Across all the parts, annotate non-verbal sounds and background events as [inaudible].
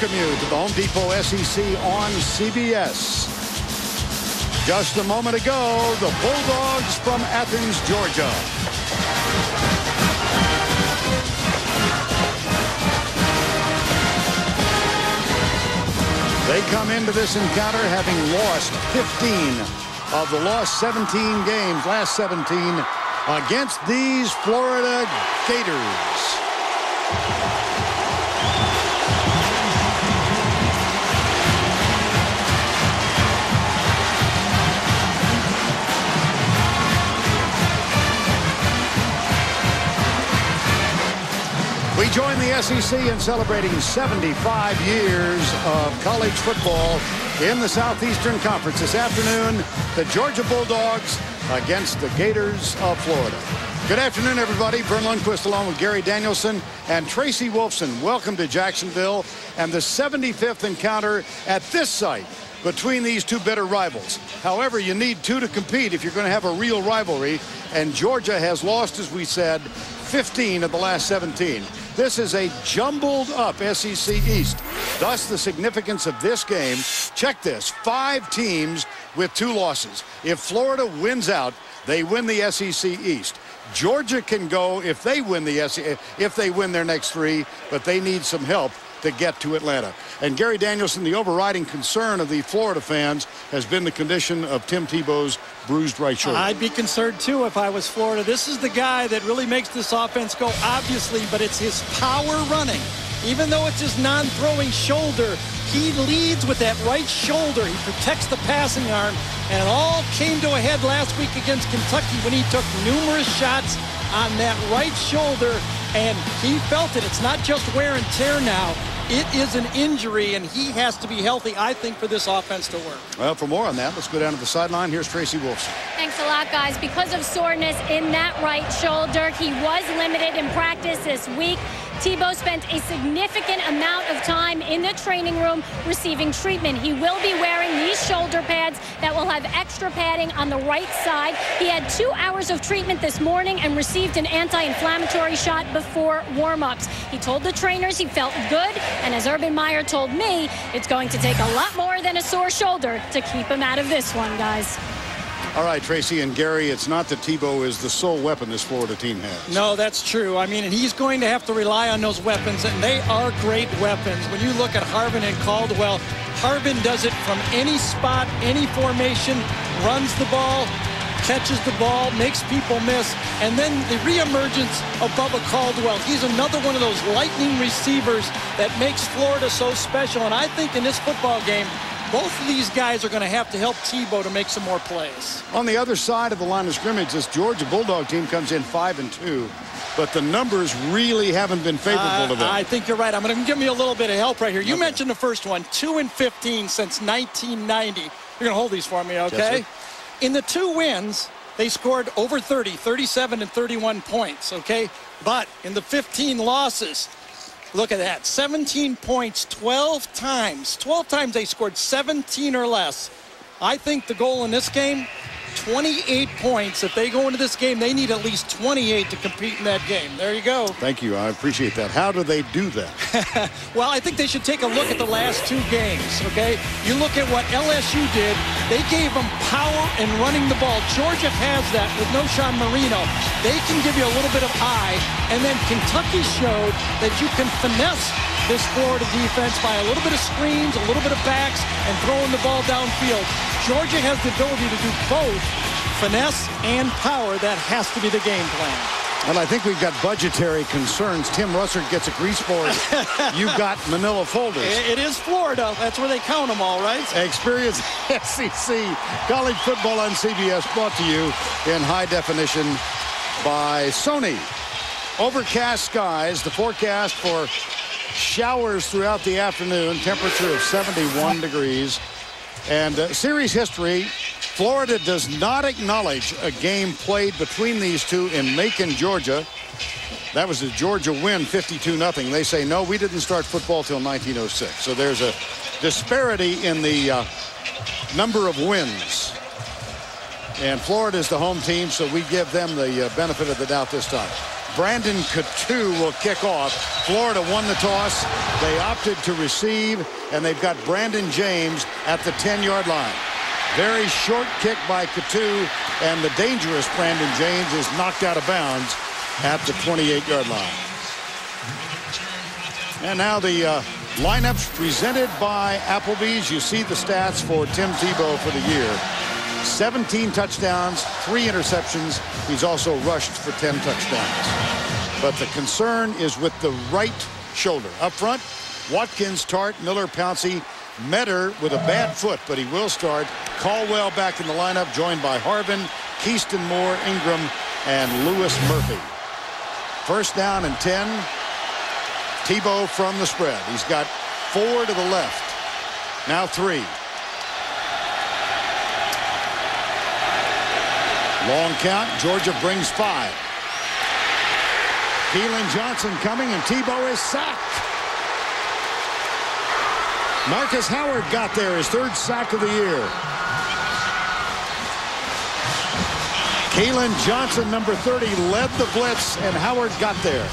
We welcome you to the Home Depot SEC on CBS. Just a moment ago, the Bulldogs from Athens, Georgia. They come into this encounter having lost 15 of the last 17 games, last 17, against these Florida Gators. SEC in celebrating 75 years of college football in the Southeastern Conference. This afternoon, the Georgia Bulldogs against the Gators of Florida. Good afternoon, everybody. Verne Lundquist along with Gary Danielson and Tracy Wolfson. Welcome to Jacksonville and the 75th encounter at this site between these two bitter rivals. However, you need two to compete if you're going to have a real rivalry, and Georgia has lost, as we said, 15 of the last 17. This is a jumbled up SEC East. Thus, the significance of this game. Check this. Five teams with two losses. If Florida wins out, they win the SEC East. Georgia can go if they win the SEC, if they win their next three, but they need some help to get to Atlanta. And Gary Danielson, the overriding concern of the Florida fans has been the condition of Tim Tebow's bruised right shoulder. I'd be concerned too if I was Florida. This is the guy that really makes this offense go, obviously, but it's his power running. Even though it's his non-throwing shoulder, he leads with that right shoulder. He protects the passing arm, and it all came to a head last week against Kentucky when he took numerous shots on that right shoulder, and he felt it. It's not just wear and tear now. It is an injury, and he has to be healthy, I think, for this offense to work. Well, for more on that, let's go down to the sideline. Here's Tracy Wolfson. Thanks a lot, guys. Because of soreness in that right shoulder, he was limited in practice this week. Tebow spent a significant amount of time in the training room receiving treatment. He will be wearing these shoulder pads that will have extra padding on the right side. He had two hours of treatment this morning and received an anti-inflammatory shot before warm-ups. He told the trainers he felt good, and as Urban Meyer told me, it's going to take a lot more than a sore shoulder to keep him out of this one, guys. All right, Tracy and Gary, it's not that Tebow is the sole weapon this Florida team has. No, that's true. I mean, he's going to have to rely on those weapons, and they are great weapons. When you look at Harvin and Caldwell, Harvin does it from any spot, any formation, runs the ball, catches the ball, makes people miss, and then the reemergence of Bubba Caldwell. He's another one of those lightning receivers that makes Florida so special, and I think in this football game, both of these guys are going to have to help Tebow to make some more plays. On the other side of the line of scrimmage, this Georgia Bulldog team comes in 5 and two, but the numbers really haven't been favorable uh, to them. I think you're right. I'm going to give me a little bit of help right here. You okay. mentioned the first one, 2 and 15 since 1990. You're going to hold these for me, okay? Yes, in the two wins, they scored over 30, 37 and 31 points, okay? But in the 15 losses, Look at that. 17 points 12 times. 12 times they scored 17 or less. I think the goal in this game 28 points. If they go into this game, they need at least 28 to compete in that game. There you go. Thank you. I appreciate that. How do they do that? [laughs] well, I think they should take a look at the last two games, okay? You look at what LSU did. They gave them power and running the ball. Georgia has that with Knowshon Moreno. They can give you a little bit of eye. And then Kentucky showed that you can finesse this Florida defense by a little bit of screens, a little bit of backs, and throwing the ball downfield. Georgia has the ability to do both finesse and power. That has to be the game plan. Well, I think we've got budgetary concerns. Tim Russert gets a grease board. [laughs] You've got manila folders. It is Florida. That's where they count them all, right? Experience [laughs] SEC college football on CBS brought to you in high definition by Sony. Overcast skies, the forecast for showers throughout the afternoon, temperature of 71 degrees. And uh, series history, Florida does not acknowledge a game played between these two in Macon, Georgia. That was a Georgia win, 52-0. They say, no, we didn't start football till 1906. So there's a disparity in the uh, number of wins. And Florida is the home team, so we give them the uh, benefit of the doubt this time. Brandon Coutu will kick off. Florida won the toss. They opted to receive, and they've got Brandon James at the 10-yard line. Very short kick by Coutu, and the dangerous Brandon James is knocked out of bounds at the 28-yard line. And now the uh, lineups presented by Applebee's. You see the stats for Tim Tebow for the year. 17 touchdowns, three interceptions. He's also rushed for 10 touchdowns. But the concern is with the right shoulder. Up front, Watkins, Tartt, Miller, Pouncey, Metter with a bad foot, but he will start. Caldwell back in the lineup, joined by Harvin, Kestahn Moore, Ingram, and Lewis Murphy. First down and 10. Tebow from the spread. He's got four to the left. Now three. Long count. Georgia brings five. Keelan Johnson coming, and Tebow is sacked. Marcus Howard got there, his third sack of the year. Keelan Johnson, number 30, led the blitz, and Howard got there.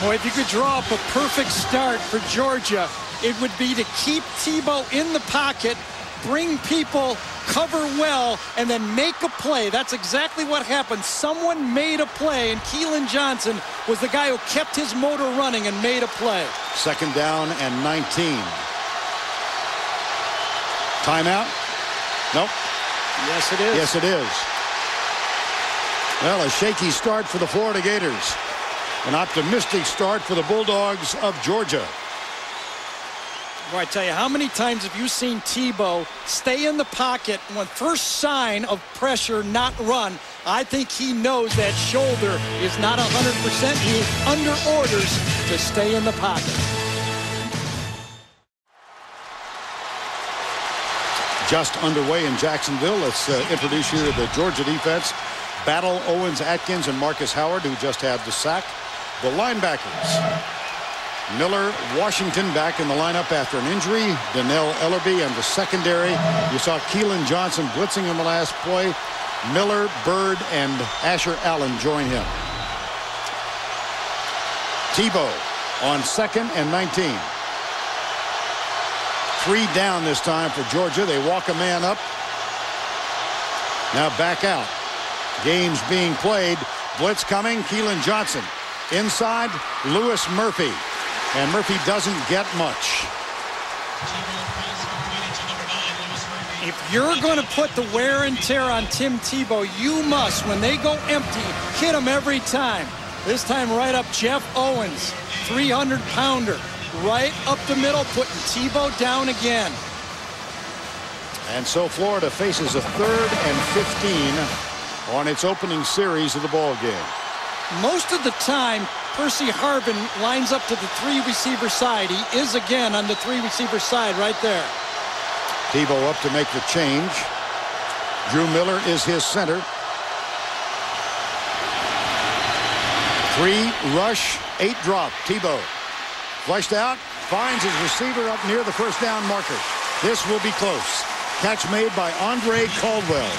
Boy, if you could draw up a perfect start for Georgia, it would be to keep Tebow in the pocket, bring people, cover well, and then make a play. That's exactly what happened. Someone made a play, and Keelan Johnson was the guy who kept his motor running and made a play. Second down and 19. Timeout? Nope. Yes, it is. Yes, it is. Well, a shaky start for the Florida Gators. An optimistic start for the Bulldogs of Georgia. Boy, I tell you, how many times have you seen Tebow stay in the pocket when first sign of pressure not run? I think he knows that shoulder is not 100%. He is under orders to stay in the pocket. Just underway in Jacksonville. Let's uh, introduce you to the Georgia defense. Battle Owens Atkins and Marcus Howard, who just had the sack. The linebackers. Miller, Washington back in the lineup after an injury. Dannell Ellerbe and the secondary. You saw Keelan Johnson blitzing in the last play. Miller, Bird, and Asher Allen join him. Tebow on second and 19. Three down this time for Georgia. They walk a man up. Now back out. Games being played. Blitz coming. Keelan Johnson. Inside, Lewis Murphy. And Murphy doesn't get much. If you're going to put the wear and tear on Tim Tebow, you must, when they go empty, hit him every time. This time right up Jeff Owens, 300-pounder. Right up the middle, putting Tebow down again. And so Florida faces a third and 15 on its opening series of the ball game. Most of the time, Percy Harvin lines up to the three receiver side. He is again on the three receiver side right there. Tebow up to make the change. Drew Miller is his center. Three rush, eight drop. Tebow flushed out, finds his receiver up near the first down marker. This will be close. Catch made by Andre Caldwell.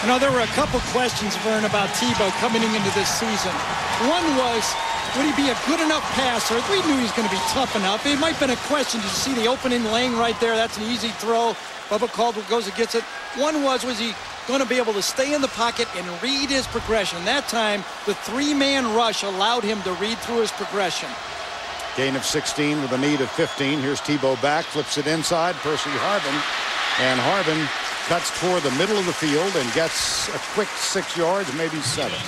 You know, there were a couple questions, Vern, about Tebow coming into this season. One was, would he be a good enough passer? We knew he was going to be tough enough. It might have been a question. Did you see the opening lane right there? That's an easy throw. Bubba Caldwell goes and gets it. One was, was he going to be able to stay in the pocket and read his progression? That time, the three-man rush allowed him to read through his progression. Gain of 16 with a need of 15. Here's Tebow back, flips it inside. Percy Harvin. And Harvin cuts toward the middle of the field and gets a quick six yards, maybe seven.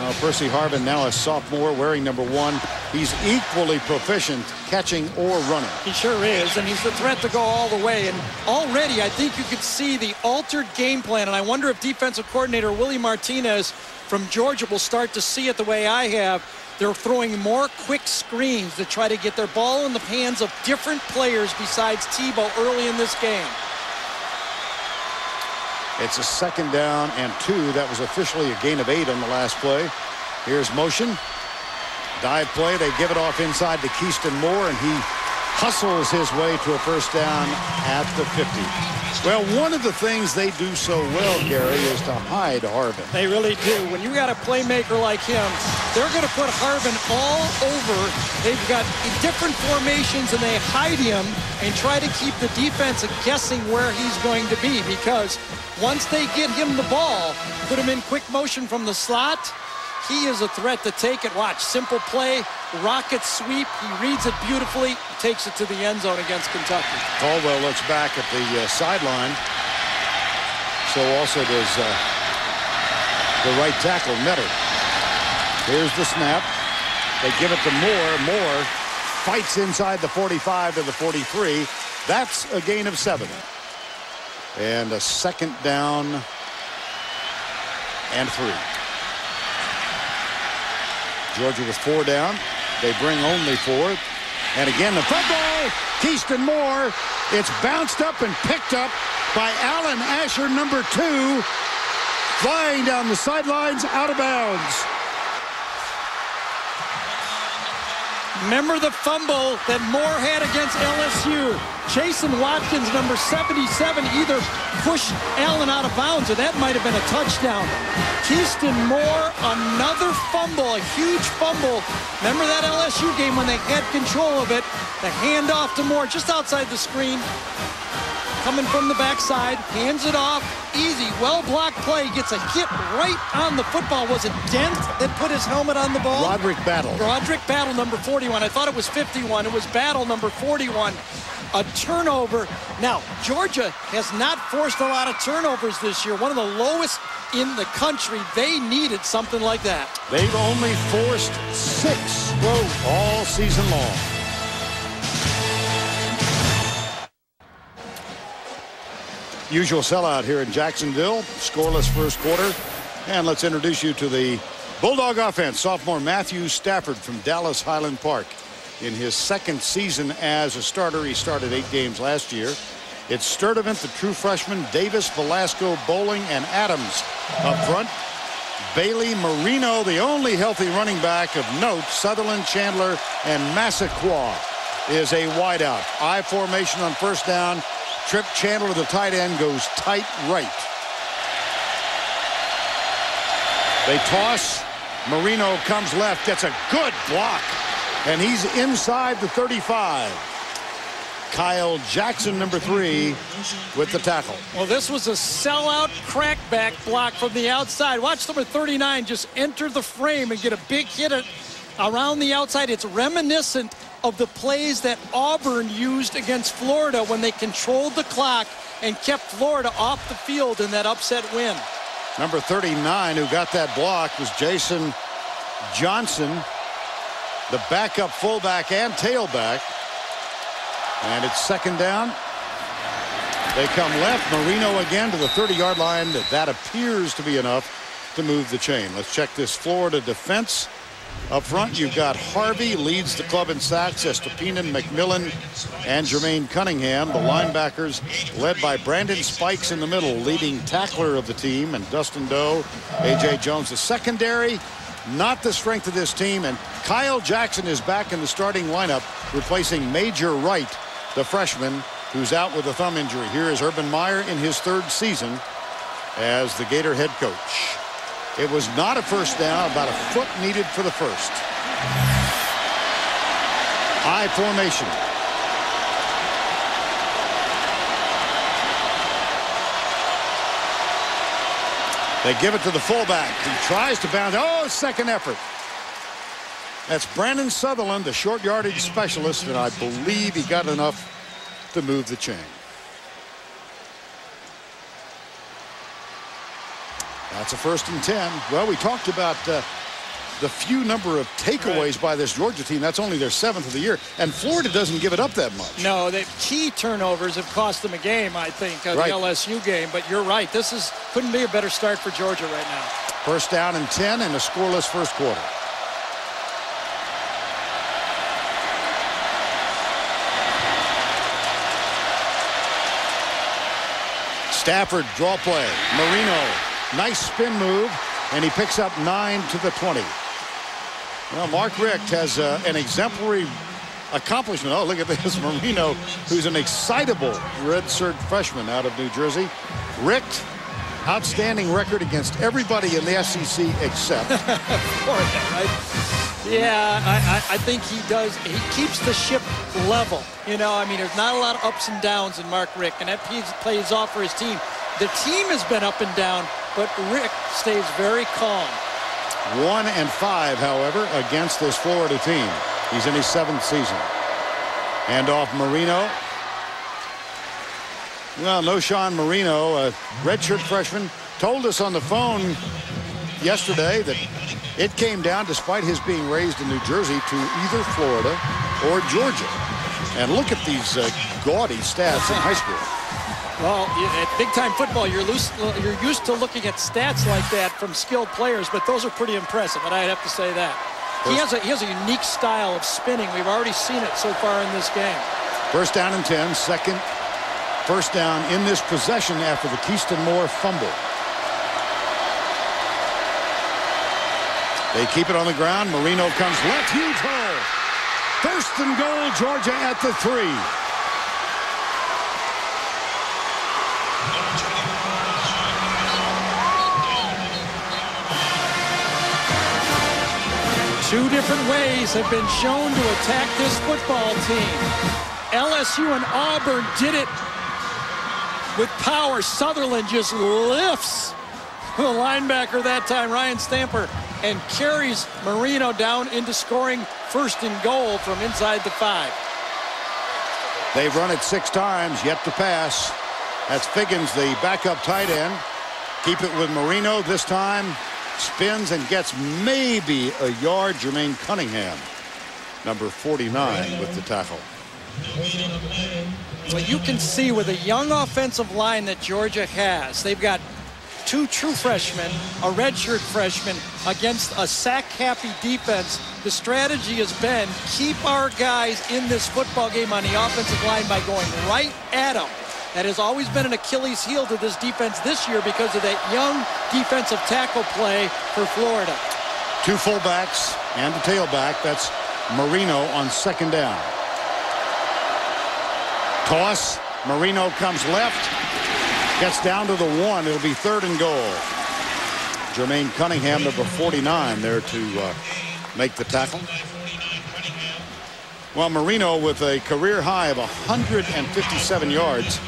Well, Percy Harvin now a sophomore wearing number one. He's equally proficient catching or running. He sure is, and he's the threat to go all the way. And already, I think you could see the altered game plan. And I wonder if defensive coordinator Willie Martinez from Georgia will start to see it the way I have. They're throwing more quick screens to try to get their ball in the hands of different players besides Tebow early in this game. It's a second down and two. That was officially a gain of eight on the last play. Here's motion. Dive play. They give it off inside to Kestahn Moore, and he hustles his way to a first down at the 50. Well, one of the things they do so well, Gary, is to hide Harvin. They really do. When you got a playmaker like him, they're going to put Harvin all over. They've got different formations, and they hide him and try to keep the defense guessing where he's going to be because once they get him the ball, put him in quick motion from the slot, he is a threat to take it. Watch, simple play, rocket sweep. He reads it beautifully, takes it to the end zone against Kentucky. Caldwell looks back at the uh, sideline. So also does uh, the right tackle, Netter. Here's the snap. They give it to Moore. Moore fights inside the 45 to the 43. That's a gain of seven. And a second down and three. Georgia with four down. They bring only four. And again, the football. Kestahn Moore. It's bounced up and picked up by Alan Asher, number two, flying down the sidelines out of bounds. Remember the fumble that Moore had against LSU. Jason Watkins, number 77, either pushed Allen out of bounds, or that might have been a touchdown. Kestahn Moore, another fumble, a huge fumble. Remember that LSU game when they had control of it? The handoff to Moore just outside the screen coming from the backside, hands it off, easy, well-blocked play, gets a hit right on the football. Was it Dent that put his helmet on the ball? Roderick Battle. Roderick Battle, number 41. I thought it was 51. It was Battle, number 41. A turnover. Now, Georgia has not forced a lot of turnovers this year, one of the lowest in the country. They needed something like that. They've only forced six Whoa. all season long. Usual sellout here in Jacksonville. Scoreless first quarter. And let's introduce you to the Bulldog offense. Sophomore Matthew Stafford from Dallas Highland Park. In his second season as a starter, he started eight games last year. It's Sturdivant, the true freshman, Davis, Velasco, Bowling, and Adams up front. Bailey Moreno, the only healthy running back of note. Southerland, Chandler, and Massaquoi is a wideout. I formation on first down. Tripp Chandler, the tight end, goes tight right. They toss. Moreno comes left, gets a good block, and he's inside the 35. Kyle Jackson, number three, with the tackle. Well, this was a sellout crackback block from the outside. Watch number 39 just enter the frame and get a big hit around the outside. It's reminiscent of the plays that Auburn used against Florida when they controlled the clock and kept Florida off the field in that upset win. Number 39 who got that block was Jason Johnson, the backup fullback and tailback. And it's second down. They come left. Moreno again to the 30-yard line. That appears to be enough to move the chain. Let's check this Florida defense. Up front, you've got Harvey leads the club in sacks, Estopinan, McMillan, and Jermaine Cunningham. The linebackers led by Brandon Spikes in the middle, leading tackler of the team, and Dustin Doe, A.J. Jones. The secondary, not the strength of this team, and Kyle Jackson is back in the starting lineup, replacing Major Wright, the freshman, who's out with a thumb injury. Here is Urban Meyer in his third season as the Gator head coach. It was not a first down, about a foot needed for the first. High formation. They give it to the fullback. He tries to bounce. Oh, second effort. That's Brannan Southerland, the short yardage specialist, and I believe he got enough to move the chain. That's a first and 10. Well, we talked about uh, the few number of takeaways right. by this Georgia team. That's only their seventh of the year. And Florida doesn't give it up that much. No, the key turnovers have cost them a game, I think, uh, right. the LSU game. But you're right. This is couldn't be a better start for Georgia right now. First down and 10 and a scoreless first quarter. Stafford draw play. Moreno Nice spin move, and he picks up nine to the 20. Well, Mark Richt has uh, an exemplary accomplishment. Oh, look at this. [laughs] Moreno, who's an excitable redshirt freshman out of New Jersey. Richt, outstanding record against everybody in the SEC except [laughs] right? Yeah, I, I, I, think he does. He keeps the ship level. You know, I mean, there's not a lot of ups and downs in Mark Richt, and that plays off for his team. The team has been up and down, but Richt stays very calm. One and five, however, against this Florida team. He's in his seventh season. And off Moreno. Well, Knowshon Moreno, a redshirt freshman, told us on the phone yesterday that it came down, despite his being raised in New Jersey, to either Florida or Georgia. And look at these uh, gaudy stats in high school. Well, at big-time football, you're, loose, you're used to looking at stats like that from skilled players, but those are pretty impressive, and I'd have to say that. He has, a, he has a unique style of spinning. We've already seen it so far in this game. First down and 10, second first down in this possession after the Kestahn Moore fumble. They keep it on the ground. Moreno comes left, huge hole. First and goal, Georgia at the three. Two different ways have been shown to attack this football team. LSU and Auburn did it with power. Southerland just lifts the linebacker that time, Ryan Stamper, and carries Moreno down into scoring first and goal from inside the five. They've run it six times, yet to pass. That's Figgins, the backup tight end. Keep it with Moreno this time. Spins and gets maybe a yard. Jermaine Cunningham, number 49 with the tackle. Well, you can see with a young offensive line that Georgia has, they've got two true freshmen, a redshirt freshman against a sack-happy defense. The strategy has been keep our guys in this football game on the offensive line by going right at them that has always been an Achilles heel to this defense this year because of that young defensive tackle play for Florida. Two fullbacks and a tailback. That's Moreno on second down. Toss. Moreno comes left. Gets down to the one. It'll be third and goal. Jermaine Cunningham, number 49, there to uh, make the tackle. Well, Moreno with a career high of 157 yards.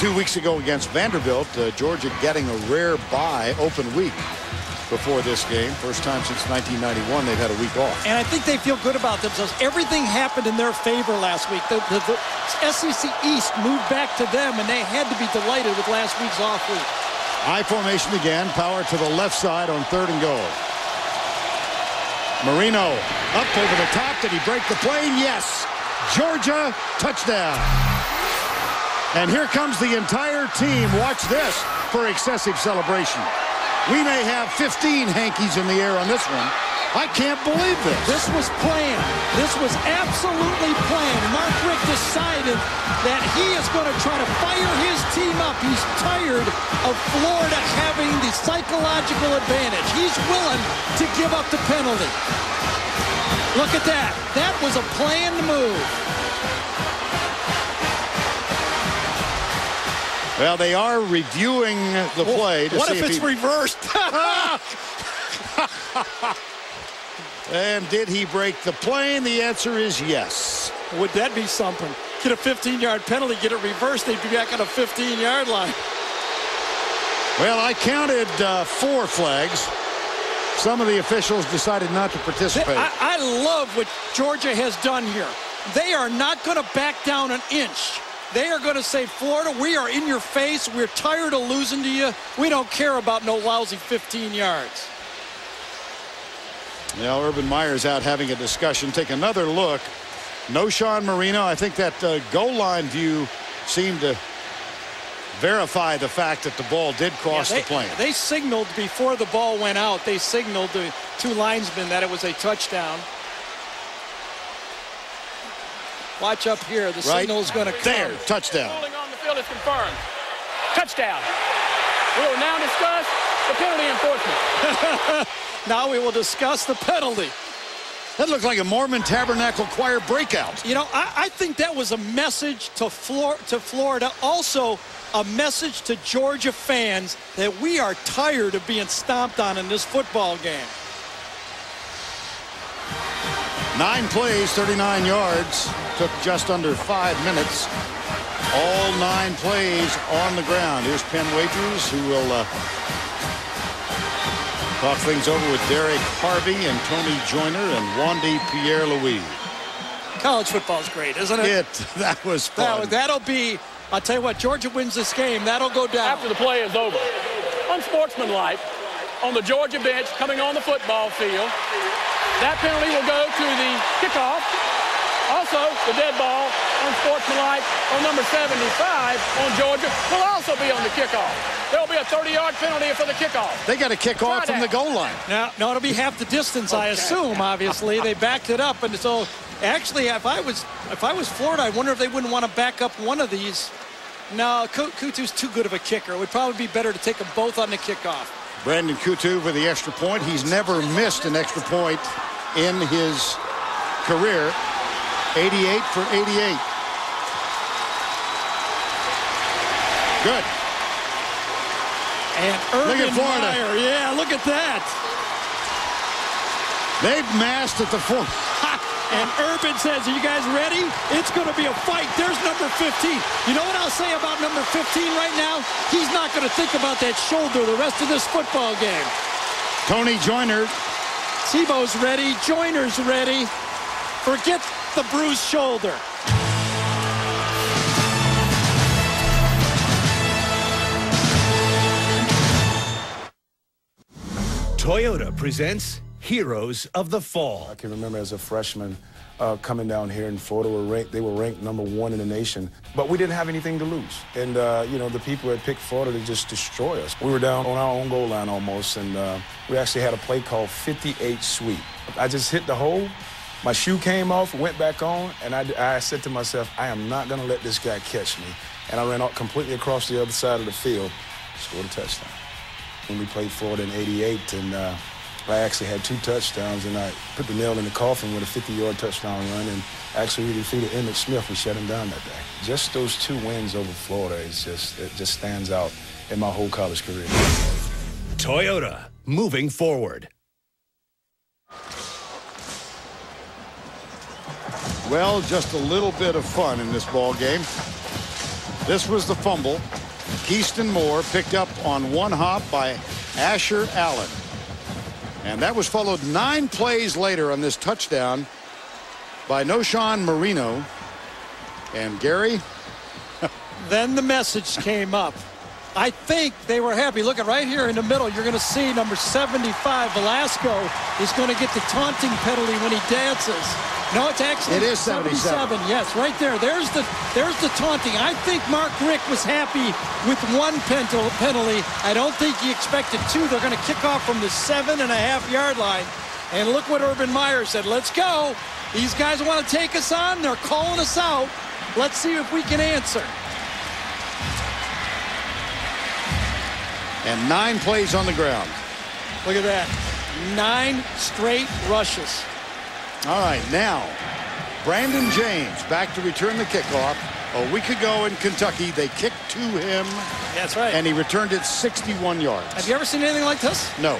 Two weeks ago against Vanderbilt, uh, Georgia getting a rare bye open week before this game. First time since 1991 they've had a week off. And I think they feel good about themselves. Everything happened in their favor last week. The, the, the SEC East moved back to them, and they had to be delighted with last week's off week. High formation again. Power to the left side on third and goal. Moreno up over the top. Did he break the plane? Yes. Georgia touchdown. And here comes the entire team. Watch this for excessive celebration. We may have 15 hankies in the air on this one. I can't believe this. This was planned. This was absolutely planned. Mark Richt decided that he is going to try to fire his team up. He's tired of Florida having the psychological advantage. He's willing to give up the penalty. Look at that. That was a planned move. Well, they are reviewing the play. what if, if it's he... reversed? [laughs] [laughs] And did he break the plane? The answer is yes. Would that be something? Get a 15-yard penalty, get it reversed, they'd be back on a 15-yard line. Well, I counted uh, four flags. Some of the officials decided not to participate. I, I love what Georgia has done here. They are not going to back down an inch. They are going to say, Florida, we are in your face. We're tired of losing to you. We don't care about no lousy 15 yards. Now Urban Meyer's out having a discussion. Take another look. Knowshon Moreno. I think that uh, goal line view seemed to verify the fact that the ball did cross yeah, they, the plane. They signaled before the ball went out. They signaled the two linesmen that it was a touchdown. Watch up here. The right signal is going to come. There, touchdown. Ruling on the field is confirmed. Touchdown. We will now discuss the penalty enforcement. [laughs] now we will discuss the penalty. That looked like a Mormon Tabernacle Choir breakout. You know, I, I think that was a message to, Flor to Florida. Also, a message to Georgia fans that we are tired of being stomped on in this football game. Nine plays, 39 yards. Took just under five minutes. All nine plays on the ground. Here's Penn Wagers, who will uh, talk things over with Derek Harvey and Tony Joyner and Wondy Pierre-Louis. College football's great, isn't it? It. [laughs] That was fun. That, that'll be, I'll tell you what, Georgia wins this game. That'll go down. After the play is over. Unsportsmanlike on the Georgia bench coming on the football field. That penalty will go to the kickoff. Also, the dead ball, unsportsmanlike, on number 75 on Georgia will also be on the kickoff. There'll be a 30-yard penalty for the kickoff. They got to kick off from the goal line. Now, no, it'll be half the distance, okay. I assume. Obviously, they backed it up, and so actually, if I was if I was Florida, I wonder if they wouldn't want to back up one of these. No, Coutu's too good of a kicker. It would probably be better to take them both on the kickoff. Brandon Coutu for the extra point. He's never missed an extra point in his career. 88 for 88. Good. And Urban look at Florida. Meyer. Yeah, look at that. They've masked at the four. and Urban says, are you guys ready? It's going to be a fight. There's number 15. You know what I'll say about number 15 right now? He's not going to think about that shoulder the rest of this football game. Tony Joyner Tebow's ready. Joyner's ready. Forget the bruised shoulder. Toyota presents Heroes of the Fall. I can remember as a freshman uh, coming down here in Florida. Were ranked, they were ranked number one in the nation, but we didn't have anything to lose. And, uh, you know, the people had picked Florida to just destroy us. We were down on our own goal line almost, and uh, we actually had a play called 58 sweep. I just hit the hole. My shoe came off, went back on, and I, I said to myself, I am not going to let this guy catch me. And I ran out completely across the other side of the field, scored a touchdown. When we played Florida in 88, and uh, I actually had two touchdowns, and I put the nail in the coffin with a 50-yard touchdown run, and actually we defeated Emmitt Smith We shut him down that day. Just those two wins over Florida, is just it just stands out in my whole college career. Toyota, moving forward. Well, just a little bit of fun in this ball game. This was the fumble. Kestahn Moore picked up on one hop by Asher Allen. And that was followed nine plays later on this touchdown by Knowshon Moreno. And Gary. then the message came up. I think they were happy. Look at right here in the middle. You're going to see number 75, Velasco, is going to get the taunting penalty when he dances. No, it's actually it is 77. 77. Yes, right there. There's the there's the taunting. I think Mark Richt was happy with one penalty. I don't think he expected two. They're going to kick off from the seven and a half yard line. And look what Urban Meyer said. Let's go. These guys want to take us on. They're calling us out. Let's see if we can answer. And nine plays on the ground. Look at that. Nine straight rushes. All right, now, Brandon James back to return the kickoff. A week ago in Kentucky, they kicked to him. That's right. And he returned it 61 yards. Have you ever seen anything like this? No.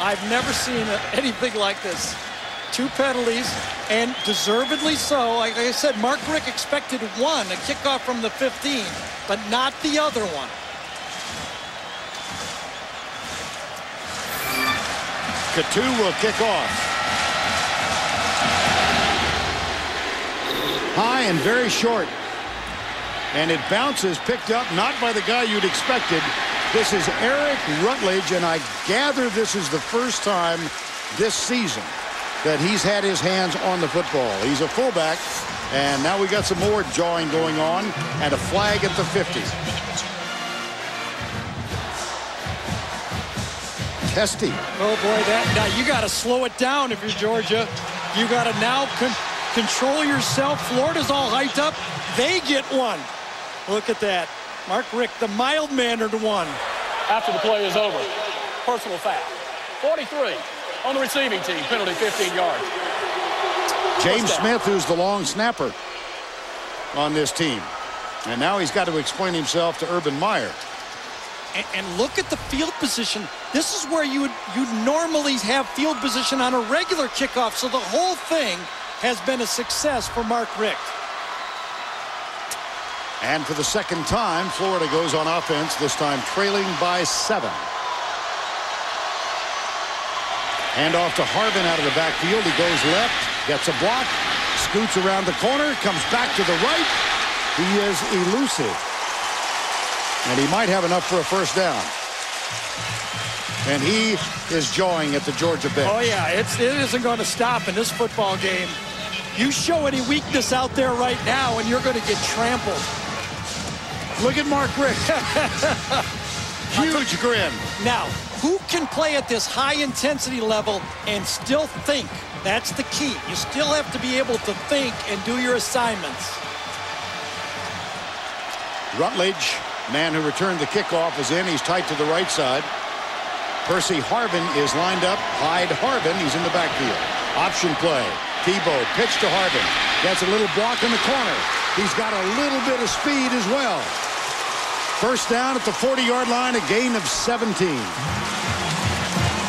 I've never seen anything like this. Two penalties, and deservedly so. Like I said, Mark Richt expected one, a kickoff from the 15, but not the other one. Coutu will kick off. High and very short. And it bounces, picked up not by the guy you'd expected. This is Eric Rutledge, and I gather this is the first time this season that he's had his hands on the football. He's a fullback, and now we got some more jawing going on, and a flag at the 50. Testy. Oh boy, that now you got to slow it down if you're Georgia. You got to now Control yourself. Florida's all hyped up. They get one. Look at that. Mark Richt, the mild-mannered one. After the play is over. Personal foul. 43 on the receiving team. Penalty 15 yards. James Smith, who's the long snapper on this team. And now he's got to explain himself to Urban Meyer. And, and, look at the field position. This is where you would you normally have field position on a regular kickoff. So the whole thing has been a success for Mark Richt. And for the second time, Florida goes on offense, this time trailing by seven. Hand off to Harvin out of the backfield. He goes left, gets a block, scoots around the corner, comes back to the right. He is elusive. And he might have enough for a first down. And he is jawing at the Georgia bench. Oh, yeah, it's, it isn't going to stop in this football game. You show any weakness out there right now, and you're going to get trampled. Look at Mark Richt. [laughs] Huge grin. Now, who can play at this high intensity level and still think? That's the key. You still have to be able to think and do your assignments. Rutledge, man who returned the kickoff, is in. He's tight to the right side. Percy Harvin is lined up. Hide Harvin, he's in the backfield. Option play. Tebow, pitch to Harvin. Gets a little block in the corner. He's got a little bit of speed as well. First down at the 40-yard line, a gain of 17.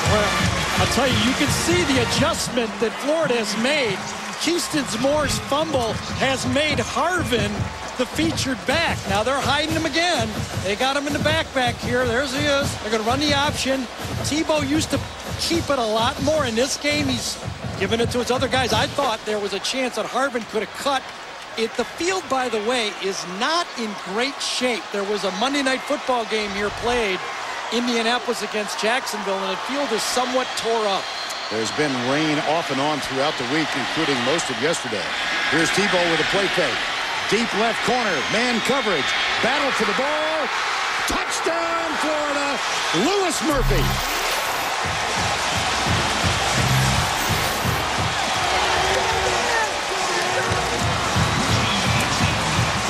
Well, I'll tell you, you can see the adjustment that Florida has made. Kestahn Moore's fumble has made Harvin the featured back. Now they're hiding him again. They got him in the backpack here. There's he is. They're going to run the option. Tebow used to keep it a lot more. In this game, he's giving it to his other guys. I thought there was a chance that Harvin could have cut it, the field, by the way, is not in great shape. There was a Monday night football game here played, Indianapolis against Jacksonville, and the field is somewhat tore up. There's been rain off and on throughout the week, including most of yesterday. Here's Tebow with a play fake. Deep left corner, man coverage, battle for the ball. Touchdown, Florida, Lewis Murphy.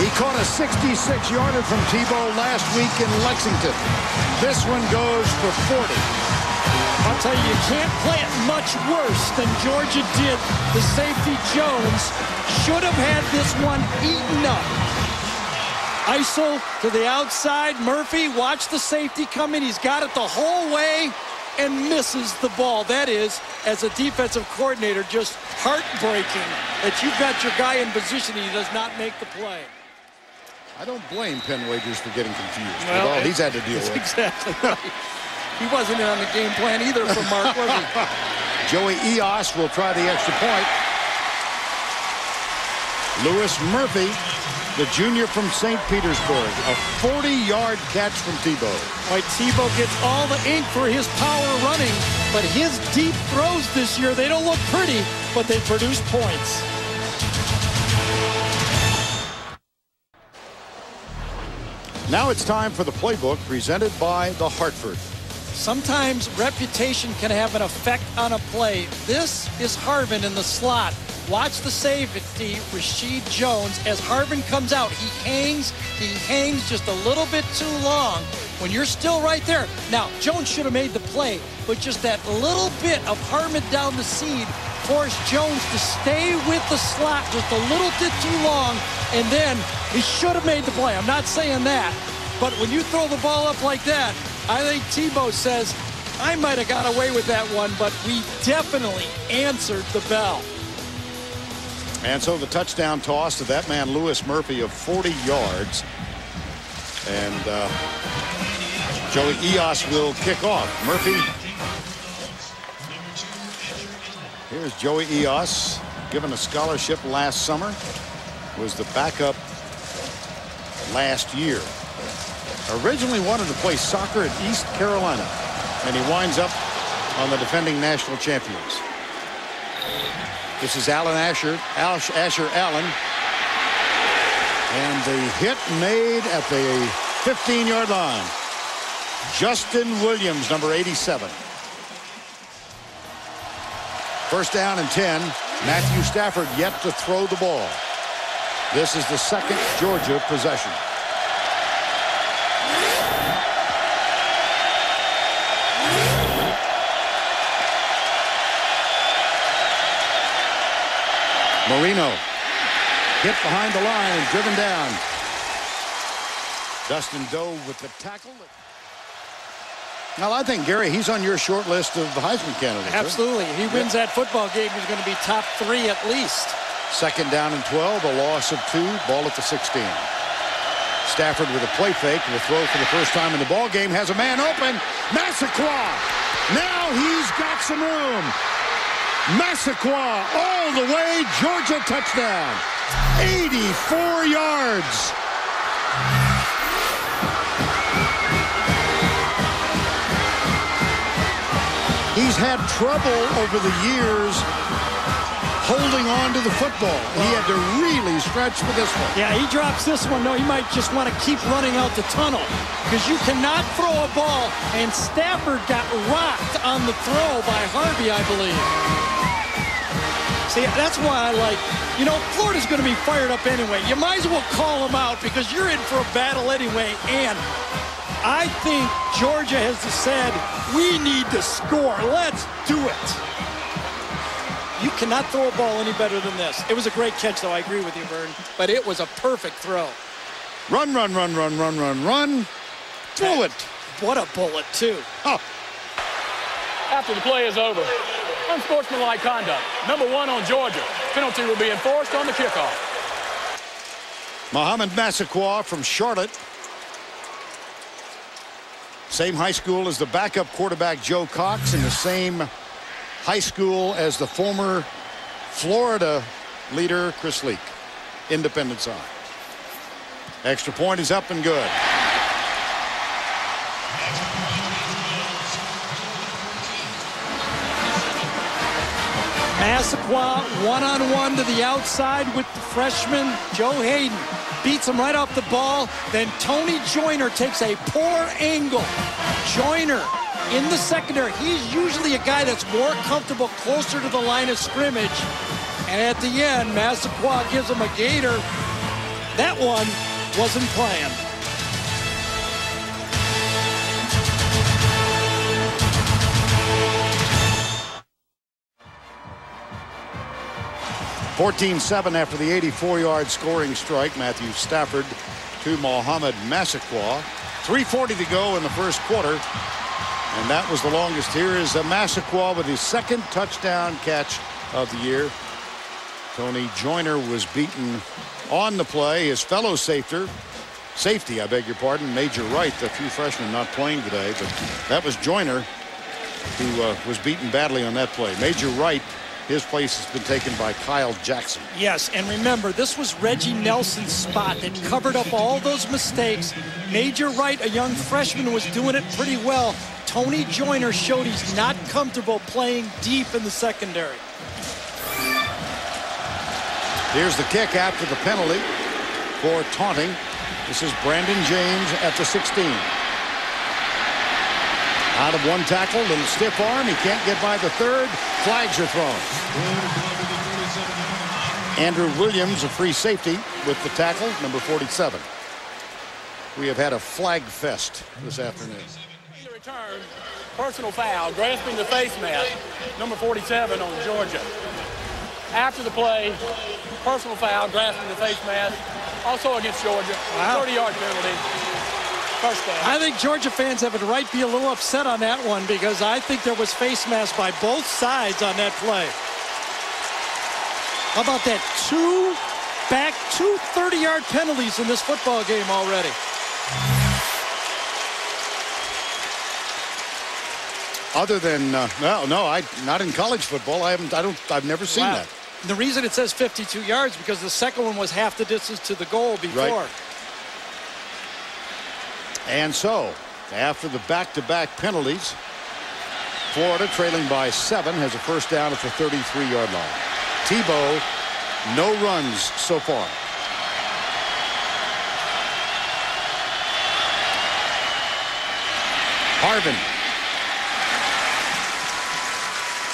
He caught a 66-yarder from Tebow last week in Lexington. This one goes for 40. I'll tell you, you can't play it much worse than Georgia did. The safety Jones should have had this one eaten up. ISO to the outside. Murphy, watch the safety come in. He's got it the whole way and misses the ball. That is, as a defensive coordinator, just heartbreaking that you've got your guy in position and he does not make the play. I don't blame Penn Wagers for getting confused well, with all he's had to deal with. Exactly [laughs] right. He wasn't in on the game plan either for Mark, was he? [laughs] Joey Eos will try the extra point. Lewis Murphy, the junior from St. Petersburg, a 40-yard catch from Tebow. Right, Tebow gets all the ink for his power running, but his deep throws this year, they don't look pretty, but they produce points. Now it's time for the playbook presented by the Hartford. Sometimes reputation can have an effect on a play. This is Harvin in the slot. Watch the safety, Reshad Jones. As Harvin comes out, he hangs, he hangs just a little bit too long. When you're still right there. Now, Jones should have made the play, but just that little bit of Harvin down the seam forced Jones to stay with the slot just a little bit too long, and then he should have made the play. I'm not saying that, but when you throw the ball up like that, I think Tebow says, I might have got away with that one, but we definitely answered the bell. And so the touchdown toss to that man, Lewis Murphy, of 40 yards. And uh, Joey Eos will kick off. Murphy Here's Joey Eos, given a scholarship last summer, was the backup last year. Originally wanted to play soccer at East Carolina, and he winds up on the defending national champions. This is Alan Asher, Asher Allen. And the hit made at the 15-yard line. Justin Williams, number 87. First down and 10. Matthew Stafford yet to throw the ball. This is the second Georgia possession. Moreno hit behind the line, and driven down. Dustin Doe with the tackle. Now, I think, Gary, he's on your short list of the Heisman candidates. Absolutely. If he wins that football game, he's going to be top three at least. Second down and 12, a loss of two, ball at the 16. Stafford with a play fake, will throw for the first time in the ball game, has a man open. Massaquoi. Now he's got some room. Massaquoi all the way, Georgia touchdown. 84 yards. He's had trouble over the years holding on to the football. He had to really stretch for this one. Yeah, he drops this one. No, he might just want to keep running out the tunnel because you cannot throw a ball. And Stafford got rocked on the throw by Harvey, I believe. See, that's why I like, you know, Florida's going to be fired up anyway. You might as well call them out because you're in for a battle anyway. And I think Georgia has said, we need to score. Let's do it. You cannot throw a ball any better than this. It was a great catch, though. I agree with you, Verne. But it was a perfect throw. Run, run, run, run, run, run, run. Bullet. What a bullet, too. Oh, After the play is over, unsportsmanlike conduct. Number one on Georgia. Penalty will be enforced on the kickoff. Mohamed Massaquoi from Charlotte. Same high school as the backup quarterback Joe Cox and the same high school as the former Florida leader Chris Leak. Independence High. Extra point is up and good. Massaquoi one-on-one to the outside with the freshman Joe Haden. Beats him right off the ball. Then Tony Joyner takes a poor angle. Joyner in the secondary. He's usually a guy that's more comfortable closer to the line of scrimmage. And at the end, Massaquoi gives him a gator. That one wasn't planned. Fourteen seven after the 84-yard scoring strike. Matthew Stafford to Mohamed Massaquoi. 3.40 to go in the first quarter. And that was the longest. Here is a Massaquoi with his second touchdown catch of the year. Tony Joyner was beaten on the play. His fellow safety, safety, I beg your pardon, Major Wright, the few freshmen not playing today, but that was Joyner who uh, was beaten badly on that play. Major Wright, his place has been taken by Kyle Jackson. Yes, and remember, this was Reggie Nelson's spot that covered up all those mistakes. Major Wright, a young freshman, was doing it pretty well. Tony Joyner showed he's not comfortable playing deep in the secondary. Here's the kick after the penalty for taunting. This is Brandon James at the 16. Out of one tackle, little stiff arm. He can't get by the third. Flags are thrown. Andrew Williams, a free safety with the tackle, number 47. We have had a flag fest this afternoon. Return, personal foul, grasping the face mask, number 47 on Georgia. After the play, personal foul, grasping the face mask, also against Georgia. Wow. 30-yard penalty. First down. I think Georgia fans have a right to be a little upset on that one because I think there was face mask by both sides on that play. How about that? Two back, two 30-yard penalties in this football game already. Other than uh, no, no, I not in college football. I haven't. I don't. I've never seen Wow. that. The reason it says 52 yards because the second one was half the distance to the goal before. Right. And so, after the back-to-back penalties, Florida trailing by seven has a first down at the 33-yard line. Tebow, no runs so far. Harvin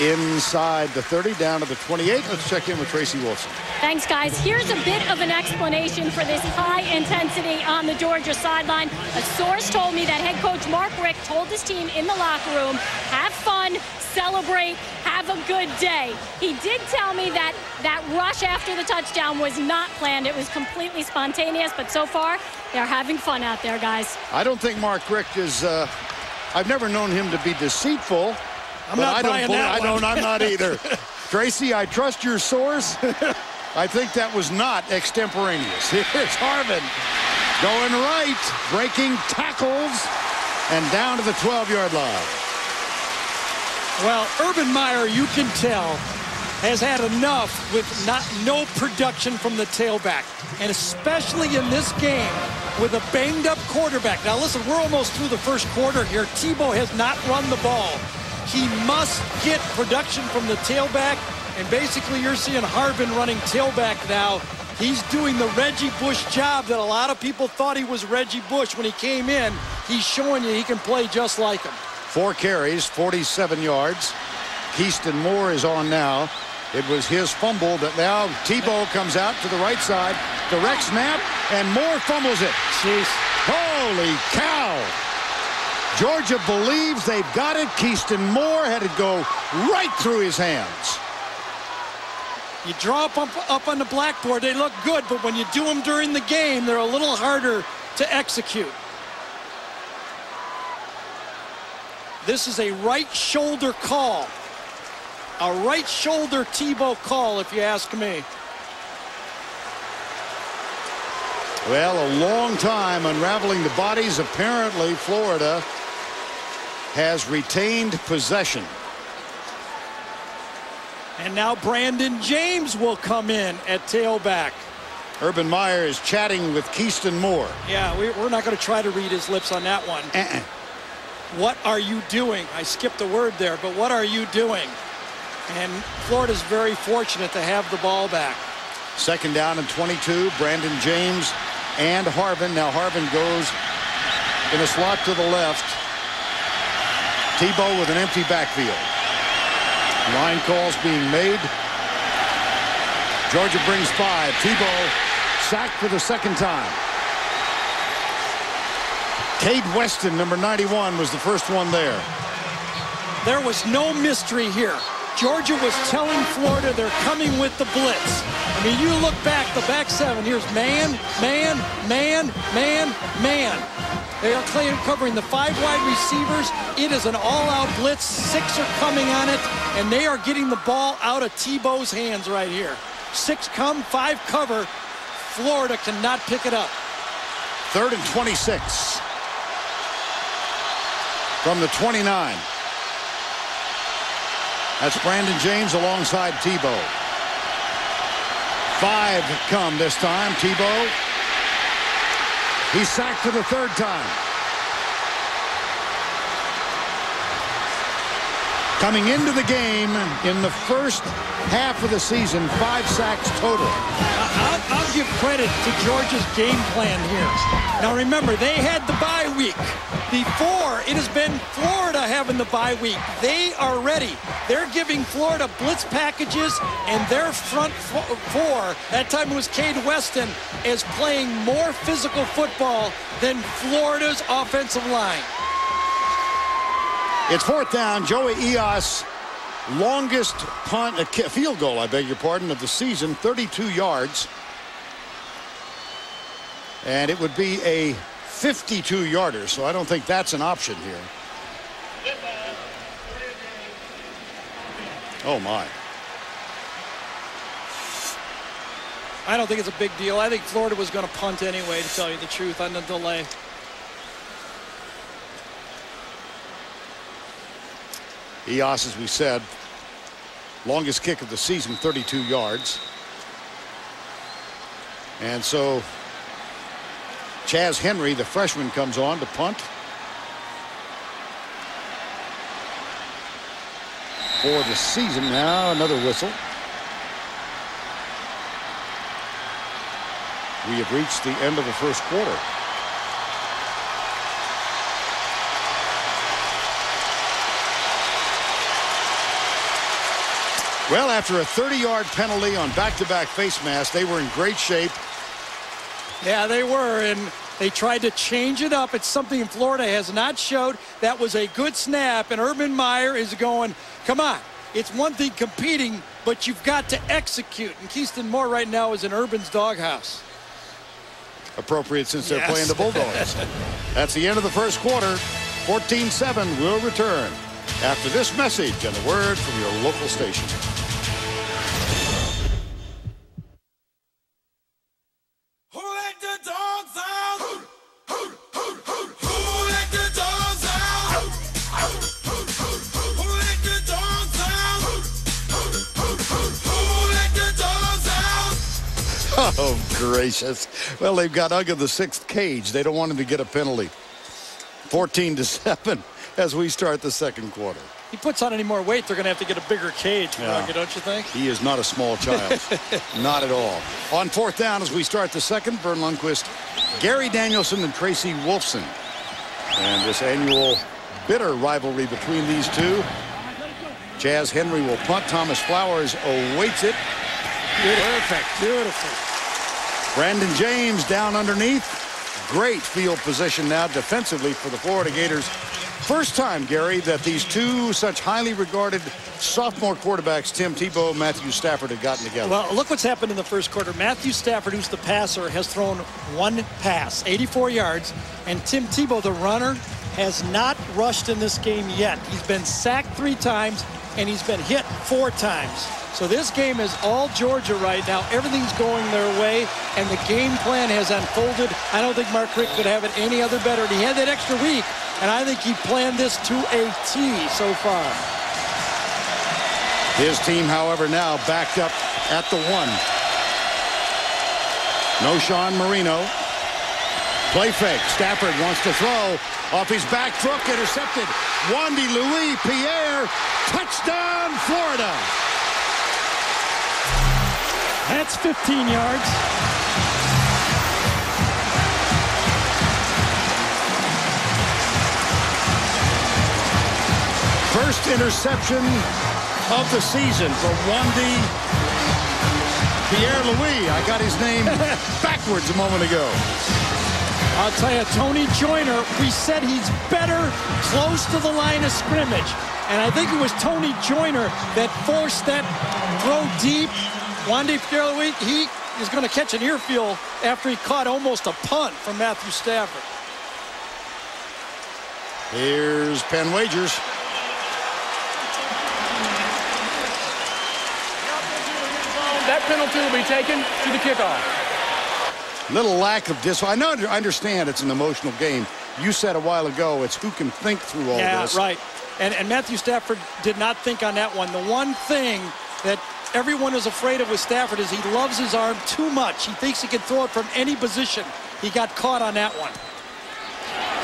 inside the 30 down to the 28. Let's check in with Tracy Wolfson. Thanks, guys. Here's a bit of an explanation for this high intensity on the Georgia sideline. A source told me that head coach Mark Richt told his team in the locker room, have fun, celebrate, have a good day. He did tell me that that rush after the touchdown was not planned. It was completely spontaneous, but so far, they're having fun out there, guys. I don't think Mark Richt is, uh, I've never known him to be deceitful. I'm but not I don't buying that I one. don't, I'm not [laughs] either. Tracy, I trust your source. I think that was not extemporaneous. [laughs] Here's Harvin going right, breaking tackles, and down to the 12-yard line. Well, Urban Meyer, you can tell, has had enough with not no production from the tailback, and especially in this game with a banged-up quarterback. Now, listen, we're almost through the first quarter here. Tebow has not run the ball. He must get production from the tailback, and basically you're seeing Harvin running tailback now. He's doing the Reggie Bush job that a lot of people thought he was Reggie Bush when he came in. He's showing you he can play just like him. Four carries, 47 yards. Kestahn Moore is on now. It was his fumble that now Tebow comes out to the right side. Direct snap, and Moore fumbles it. Jeez. Holy cow! Georgia believes they've got it. Kestahn Moore had it go right through his hands. You draw up, up up on the blackboard, they look good, but when you do them during the game, they're a little harder to execute. This is a right shoulder call. A right shoulder Tebow call, if you ask me. Well, a long time unraveling the bodies. Apparently, Florida has retained possession. And now Brandon James will come in at tailback. Urban Meyer is chatting with Kestahn Moore. Yeah, we, we're not going to try to read his lips on that one. Uh-uh. What are you doing? I skipped a word there, but what are you doing? And Florida's very fortunate to have the ball back. Second down and 22. Brandon James and Harvin. Now Harvin goes in a slot to the left. Tebow with an empty backfield. Line calls being made. Georgia brings five. Tebow sacked for the second time. Kade Weston, number 91, was the first one there. There was no mystery here. Georgia was telling Florida they're coming with the blitz. I mean, you look back, the back seven, here's man, man, man, man, man. They are covering the five wide receivers. It is an all-out blitz. Six are coming on it, and they are getting the ball out of Tebow's hands right here. Six come, five cover. Florida cannot pick it up. Third and 26. From the 29. That's Brandon James alongside Tebow. Five come this time. Tebow. He's sacked for the third time. Coming into the game in the first half of the season, five sacks total. I'll, I'll give credit to Georgia's game plan here. Now remember, they had the bye week. Before, it has been Florida having the bye week. They are ready. They're giving Florida blitz packages, and their front four, that time it was Kade Weston, is playing more physical football than Florida's offensive line. It's fourth down. Joey Ijjas, longest punt, a field goal, I beg your pardon, of the season, 32 yards. And it would be a 52-yarder, so I don't think that's an option here. Oh, my. I don't think it's a big deal. I think Florida was going to punt anyway, to tell you the truth, on the delay. Ijjas, as we said, longest kick of the season, 32 yards. And so Chas Henry, the freshman, comes on to punt. For the season now, another whistle. We have reached the end of the first quarter. Well, after a 30-yard penalty on back-to-back -back face masks, they were in great shape. Yeah, they were, and they tried to change it up. It's something in Florida has not showed. That was a good snap, and Urban Meyer is going, come on, it's one thing competing, but you've got to execute. And Kestahn Moore right now is in Urban's doghouse. Appropriate since they're playing the Bulldogs. [laughs] That's the end of the first quarter. 14-7 will return after this message and a word from your local station. Who let the dogs out? Who let the dogs out? Who let the dogs out? Who let the dogs out? Oh, gracious. Well, they've got Uga in the sixth cage. They don't want him to get a penalty. 14 to 7 as we start the second quarter. He puts on any more weight, they're going to have to get a bigger cage, Yeah. Don't you think? He is not a small child. [laughs] not at all. On fourth down as we start the second, Verne Lundquist, Gary Danielson and Tracy Wolfson. And this annual bitter rivalry between these two. Chas Henry will punt. Thomas Flowers awaits it. Perfect. Beautiful. Brandon James down underneath. Great field position now defensively for the Florida Gators. First time, Gary, that these two such highly regarded sophomore quarterbacks, Tim Tebow, and Matthew Stafford, have gotten together. Well, look what's happened in the first quarter. Matthew Stafford, who's the passer, has thrown one pass, 84 yards, and Tim Tebow, the runner, has not rushed in this game yet. He's been sacked three times, and he's been hit four times. So this game is all Georgia right now. Everything's going their way, and the game plan has unfolded. I don't think Mark Richt could have it any other better. And he had that extra week, and I think he planned this to a T so far. His team, however, now backed up at the one. Knowshon Moreno. Play fake. Stafford wants to throw. Off his back foot, intercepted. Wondy Louis Pierre. Touchdown, Florida. That's 15 yards. First interception of the season for Wondy Pierre Louis. I got his name [laughs] backwards a moment ago. I'll tell you, Tony Joyner, we said he's better close to the line of scrimmage. And I think it was Tony Joyner that forced that throw deep. Wondy Pierre-Louis, he is going to catch an earfeel after he caught almost a punt from Matthew Stafford. Here's Penn Wagers. That penalty will be taken to the kickoff. Little lack of discipline. I know. I understand it's an emotional game. You said a while ago it's who can think through all yeah, this. right. And, and Matthew Stafford did not think on that one. The one thing that everyone is afraid of with Stafford is he loves his arm too much. He thinks he can throw it from any position. He got caught on that one.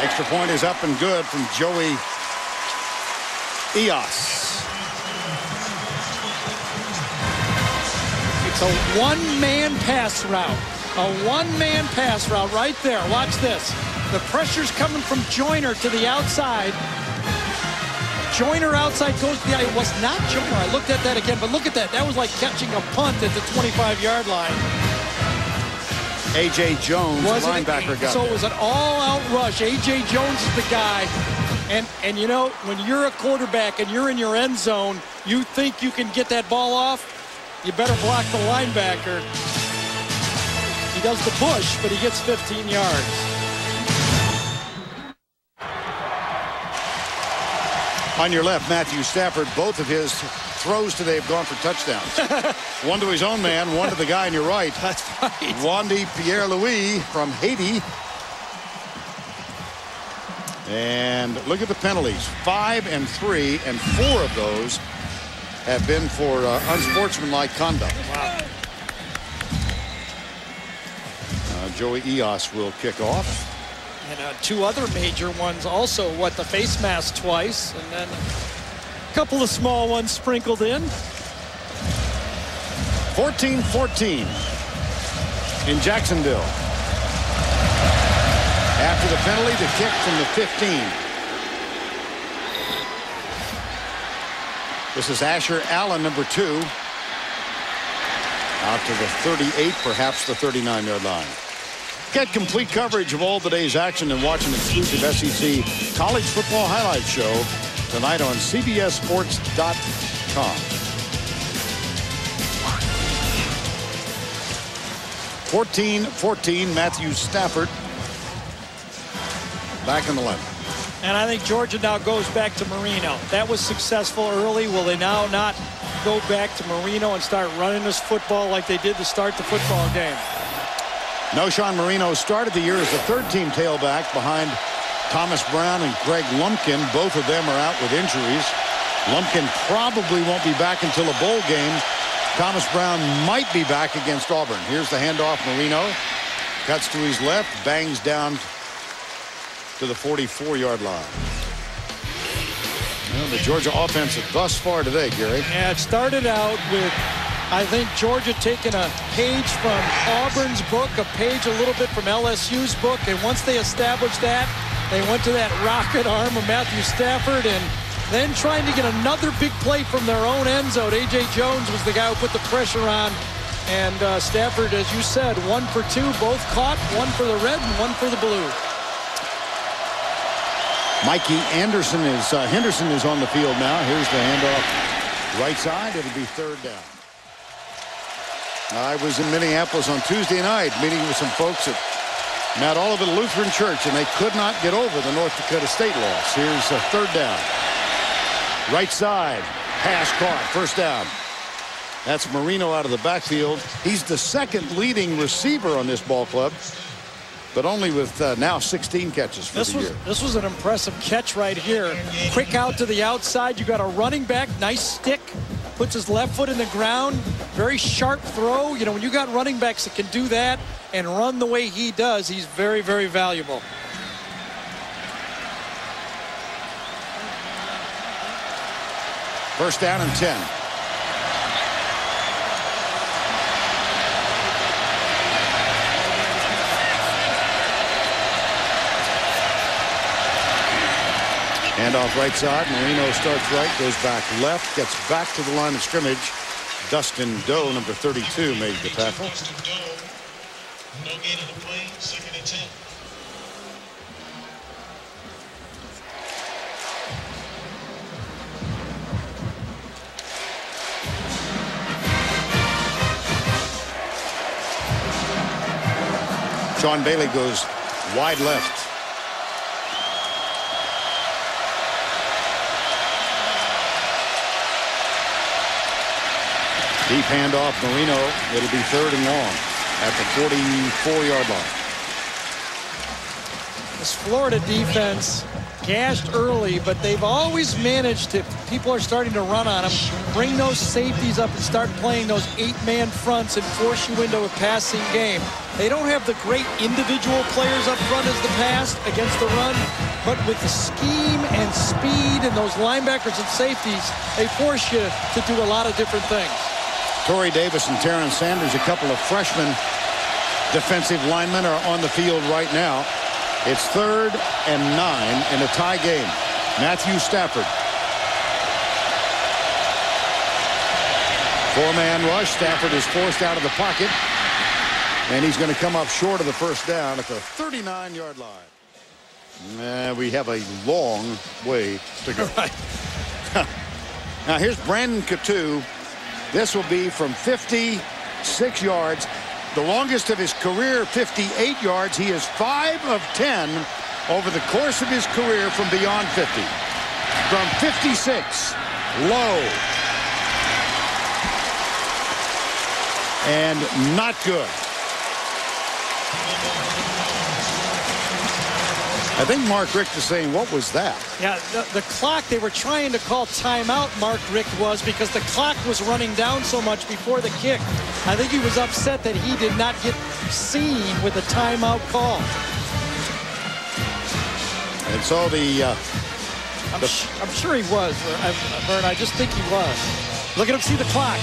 Extra point is up and good from Joey Ijjas. It's a one-man pass route. A one-man pass route right there. Watch this. The pressure's coming from Joyner to the outside. Joyner outside goes to the It was not Joyner. I looked at that again, but look at that. That was like catching a punt at the 25-yard line. A.J. Jones, it? linebacker, got So there. it was an all-out rush. A.J. Jones is the guy. And, and you know, when you're a quarterback and you're in your end zone, you think you can get that ball off, you better block the linebacker. He does the push, but he gets 15 yards. On your left, Matthew Stafford, both of his throws today have gone for touchdowns. [laughs] one to his own man, one to the guy on your right. [laughs] That's right. Wondy Pierre-Louis from Haiti. And look at the penalties. Five and three, and four of those have been for uh, unsportsmanlike conduct. Uh, Joey Ijjas will kick off. And uh, two other major ones also, what, the face mask twice, and then a couple of small ones sprinkled in. 14-14 in Jacksonville. After the penalty, the kick from the 15. This is Asher Allen, number two. Out to the 38, perhaps the 39-yard line. Get complete coverage of all today's action and watch an exclusive SEC college football highlight show tonight on CBSSports.com. 14-14, Matthew Stafford back in the line. And I think Georgia now goes back to Moreno. That was successful early. Will they now not go back to Moreno and start running this football like they did to start the football game? Knowshon Moreno started the year as the third-team tailback behind Thomas Brown and Kregg Lumpkin. Both of them are out with injuries. Lumpkin probably won't be back until a bowl game. Thomas Brown might be back against Auburn. Here's the handoff. Moreno cuts to his left, bangs down to the 44-yard line. Well, the Georgia offense thus far today, Gary. Yeah, it started out with, I think, Georgia taking a page from Auburn's book, a page a little bit from LSU's book, and once they established that, they went to that rocket arm of Matthew Stafford and then trying to get another big play from their own end zone. A.J. Jones was the guy who put the pressure on. And uh, Stafford, as you said, one for two, both caught, one for the red and one for the blue. Mikey Anderson is uh, Henderson is on the field now. Here's the handoff right side. It'll be third down. I was in Minneapolis on Tuesday night meeting with some folks at Mount Olivet Lutheran Church, and they could not get over the North Dakota State loss. Here's a third down. Right side. Pass caught. First down. That's Moreno out of the backfield. He's the second leading receiver on this ball club, but only with uh, now 16 catches for This the was year. this was an impressive catch right here. Quick out to the outside. You got a running back, nice stick, puts his left foot in the ground. Very sharp throw. You know, when you got running backs that can do that and run the way he does, he's very, very valuable. First down and 10. Handoff right side. Moreno starts right, goes back left, gets back to the line of scrimmage. Dustin Doe, number 32, made the tackle. No gain on the play, second and 10. Sean Bailey goes wide left. Deep handoff, Moreno. It'll be third and long at the 44-yard line. This Florida defense gashed early, but they've always managed to, people are starting to run on them, bring those safeties up and start playing those eight-man fronts and force you into a passing game. They don't have the great individual players up front as the past against the run, but with the scheme and speed and those linebackers and safeties, they force you to do a lot of different things. Torrey Davis and Terrence Sanders, a couple of freshman defensive linemen, are on the field right now. It's third and nine in a tie game. Matthew Stafford. Four-man rush. Stafford is forced out of the pocket. And he's going to come up short of the first down at the 39-yard line. Uh, we have a long way to go. [laughs] now here's Brandon Coutu. This will be from 56 yards. The longest of his career, 58 yards. He is 5 of 10 over the course of his career from beyond 50. From 56, low. And not good. I think Mark Richt is saying, what was that? Yeah, the, the clock, they were trying to call timeout, Mark Richt was, because the clock was running down so much before the kick. I think he was upset that he did not get seen with a timeout call. And so the uh, I'm, sh- I'm sure he was, uh, Verne. I just think he was. Look at him see the clock.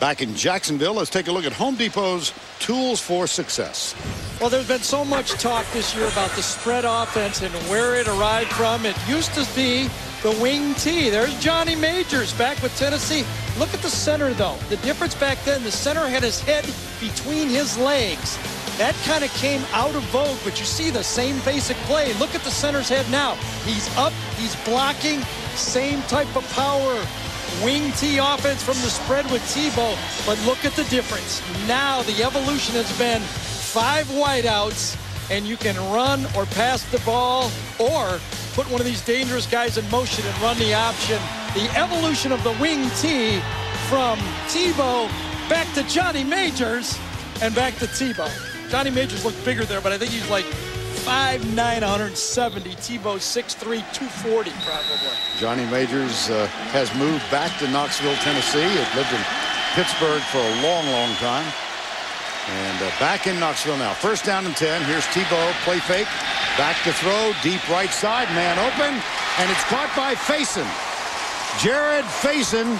Back in Jacksonville, let's take a look at Home Depot's tools for success. Well, there's been so much talk this year about the spread offense and where it arrived from. It used to be the wing T. There's Johnny Majors back with Tennessee. Look at the center, though. The difference back then, the center had his head between his legs. That kind of came out of vogue, but you see the same basic play. Look at the center's head now. He's up, he's blocking, same type of power. Wing T offense from the spread with Tebow, but look at the difference. Now the evolution has been five wideouts, and you can run or pass the ball or put one of these dangerous guys in motion and run the option. The evolution of the wing T from Tebow back to Johnny Majors and back to Tebow. Johnny Majors looked bigger there, but I think he's like 5'9", 170. Tebow 6'3", 240 probably. Johnny Majors uh, has moved back to Knoxville, Tennessee. He lived in Pittsburgh for a long, long time. And uh, back in Knoxville now. First down and 10. Here's Tebow. Play fake. Back to throw. Deep right side. Man open. And it's caught by Faison. Jared Faison,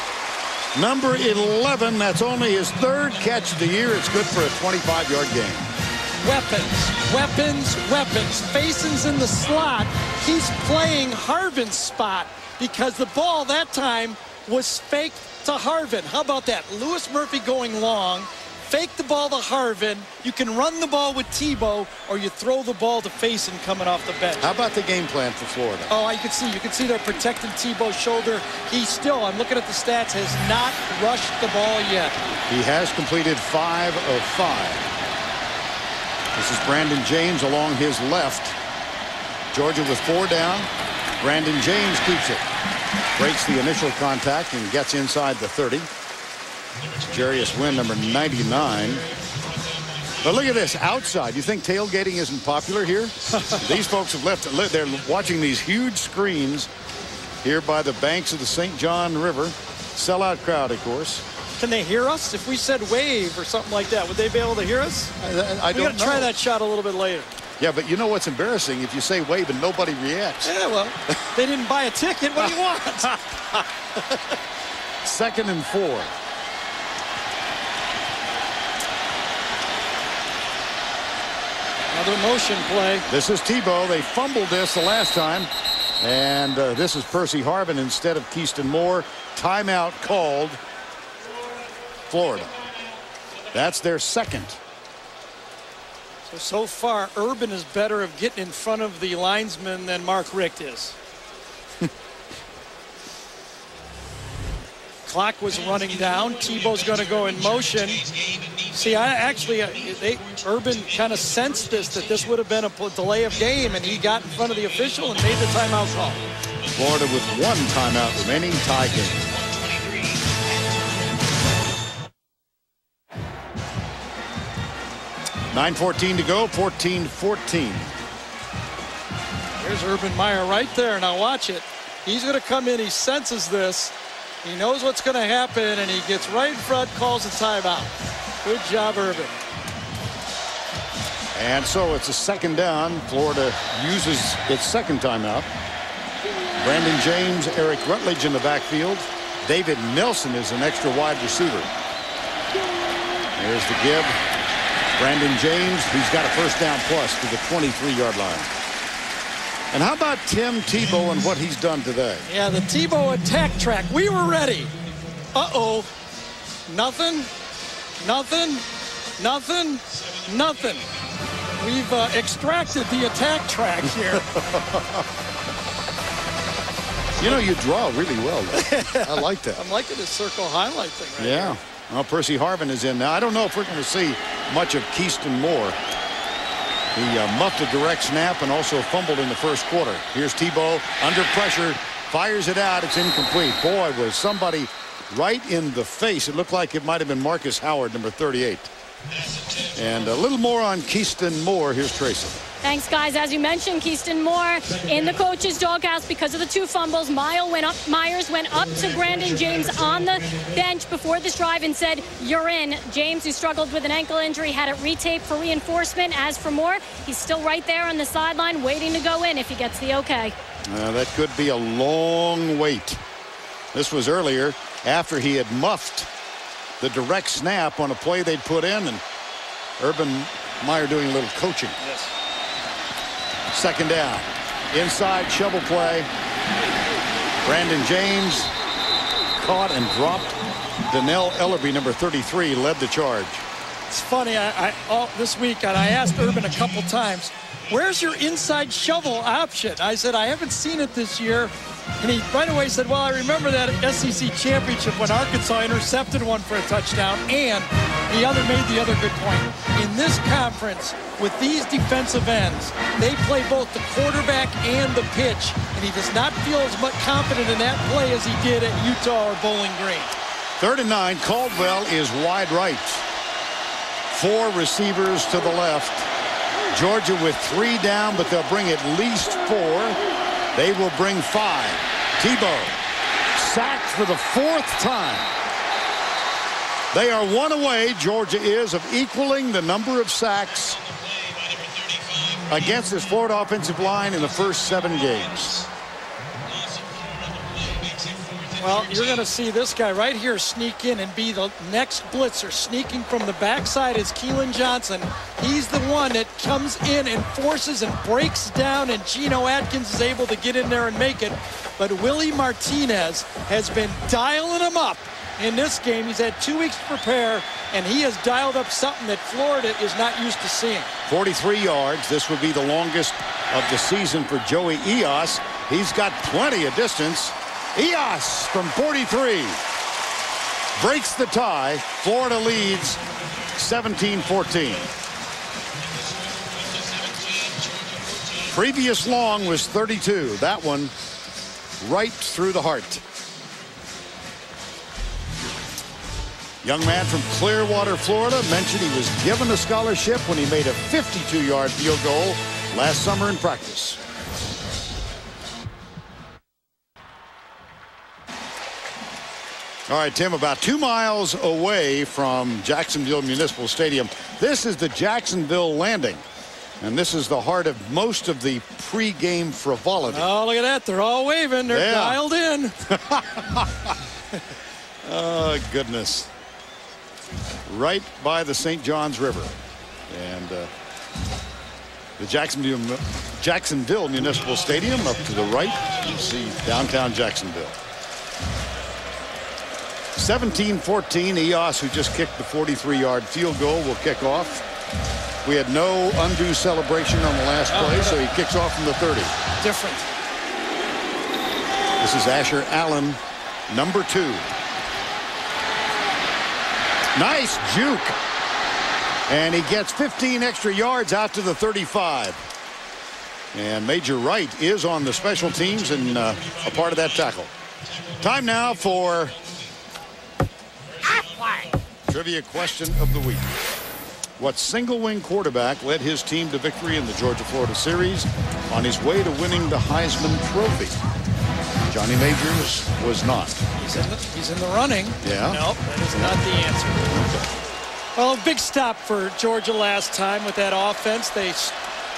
number 11. That's only his third catch of the year. It's good for a 25-yard gain. Weapons, weapons, weapons. Faison's in the slot. He's playing Harvin's spot because the ball that time was faked to Harvin. How about that? Lewis Murphy going long, fake the ball to Harvin. You can run the ball with Tebow, or you throw the ball to Faison coming off the bench. How about the game plan for Florida? Oh, you can see. You can see they're protecting Tebow's shoulder. He still, I'm looking at the stats, has not rushed the ball yet. He has completed five of five. This is Brandon James along his left. Georgia with four down. Brandon James keeps it. Breaks the initial contact and gets inside the 30. Jarius Wynn, number 99. But look at this outside. You think tailgating isn't popular here? [laughs] these folks have left. They're watching these huge screens here by the banks of the St. John River. Sellout crowd, of course. Can they hear us? If we said wave or something like that, would they be able to hear us? I, I we don't got to try that shot a little bit later. Yeah, but you know what's embarrassing? If you say wave and nobody reacts. Yeah, well, [laughs] they didn't buy a ticket. What do you want? [laughs] Second and four. Another motion play. This is Tebow. They fumbled this the last time. And uh, this is Percy Harvin instead of Kestahn Moore. Timeout called Florida. That's their second. So, so far, Urban is better of getting in front of the linesman than Mark Richt is. [laughs] Clock was running down. Tebow's going to go in motion. See, I actually, uh, they, Urban kind of sensed this, that this would have been a delay of game, and he got in front of the official and made the timeout call. Florida with one timeout remaining tie game. Nine fourteen to go. 14-14. There's Urban Meyer right there. Now watch it. He's going to come in. He senses this. He knows what's going to happen, and he gets right in front, calls a timeout. Good job, Urban. And so it's a second down. Florida uses its second timeout. Brandon James, Eric Rutledge in the backfield. David Nelson is an extra wide receiver. There's the give. Brandon James, he's got a first down plus to the 23-yard line. And how about Tim Tebow and what he's done today? Yeah, the Tebow attack track. We were ready. Uh-oh. Nothing, nothing, nothing, nothing. We've uh, extracted the attack track here. [laughs] You know, you draw really well. though. I like that. [laughs] I'm liking this circle highlight thing right Yeah. Well, Percy Harvin is in now. I don't know if we're going to see much of Kestahn Moore. He uh, muffed a direct snap and also fumbled in the first quarter. Here's Tebow under pressure, fires it out. It's incomplete. Boy, was somebody right in the face. It looked like it might have been Marcus Howard, number 38. And a little more on Kestahn Moore. Here's Tracy. Thanks, guys. As you mentioned, Kestahn Moore in the coach's doghouse because of the two fumbles. Mile went up, Myers went up to Brandon James on the bench before this drive and said, you're in. James, who struggled with an ankle injury, had it retaped for reinforcement. As for Moore, he's still right there on the sideline waiting to go in if he gets the okay. Uh, that could be a long wait. This was earlier after he had muffed the direct snap on a play they'd put in and Urban Meyer doing a little coaching. Yes. Second down. Inside shovel play. Brandon James caught and dropped. Dannell Ellerbe, number 33, led the charge. It's funny, I, I all, this week, and I asked Urban a couple times, where's your inside shovel option? I said, I haven't seen it this year. And he right away said, well, I remember that SEC championship when Arkansas intercepted one for a touchdown. And the other made the other good point. In this conference, with these defensive ends, they play both the quarterback and the pitch. And he does not feel as much confident in that play as he did at Utah or Bowling Green. Third and nine, Caldwell is wide right. Four receivers to the left. Georgia with three down, but they'll bring at least four. They will bring five. Tebow sacked for the fourth time. They are one away, Georgia is, of equaling the number of sacks against this Florida offensive line in the first seven games. Well, you're going to see this guy right here sneak in and be the next blitzer. Sneaking from the backside is Keelan Johnson. He's the one that comes in and forces and breaks down, and Geno Atkins is able to get in there and make it. But Willie Martinez has been dialing him up in this game. He's had two weeks to prepare, and he has dialed up something that Florida is not used to seeing. 43 yards. This would be the longest of the season for Joey Ijjas. He's got plenty of distance. Ijjas from 43 breaks the tie. Florida leads 17-14. Previous long was 32. That one right through the heart. Young man from Clearwater, Florida, mentioned he was given a scholarship when he made a 52-yard field goal last summer in practice. All right, Tim, about two miles away from Jacksonville Municipal Stadium. This is the Jacksonville Landing. And this is the heart of most of the pregame frivolity. Oh, look at that. They're all waving. They're Yeah. dialed in. [laughs] [laughs] Oh, goodness. Right by the St. Johns River. And uh, the Jacksonville, Jacksonville Municipal Stadium up to the right. You see downtown Jacksonville. 17-14, Ijjas, who just kicked the 43-yard field goal, will kick off. We had no undue celebration on the last Oh, play, so he kicks off from the 30. Different. This is Asher Allen, number two. Nice juke. And he gets 15 extra yards out to the 35. And Major Wright is on the special teams and uh, a part of that tackle. Time now for trivia question of the week. What single wing quarterback led his team to victory in the Georgia Florida series on his way to winning the Heisman Trophy? Johnny Majors was not. He's in the, he's in the running. Yeah. Nope, that is not the answer. Well, a big stop for Georgia last time with that offense. They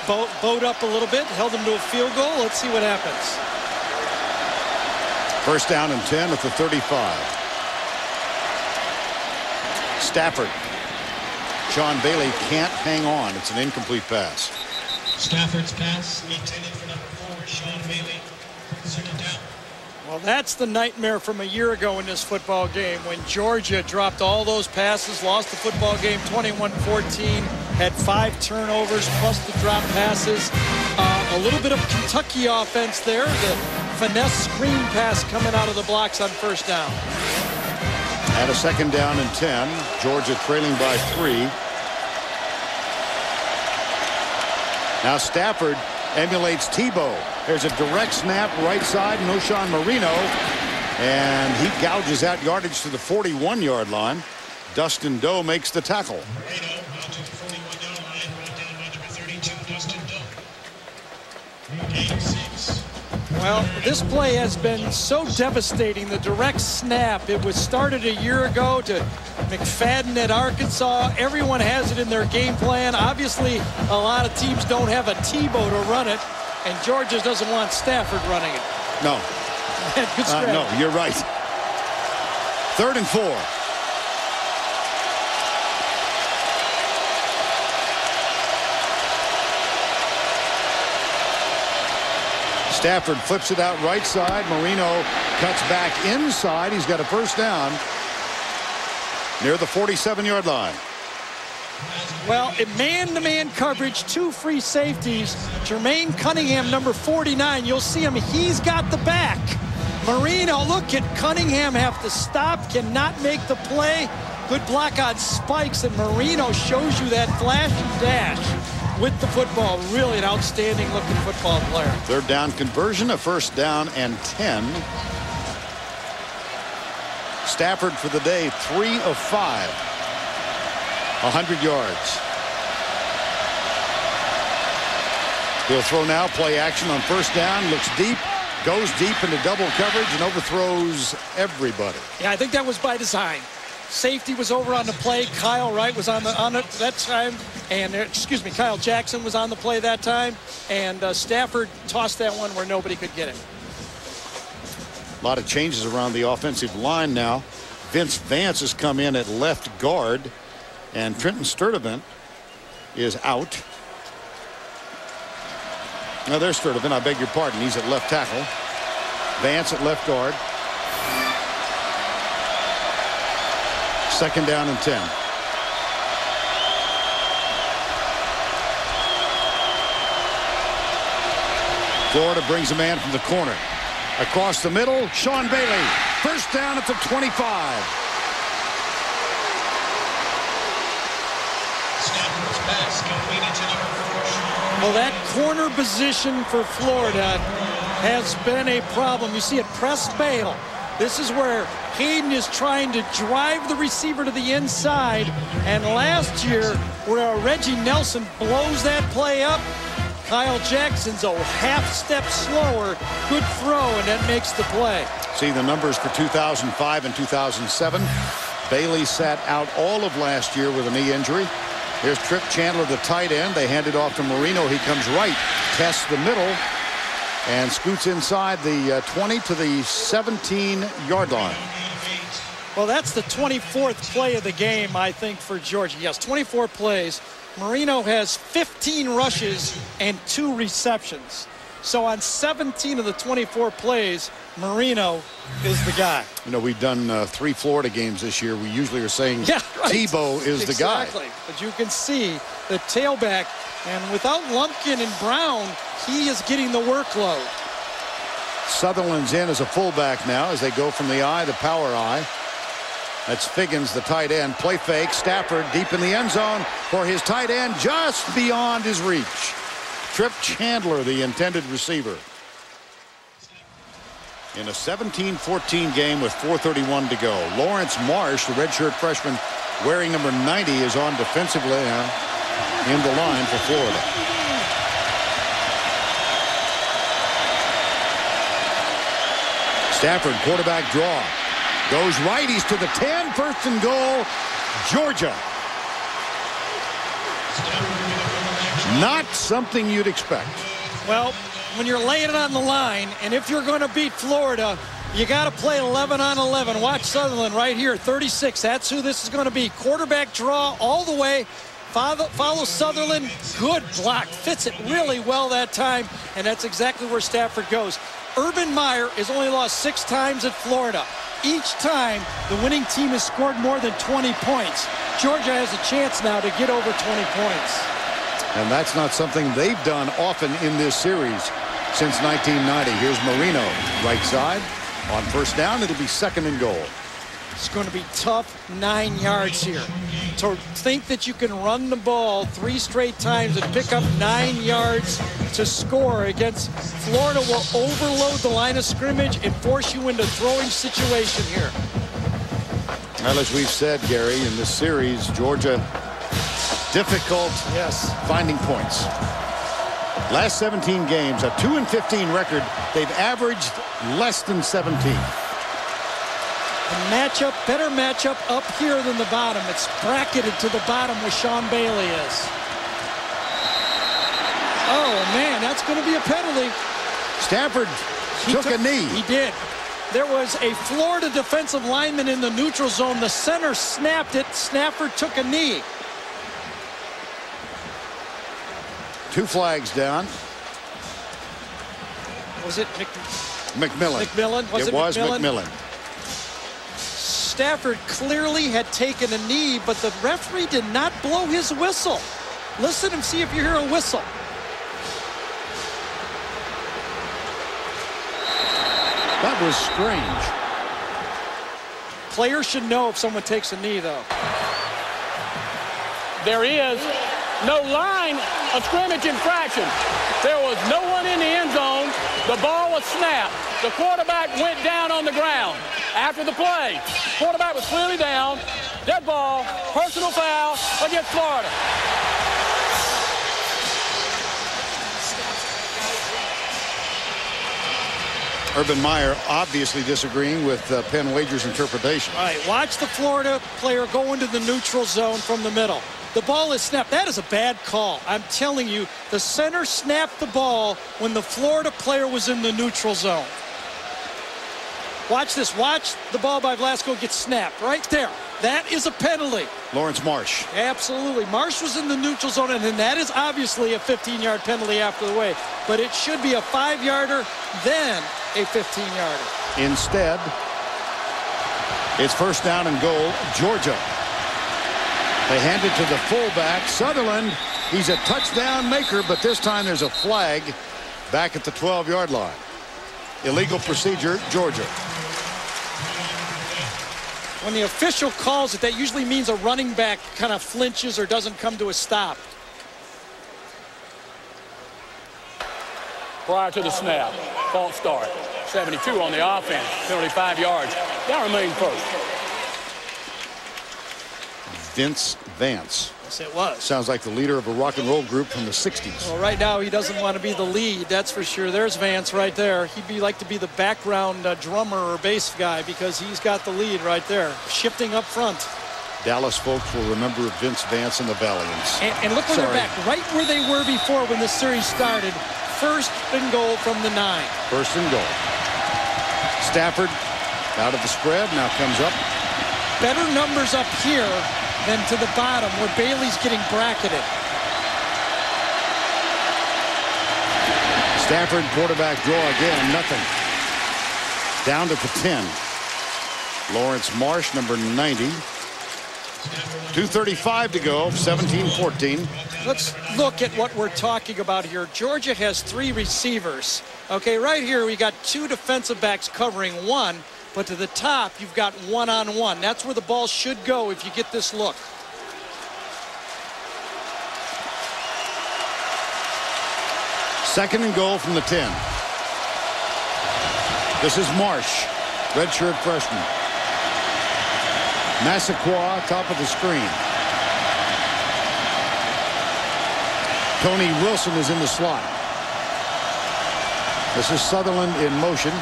bow, bowed up a little bit, held them to a field goal. Let's see what happens. First down and 10 at the 35. Stafford. Sean Bailey can't hang on. It's an incomplete pass. Stafford's pass intended for number four, Sean Bailey. Second down. Well, that's the nightmare from a year ago in this football game when Georgia dropped all those passes, lost the football game 21-14, had five turnovers plus the drop passes. Uh, a little bit of Kentucky offense there. The finesse screen pass coming out of the blocks on first down. At a second down and 10. Georgia trailing by three. Now Stafford emulates Tebow. There's a direct snap right side. Knowshon Moreno. And he gouges out yardage to the 41-yard line. Dustin Doe makes the tackle. Reno Well, this play has been so devastating. The direct snap. It was started a year ago to McFadden at Arkansas. Everyone has it in their game plan. Obviously, a lot of teams don't have a Tebow to run it, and Georgia doesn't want Stafford running it. No, [laughs] Good uh, no, you're right. Third and four. Stafford flips it out right side. Moreno cuts back inside. He's got a first down. near the 47-yard line. Well, in man-to-man coverage, two free safeties. Jermaine Cunningham, number 49. You'll see him. He's got the back. Moreno, look at Cunningham have to stop, cannot make the play. Good block on Spikes, and Moreno shows you that flash and dash with the football. Really an outstanding looking football player. Third down conversion, a first down and 10. Stafford for the day, three of five. 100 yards. He'll throw now, play action on first down, looks deep, goes deep into double coverage and overthrows everybody. Yeah, I think that was by design. Safety was over on the play. Kyle Wright was on the on that time, and uh, excuse me, Kyle Jackson was on the play that time, and uh, Stafford tossed that one where nobody could get it. A lot of changes around the offensive line now. Vince Vance has come in at left guard, and Trenton Sturdivant is out. Now there's Sturdivant. I beg your pardon. He's at left tackle. Vance at left guard. Second down and 10. Florida brings a man from the corner. Across the middle, Sean Bailey. First down at the 25. Stafford's pass completed to number four. Well, that corner position for Florida has been a problem. You see it press bail. This is where Haden is trying to drive the receiver to the inside. And last year, where Reggie Nelson blows that play up, Kyle Jackson's a half step slower. Good throw, and that makes the play. See the numbers for 2005 and 2007. Bailey sat out all of last year with a knee injury. Here's Tripp Chandler, the tight end. They hand it off to Moreno. He comes right, tests the middle, and scoots inside the uh, 20 to the 17-yard line. Well, that's the 24th play of the game, I think, for Georgia. Yes, 24 plays. Moreno has 15 rushes and two receptions. So on 17 of the 24 plays, Moreno is the guy. You know, we've done uh, three Florida games this year. We usually are saying Yeah, [laughs] right. Tebow is the guy. Exactly. But you can see the tailback, and without Lumpkin and Brown, he is getting the workload. Southerland's in as a fullback now as they go from the eye, the power eye. That's Figgins, the tight end. Play fake. Stafford deep in the end zone for his tight end just beyond his reach. Tripp Chandler, the intended receiver. In a 17-14 game with 4.31 to go. Lawrence Marsh, the redshirt freshman wearing number 90, is on defensively in the line for Florida. Stafford, quarterback draw. Goes right. He's to the 10. First and goal. Georgia. Not something you'd expect. Well, when you're laying it on the line, and if you're going to beat Florida, you got to play 11 on 11. Watch Southerland right here, 36. That's who this is going to be. Quarterback draw all the way. Follow, follow Southerland. Good block. Fits it really well that time, and that's exactly where Stafford goes. Urban Meyer has only lost six times at Florida. Each time, the winning team has scored more than 20 points. Georgia has a chance now to get over 20 points. And that's not something they've done often in this series since 1990. Here's Moreno, right side. On first down, it'll be second and goal. It's going to be tough nine yards here. To think that you can run the ball three straight times and pick up nine yards to score against Florida will overload the line of scrimmage and force you into throwing situation here. Well, as we've said, Gary, in this series, Georgia difficult Yes. finding points. Last 17 games, a 2 and 15 record. They've averaged less than 17. A matchup, better matchup up here than the bottom. It's bracketed to the bottom where Sean Bailey is. Oh, man, that's going to be a penalty. Stafford He took, a knee. He did. There was a Florida defensive lineman in the neutral zone. The center snapped it. Stafford took a knee. Two flags down. Was it Mc... McMillan. McMillan? Was it was McMillan? McMillan. Stafford clearly had taken a knee, but the referee did not blow his whistle. Listen and see if you hear a whistle. That was strange. Players should know if someone takes a knee, though. There is no line of scrimmage infraction. There was no one in the end zone. The ball was snapped. The quarterback went down on the ground. After the play, quarterback was clearly down. Dead ball, personal foul against Florida. Urban Meyer obviously disagreeing with uh, Penn Wager's interpretation. All right, watch the Florida player go into the neutral zone from the middle. The ball is snapped. That is a bad call. I'm telling you, the center snapped the ball when the Florida player was in the neutral zone. Watch this. Watch the ball by Velasco get snapped right there. That is a penalty. Lawrence Marsh. Absolutely. Marsh was in the neutral zone, and then that is obviously a 15-yard penalty after the way. But it should be a five-yarder, then a 15-yarder. Instead, it's first down and goal, Georgia. They hand it to the fullback, Southerland. He's a touchdown maker, but this time there's a flag back at the 12-yard line. Illegal procedure, Georgia. When the official calls it, that usually means a running back kind of flinches or doesn't come to a stop. Prior to the snap, false start. 72 on the offense, penalty five yards. That remains first. Vince Vance. Yes, it was. Sounds like the leader of a rock and roll group from the 60s. Well, right now he doesn't want to be the lead, that's for sure. There's Vance right there. He'd be like to be the background uh, drummer or bass guy because he's got the lead right there, shifting up front. Dallas folks will remember Vince Vance and the Valiants. And, and look where Sorry. they're back, right where they were before when the series started. First and goal from the nine. First and goal. Stafford out of the spread, now comes up. Better numbers up here than to the bottom where Bailey's getting bracketed. Stafford quarterback draw again, nothing. Down to the 10. Lawrence Marsh, number 90. 2.35 to go, 17-14. Let's look at what we're talking about here. Georgia has three receivers. Okay, right here we got two defensive backs covering one, but to the top you've got one-on-one. That's where the ball should go if you get this look. Second and goal from the 10. This is Marsh, redshirt freshman. Massaquoi, top of the screen. Tony Wilson is in the slot. This is Sutherland in motion.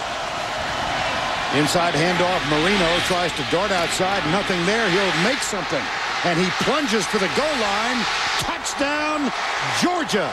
Inside handoff, Moreno tries to dart outside. Nothing there. He'll make something. And he plunges to the goal line. Touchdown, Georgia.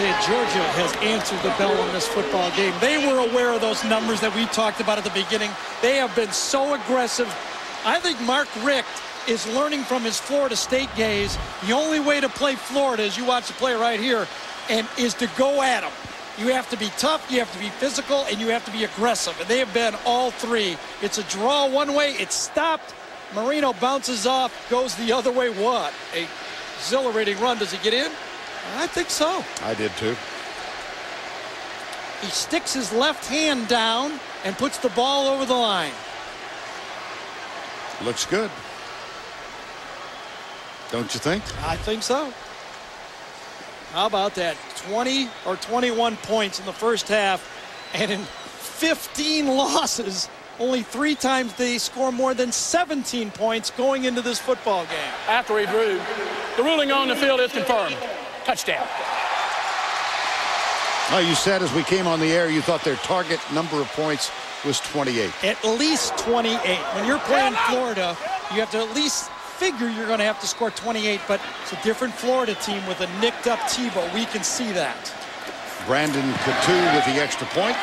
Georgia has answered the bell in this football game. They were aware of those numbers that we talked about at the beginning. They have been so aggressive. I think Mark Richt is learning from his Florida State days. The only way to play Florida, as you watch the play right here, and is to go at them. You have to be tough, you have to be physical, and you have to be aggressive. And they have been all three. It's a draw one way, it's stopped. Moreno bounces off, goes the other way. What? A exhilarating run. Does he get in? I think so. I did too. He sticks his left hand down and puts the ball over the line. Looks good. Don't you think? I think so. How about that? 20 or 21 points in the first half, and in 15 losses, only three times they score more than 17 points going into this football game. After he drew, the ruling on the field is confirmed. Touchdown. Oh, you said as we came on the air, you thought their target number of points was 28. At least 28. When you're playing Florida, you have to at least figure you're going to have to score 28, but it's a different Florida team with a nicked up Tebow. We can see that. Brandon Coutu with the extra point.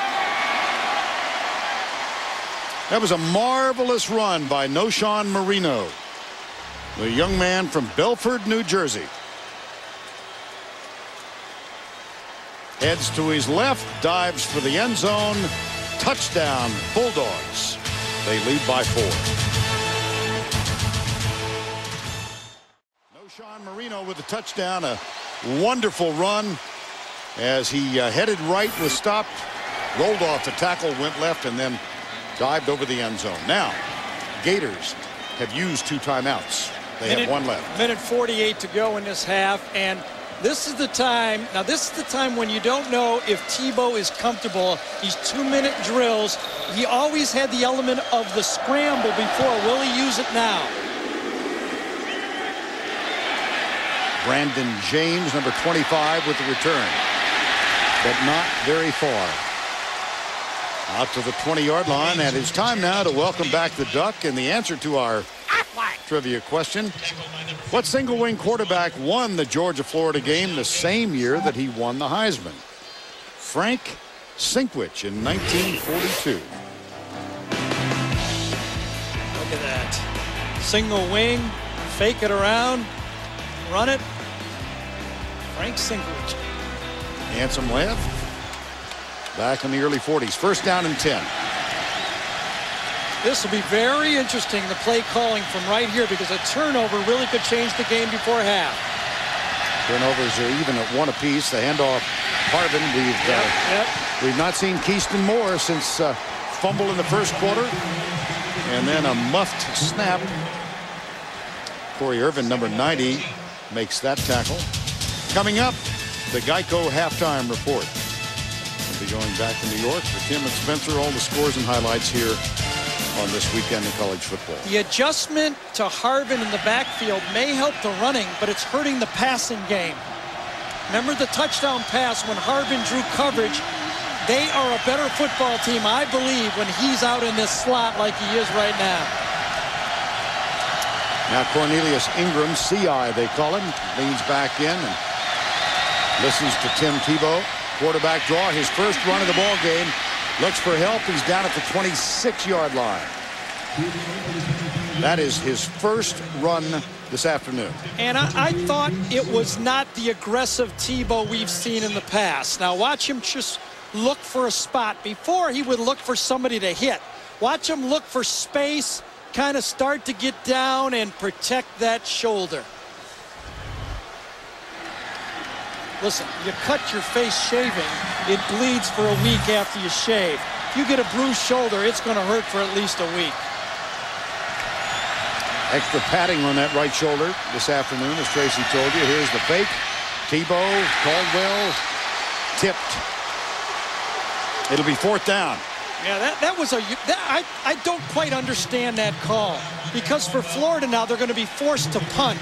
That was a marvelous run by Knowshon Moreno, the young man from Belford, New Jersey. Heads to his left, dives for the end zone. Touchdown, Bulldogs. They lead by four. Knowshon Moreno with a touchdown, a wonderful run as he uh, headed right, was stopped, rolled off the tackle, went left, and then dived over the end zone. Now, Gators have used two timeouts. They have one left. Minute 48 to go in this half, and this is the time. Now, this is the time when you don't know if Tebow is comfortable. These two-minute drills, he always had the element of the scramble before. Will he use it now? Brandon James, number 25, with the return, but not very far. Out to the 20-yard line, and it's time now to welcome back the Duck. And the answer to our trivia question, what single-wing quarterback won the Georgia-Florida game the same year that he won the Heisman? Frank Sinkwich in 1942. Look at that. Single wing, fake it around, run it. Frank Sinkwich. Handsome left. Back in the early 40s. First down and 10. This will be very interesting, the play calling from right here, because a turnover really could change the game before half. Turnovers are even at one apiece. The handoff, Harvin. We've uh, Yep. we've not seen Kestahn Moore since uh, fumble in the first quarter, and then a muffed snap. Corvey Irvin, number 90, makes that tackle. Coming up, the Geico halftime report. We'll be going back to New York for Tim and Spencer. All the scores and highlights here on this weekend in college football. The adjustment to Harvin in the backfield may help the running, but it's hurting the passing game. Remember the touchdown pass when Harvin drew coverage. They are a better football team, I believe, when he's out in this slot like he is right now. Now Cornelius Ingram, CI they call him, leans back in and listens to Tim Tebow. Quarterback draw, his first run of the ball game. Looks for help. He's down at the 26-yard line. That is his first run this afternoon. And I, I thought it was not the aggressive Tebow we've seen in the past. Now watch him just look for a spot. Before he would look for somebody to hit. Watch him look for space, kind of start to get down and protect that shoulder. Listen, you cut your face shaving, it bleeds for a week after you shave. If you get a bruised shoulder, it's going to hurt for at least a week. Extra padding on that right shoulder this afternoon, as Tracy told you. Here's the fake. Tebow, Caldwell, tipped. It'll be fourth down. Yeah, that, that was a. That, I, I don't quite understand that call because for Florida now they're going to be forced to punt.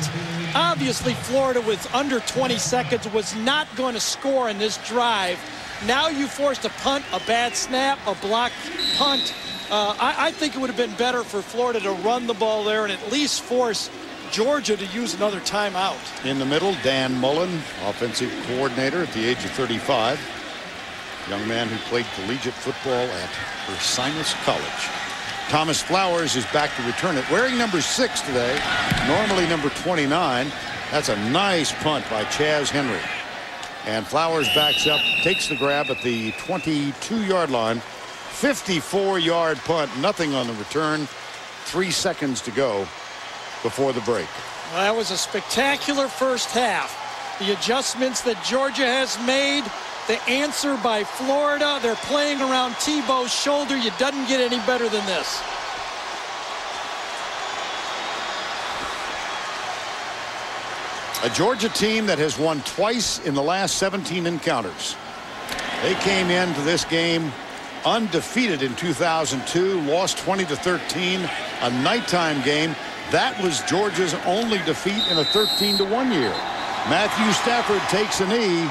Obviously, Florida with under 20 seconds was not going to score in this drive. Now you forced a punt, a bad snap, a blocked punt. Uh, I, I think it would have been better for Florida to run the ball there and at least force Georgia to use another timeout. In the middle, Dan Mullen, offensive coordinator at the age of 35. Young man who played collegiate football at Ursinus College. Thomas Flowers is back to return it, wearing number six today, normally number 29. That's a nice punt by Chas Henry. And Flowers backs up, takes the grab at the 22-yard line. 54-yard punt, nothing on the return. Three seconds to go before the break. Well, that was a spectacular first half. The adjustments that Georgia has made, the answer by Florida, they're playing around Tebow's shoulder. You doesn't get any better than this. A Georgia team that has won twice in the last 17 encounters. They came into this game undefeated in 2002, lost 20 to 13, a nighttime game. That was Georgia's only defeat in a 13 to 1 year. Matthew Stafford takes a knee.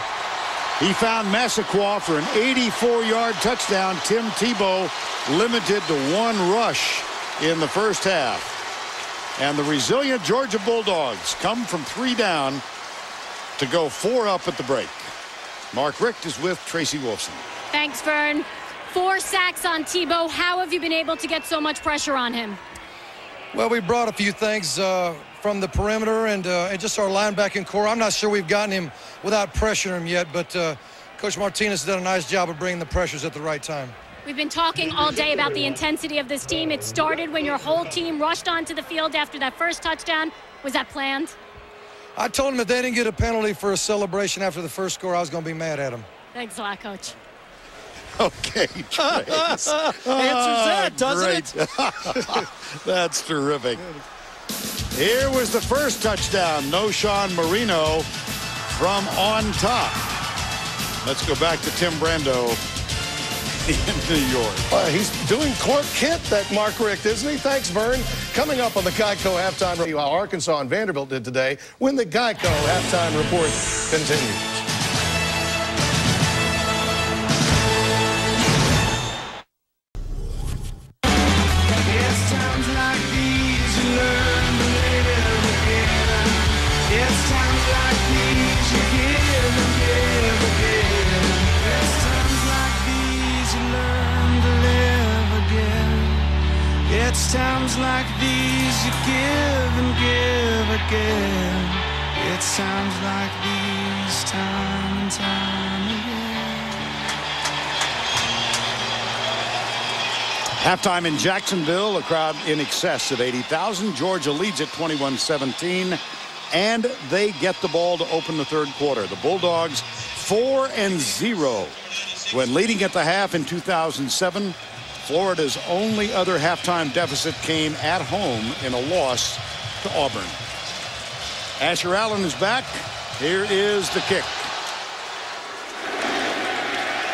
He found Massaquoi for an 84-yard touchdown. Tim Tebow limited to one rush in the first half. And the resilient Georgia Bulldogs come from three down to go four up at the break. Mark Richt is with Tracy Wolfson. Thanks, Verne. Four sacks on Tebow. How have you been able to get so much pressure on him? Well, we brought a few things uh, from the perimeter and, uh, and just our linebacking corps. I'm not sure we've gotten him without pressuring him yet, but uh, Coach Martinez has done a nice job of bringing the pressures at the right time. We've been talking all day about the intensity of this team. It started when your whole team rushed onto the field after that first touchdown. Was that planned? I told them if they didn't get a penalty for a celebration after the first score, I was going to be mad at them. Thanks a lot, Coach. [laughs] Okay, Trace. [laughs] Answers that, doesn't it? it? [laughs] That's terrific. Here was the first touchdown. Knowshon Moreno from on top. Let's go back to Tim Brando [laughs] in New York. Uh, he's doing Clark Kent, that Mark Richt, isn't he? Thanks, Verne. Coming up on the Geico halftime review, how Arkansas and Vanderbilt did today when the Geico halftime report continues. It's times like these you learn to live again. It's times like these you give and give again. It's times like these, time and time again. Halftime in Jacksonville, a crowd in excess of 80,000. Georgia leads at 21-17, and they get the ball to open the third quarter. The Bulldogs 4 and 0 when leading at the half in 2007. Florida's only other halftime deficit came at home in a loss to Auburn. Asher Allen is back. Here is the kick.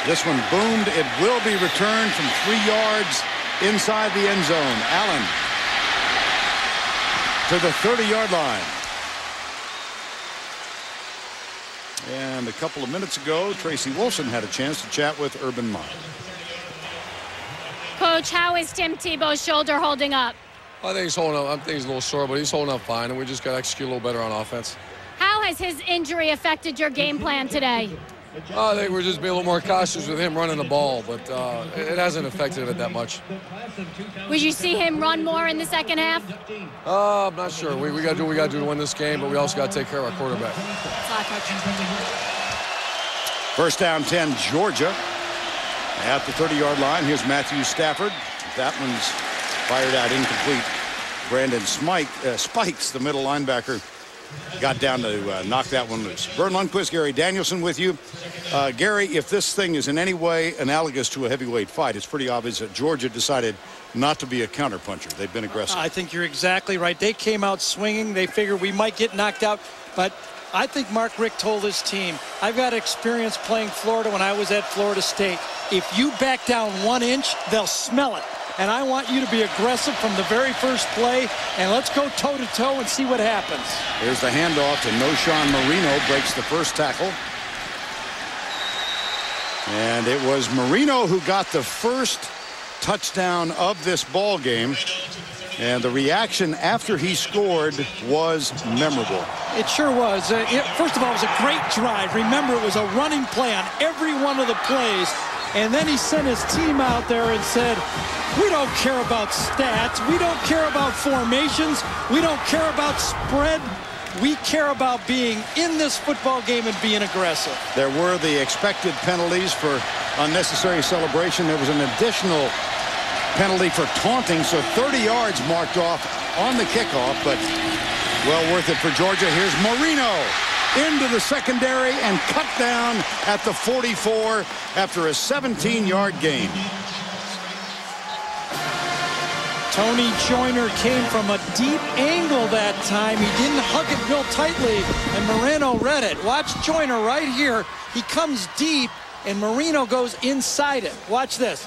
This one boomed. It will be returned from three yards inside the end zone. Allen to the 30-yard line. And a couple of minutes ago, Tracy Wolfson had a chance to chat with Urban Meyer. Coach, how is Tim Tebow's shoulder holding up? I think he's holding up. I think he's a little sore, but he's holding up fine, and we just got to execute a little better on offense. How has his injury affected your game plan today? I think we're just being a little more cautious with him running the ball, but uh, it it hasn't affected it that much. Would you see him run more in the second half? Uh, I'm not sure. We, we got to do what we got to do to win this game, but we also got to take care of our quarterback. Thanks a lot, Coach. First down 10, Georgia. At the 30-yard line, here's Matthew Stafford. That one's fired out incomplete. Brandon Smike, uh, Spikes, the middle linebacker, got down to uh, knock that one loose. Verne Lundquist, Gary Danielson with you. Uh, Gary, if this thing is in any way analogous to a heavyweight fight, it's pretty obvious that Georgia decided not to be a counterpuncher. They've been aggressive. I think you're exactly right. They came out swinging. They figured we might get knocked out, but I think Mark Richt told his team, I've got experience playing Florida when I was at Florida State. If you back down one inch, they'll smell it. And I want you to be aggressive from the very first play, and let's go toe-to-toe -toe and see what happens. Here's the handoff to Knowshon Moreno, breaks the first tackle. And it was Moreno who got the first touchdown of this ball game. And the reaction after he scored was memorable. It sure was. Uh, it, first of all, it was a great drive. Remember, it was a running play on every one of the plays. And then he sent his team out there and said, we don't care about stats. We don't care about formations. We don't care about spread. We care about being in this football game and being aggressive. There were the expected penalties for unnecessary celebration. There was an additional penalty for taunting, so 30 yards marked off on the kickoff, but well worth it for Georgia. Here's Moreno into the secondary and cut down at the 44 after a 17-yard gain. Tony Joyner came from a deep angle that time. He didn't hug it real tightly, and Moreno read it. Watch Joyner right here. He comes deep, and Moreno goes inside it. Watch this.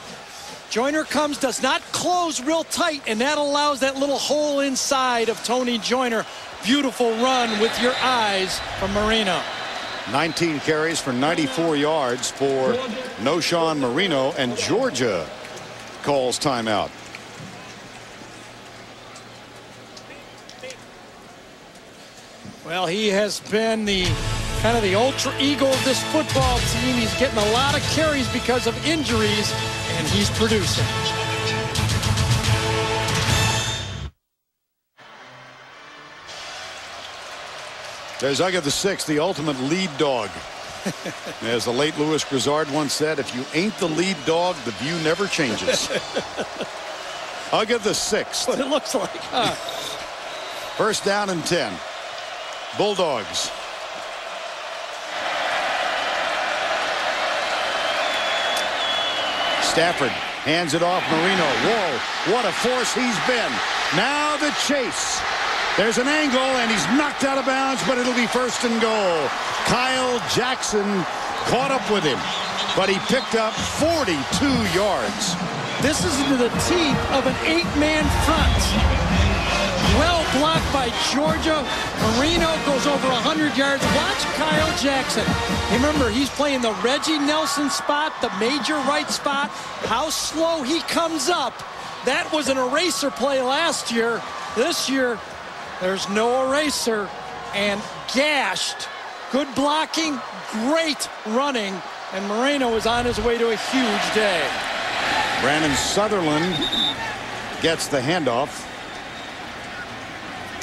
Joyner comes, does not close real tight, and that allows that little hole inside of Tony Joyner. Beautiful run with your eyes from Moreno. 19 carries for 94 yards for Knowshon Moreno, and Georgia calls timeout. Well, he has been the kind of the ultra ego of this football team. He's getting a lot of carries because of injuries, and he's producing. There's Uga the sixth, the ultimate lead dog. [laughs] As the late Lewis Grizzard once said, if you ain't the lead dog, the view never changes. [laughs] Uga the sixth. What it looks like, huh? [laughs] First down and 10. Bulldogs. Stafford hands it off Moreno. Whoa, what a force he's been. Now the chase. There's an angle, and he's knocked out of bounds, but it'll be first and goal. Kyle Jackson caught up with him, but he picked up 42 yards. This is into the teeth of an eight-man front. Well blocked by Georgia. Moreno goes over 100 yards. Watch Kyle Jackson. Remember, he's playing the Reggie Nelson spot, the major right spot. How slow he comes up. That was an eraser play last year. This year, there's no eraser. And gashed. Good blocking, great running. And Moreno is on his way to a huge day. Brannan Southerland gets the handoff.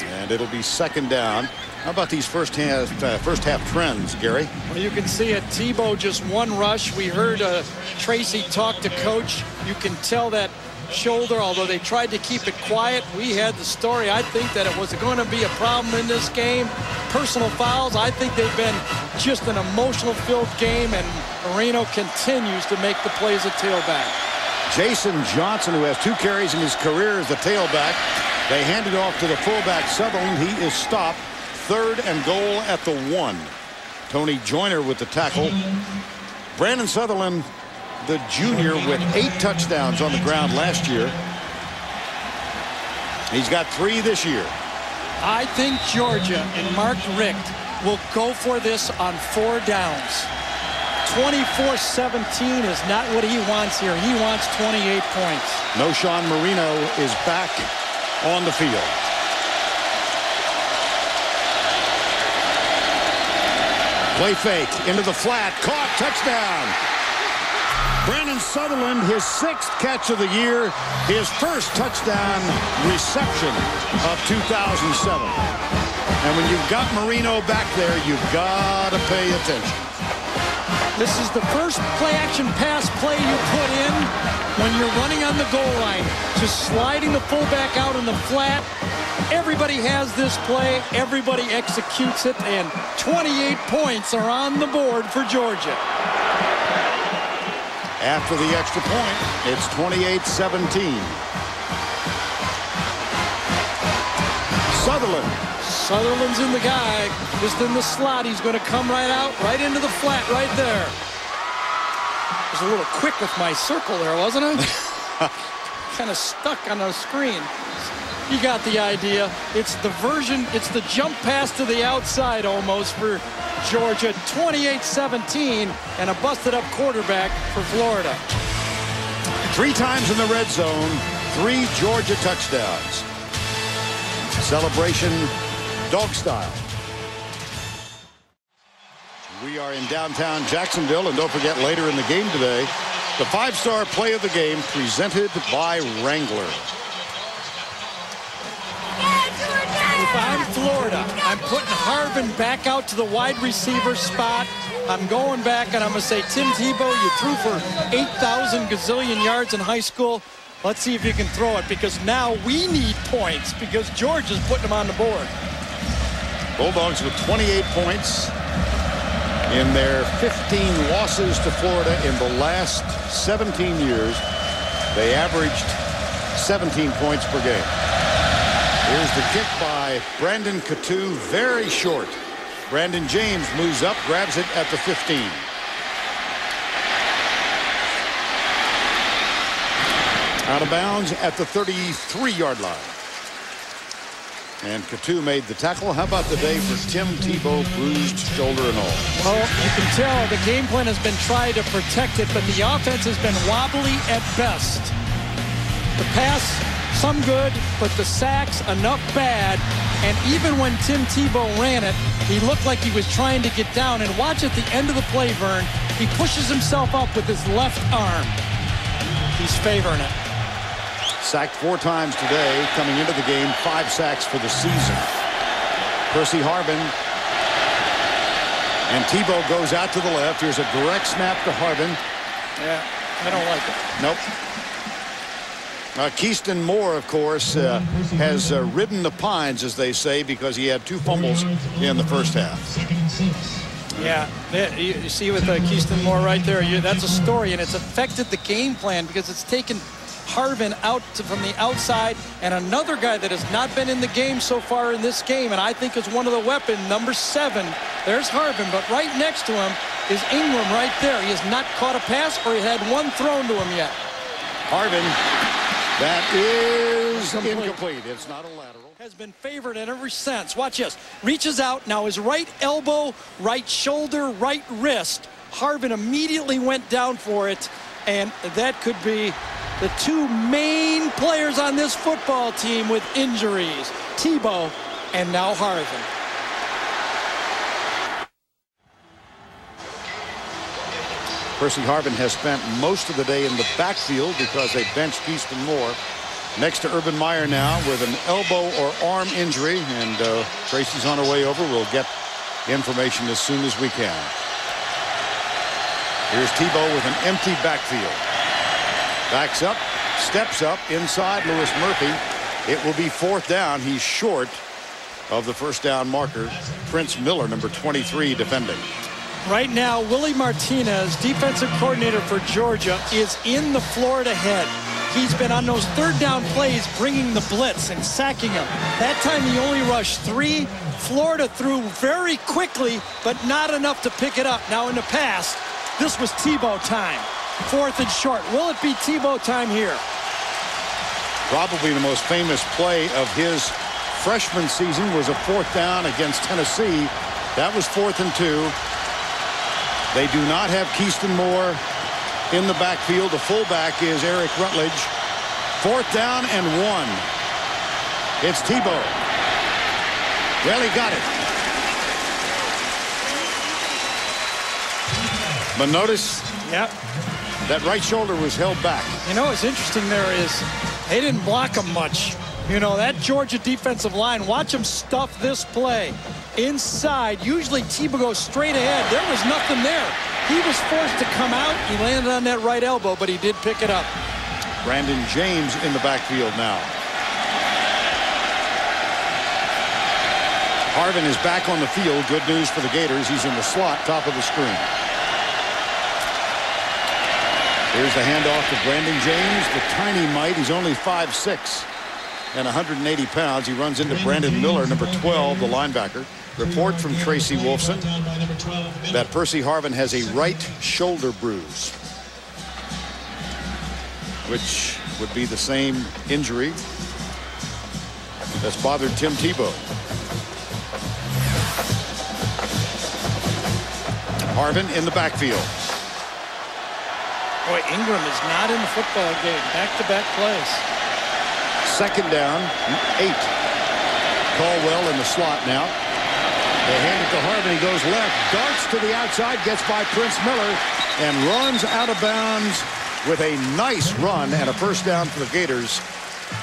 And it'll be second down. How about these first half, uh, first half trends, Gary? Well, you can see it. Tebow just one rush. We heard uh, Tracy talk to coach. You can tell that shoulder, although they tried to keep it quiet. We had the story. I think that it was going to be a problem in this game. Personal fouls. I think they've been just an emotional-filled game, and Moreno continues to make the plays at tailback. Jason Johnson, who has two carries in his career as the tailback. They hand it off to the fullback Southerland. He is stopped. Third and goal at the one. Tony Joyner with the tackle. Brannan Southerland, the junior, with eight touchdowns on the ground last year. He's got three this year. I think Georgia and Mark Richt will go for this on four downs. 24-17 is not what he wants here. He wants 28 points. Knowshon Moreno is back on the field. Play fake into the flat. Caught. Touchdown. Brannan Southerland, his sixth catch of the year, his first touchdown reception of 2007. And when you've got Moreno back there, you've got to pay attention. This is the first play-action pass play you put in when you're running on the goal line. Just sliding the fullback out in the flat. Everybody has this play. Everybody executes it. And 28 points are on the board for Georgia. After the extra point, it's 28-17. Southerland. Southerland's in the guy. Just in the slot. He's going to come right out, right into the flat right there. I was a little quick with my circle there, wasn't I? kind of stuck on the screen. You got the idea. It's the version, it's the jump pass to the outside almost for Georgia. 28-17 and a busted up quarterback for Florida. Three times in the red zone, three Georgia touchdowns. Celebration dog style. We are in downtown Jacksonville, and don't forget later in the game today, the five-star play of the game presented by Wrangler. If I'm Florida, I'm putting Harvin back out to the wide receiver spot. I'm going back and I'm going to say, Tim Tebow, you threw for 8,000 gazillion yards in high school. Let's see if you can throw it because now we need points because George is putting them on the board. Bulldogs with 28 points in their 15 losses to Florida in the last 17 years. They averaged 17 points per game. Here's the kick by Brandon Coutu, very short. Brandon James moves up, grabs it at the 15. Out of bounds at the 33-yard line. And Coutu made the tackle. How about the day for Tim Tebow, bruised shoulder and all? Well, you can tell the game plan has been trying to protect it, but the offense has been wobbly at best. The pass some good, but the sacks, enough bad. And even when Tim Tebow ran it, he looked like he was trying to get down. And watch at the end of the play, Vern, he pushes himself up with his left arm. He's favoring it. Sacked four times today, coming into the game, five sacks for the season. Percy Harvin. And Tebow goes out to the left. Here's a direct snap to Harvin. Yeah, I don't like it. Nope. Uh, Kestahn Moore, of course, uh, has uh, ridden the pines, as they say, because he had two fumbles in the first half. Yeah, you, see with uh, Kestahn Moore right there, you, that's a story, and it's affected the game plan because it's taken Harvin out to, from the outside, and another guy that has not been in the game so far in this game, and I think is one of the weapons, number seven. There's Harvin, but right next to him is Ingram right there. He has not caught a pass, or he had one thrown to him yet. Harvin, that is incomplete. It's not a lateral. Has been favored in every sense. Watch this. Reaches out. Now his right elbow, right shoulder, right wrist. Harvin immediately went down for it, and that could be the two main players on this football team with injuries, Tebow and now Harvin. Percy Harvin has spent most of the day in the backfield because they benched Kestahn Moore. Next to Urban Meyer now with an elbow or arm injury, and uh, Tracy's on her way over. We'll get information as soon as we can. Here's Tebow with an empty backfield. Backs up, steps up inside Louis Murphy. It will be fourth down. He's short of the first down marker. Prince Miller, number 23, defending. Right now, Willie Martinez, defensive coordinator for Georgia, is in the Florida head. He's been on those third down plays bringing the blitz and sacking him. That time he only rushed three. Florida threw very quickly, but not enough to pick it up. Now in the past, this was Tebow time. Fourth and short. Will it be Tebow time here? Probably the most famous play of his freshman season was a fourth down against Tennessee. That was fourth and two. They do not have Kestahn Moore in the backfield. The fullback is Eric Rutledge. Fourth down and one. It's Tebow. Well, he got it. But notice yep. that right shoulder was held back. You know what's interesting there is they didn't block him much. You know, that Georgia defensive line, watch him stuff this play. Inside, usually Tebow goes straight ahead. There was nothing there. He was forced to come out. He landed on that right elbow, but he did pick it up. Brandon James in the backfield now. Harvin is back on the field. Good news for the Gators. He's in the slot, top of the screen. Here's the handoff to Brandon James, the tiny mite. He's only 5'6 and 180 pounds. He runs into Brandon Miller, number 12, the linebacker. Report from Tracy Wolfson that Percy Harvin has a right shoulder bruise, which would be the same injury that's bothered Tim Tebow. Harvin in the backfield. Boy, Ingram is not in the football game. Back-to-back -back plays. Second down, eight. Caldwell in the slot now. They hand it to Harvin. He goes left, darts to the outside, gets by Prince Miller, and runs out of bounds with a nice run and a first down for the Gators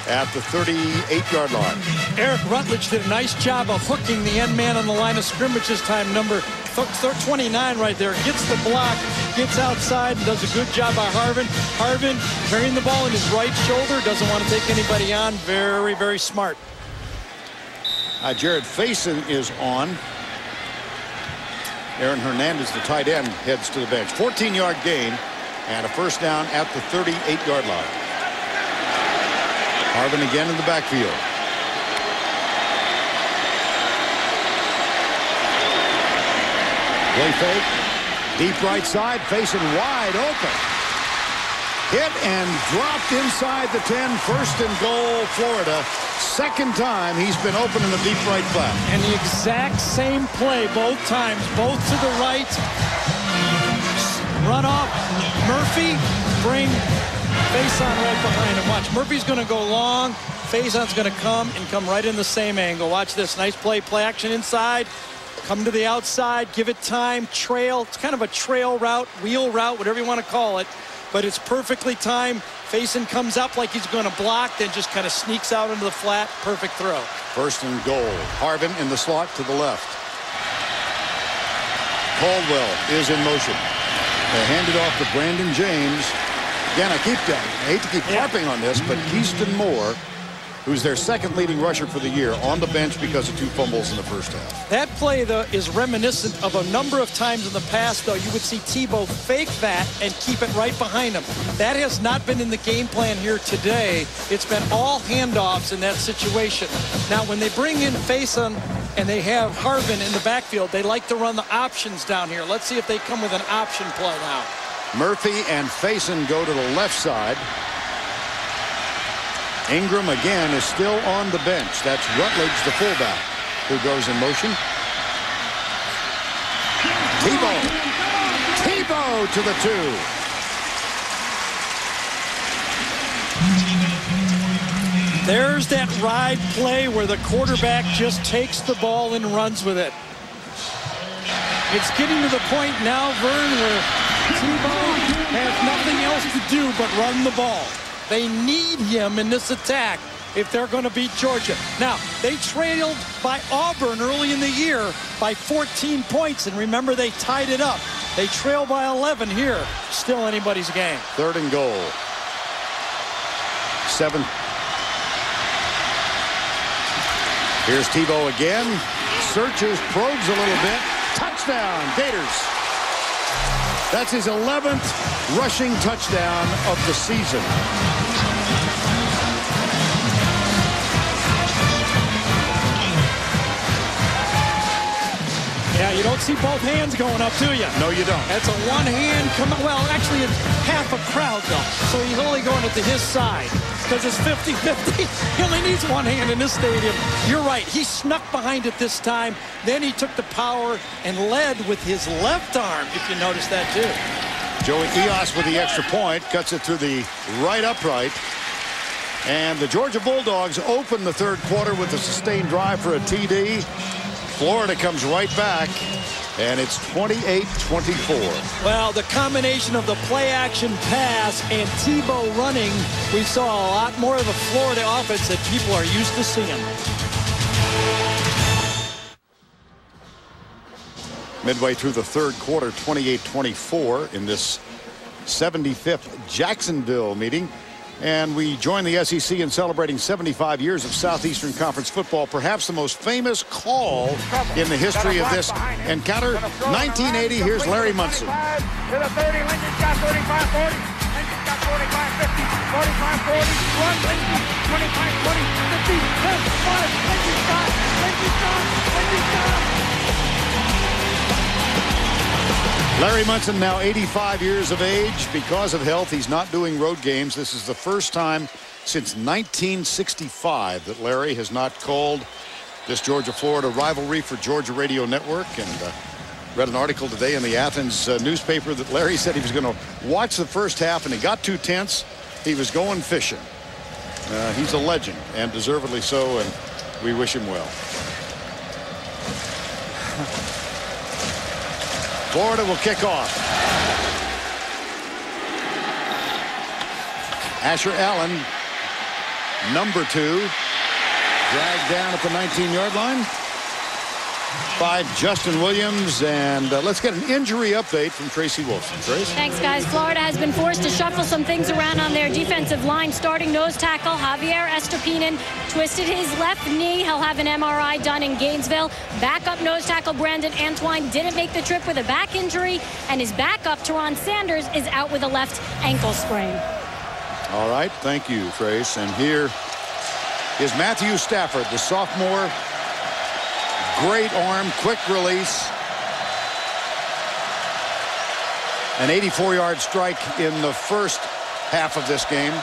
at the 38-yard line. Eric Rutledge did a nice job of hooking the end man on the line of scrimmage this time. Number 29 right there. Gets the block, gets outside, and does a good job by Harvin. Harvin carrying the ball in his right shoulder, doesn't want to take anybody on. Very, very smart. Uh, Jarred Fayson is on. Aaron Hernandez, the tight end, heads to the bench. 14-yard gain and a first down at the 38-yard line. Harvin again in the backfield. Play fake. Deep right side, facing wide open. Hit and dropped inside the 10. First and goal, Florida. Second time he's been open in the deep right flat. And the exact same play both times. Both to the right. Run off. Murphy bring Fayson right behind him. Watch, Murphy's going to go long. Fayson's going to come and come right in the same angle. Watch this. Nice play, play action inside. Come to the outside, give it time, trail. It's kind of a trail route, wheel route, whatever you want to call it. But it's perfectly timed. Fayson comes up like he's going to block, then just kind of sneaks out into the flat. Perfect throw. First and goal. Harvin in the slot to the left. Caldwell is in motion. They hand it off to Brandon James. Again, I keep I hate to keep harping on this, but Kestahn Moore, who's their second leading rusher for the year, on the bench because of two fumbles in the first half. That play, though, is reminiscent of a number of times in the past, though. You would see Tebow fake that and keep it right behind him. That has not been in the game plan here today. It's been all handoffs in that situation. Now, when they bring in Fayson and they have Harvin in the backfield, they like to run the options down here. Let's see if they come with an option play now. Murphy and Fayson go to the left side. Ingram again is still on the bench. That's Rutledge, the fullback, who goes in motion. Tebow. Tebow to the two. There's that ride play where the quarterback just takes the ball and runs with it. It's getting to the point now, Verne, where Tebow has nothing else to do but run the ball. They need him in this attack if they're going to beat Georgia. Now, they trailed by Auburn early in the year by 14 points, and remember they tied it up. They trail by 11 here. Still anybody's game. Third and goal. Seven. Here's Tebow again. Searches, probes a little bit. Touchdown, Gators. That's his 11th rushing touchdown of the season. Yeah, you don't see both hands going up, do you? No, you don't. That's a one hand come Well, actually, it's half a crowd, though. So he's only going it to his side because it's 50-50. [laughs] He only needs one hand in this stadium. You're right. He snuck behind it this time. Then he took the power and led with his left arm, if you notice that, too. Joey Ijjas with the extra point. Cuts it through the right upright. And the Georgia Bulldogs open the third quarter with a sustained drive for a TD. Florida comes right back, and it's 28-24. Well, the combination of the play-action pass and Tebow running, we saw a lot more of the Florida offense that people are used to seeing. Midway through the third quarter, 28-24 in this 75th Jacksonville meeting. And we join the SEC in celebrating 75 years of Southeastern Conference football, perhaps the most famous call in the history of this encounter. 1980, here's Larry Munson. To the 30, Lincoln's got 35, 40. Lincoln's got 45, 50, 45, 40. Run, Lincoln, 25, 20, 50, 10, 5. Lincoln's got, Lincoln's got, Lincoln's got. Larry Munson now 85 years of age. Because of health, he's not doing road games. This is the first time since 1965 that Larry has not called this Georgia-Florida rivalry for Georgia Radio Network. And uh, read an article today in the Athens uh, newspaper that Larry said he was going to watch the first half and he got too tense. He was going fishing. Uh, he's a legend and deservedly so, and we wish him well. Florida will kick off. Asher Allen, number two, dragged down at the 19-yard line by Justin Williams. And uh, let's get an injury update from Tracy Wolfson. Trace? Thanks, guys. Florida has been forced to shuffle some things around on their defensive line. Starting nose tackle Javier Estopinan twisted his left knee. He'll have an MRI done in Gainesville. Backup nose tackle Brandon Antwine didn't make the trip with a back injury. And his backup, Teron Sanders, is out with a left ankle sprain. All right. Thank you, Trace. And here is Matthew Stafford, the sophomore. Great arm, quick release. An 84-yard strike in the first half of this game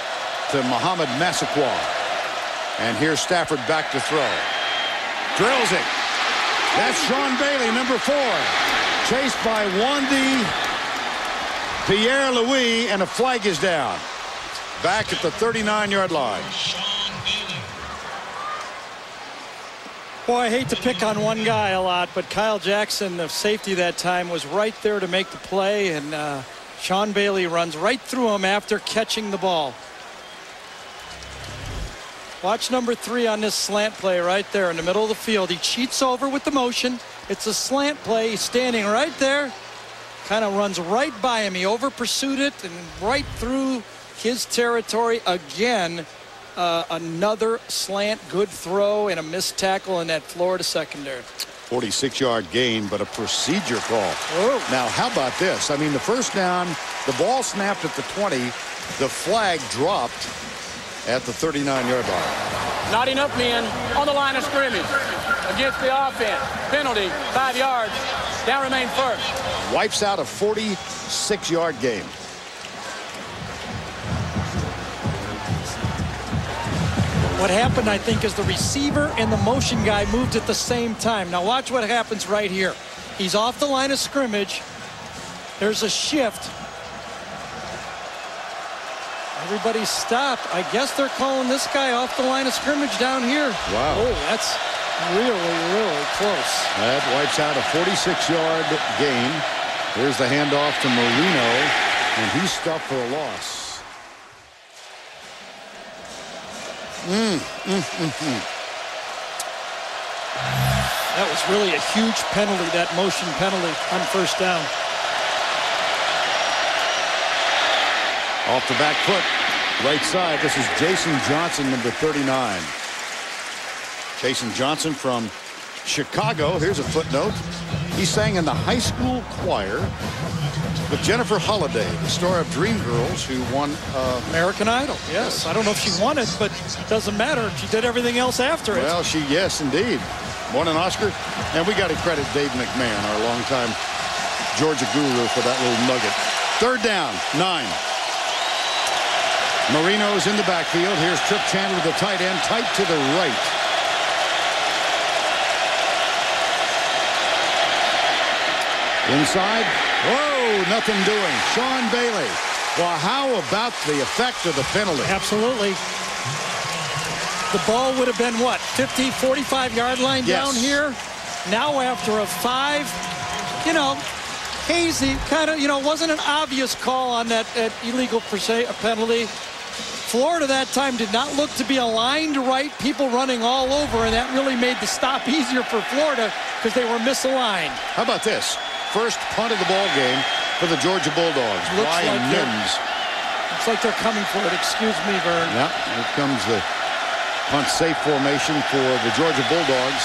to Muhammad Massaquoi. And here's Stafford back to throw. Drills it. That's Sean Bailey, number four. Chased by Wondy Pierre Louis, and a flag is down. back at the 39-yard line. Boy, I hate to pick on one guy a lot, but Kyle Jackson, the safety that time, was right there to make the play, and uh, Sean Bailey runs right through him after catching the ball. Watch number three on this slant play right there in the middle of the field. He cheats over with the motion. It's a slant play. He's standing right there. Kind of runs right by him. He over pursued it and right through his territory again. Uh, another slant, good throw, and a missed tackle in that Florida secondary. 46-yard gain, but a procedure call. Now, how about this? I mean, the first down, the ball snapped at the 20. The flag dropped at the 39-yard line. Not enough men on the line of scrimmage against the offense. Penalty, five yards. Down remain first. Wipes out a 46-yard game. What happened, I think, is the receiver and the motion guy moved at the same time. Now watch what happens right here. He's off the line of scrimmage. There's a shift. Everybody stopped. I guess they're calling this guy off the line of scrimmage down here. Wow. Oh, that's really, really close. That wipes out a 46-yard gain. Here's the handoff to Moreno, and he's stuffed for a loss. Mm, mm, mm. That was really a huge penalty, that motion penalty on first down. Off the back foot, right side. This is Jason Johnson, number 39. Jason Johnson from Chicago. Here's a footnote. He sang in the high school choir with Jennifer Holliday, the star of Dreamgirls, who won uh, American Idol. Yes, I don't know if she won it, but it doesn't matter. She did everything else after it. Well, she, yes, indeed. Won an Oscar. And we got to credit Dave McMahon, our longtime Georgia guru, for that little nugget. Third down, nine. Moreno's in the backfield. Here's Tripp Chandler, the tight end, tight to the right. Inside. Whoa, nothing doing. Sean Bailey. Well, how about the effect of the penalty? Absolutely. The ball would have been what 50 45 yard line Yes. down here now after a five you know hazy kind of you know wasn't an obvious call on that, that illegal per se uh, penalty Florida that time did not look to be aligned right people running all over and that really made the stop [laughs] easier for Florida because they were misaligned How about this? First punt of the ball game for the Georgia Bulldogs. Looks Ryan like they're- Mimbs. looks like they're coming for it excuse me Verne Yeah, here comes the punt safe formation for the Georgia Bulldogs.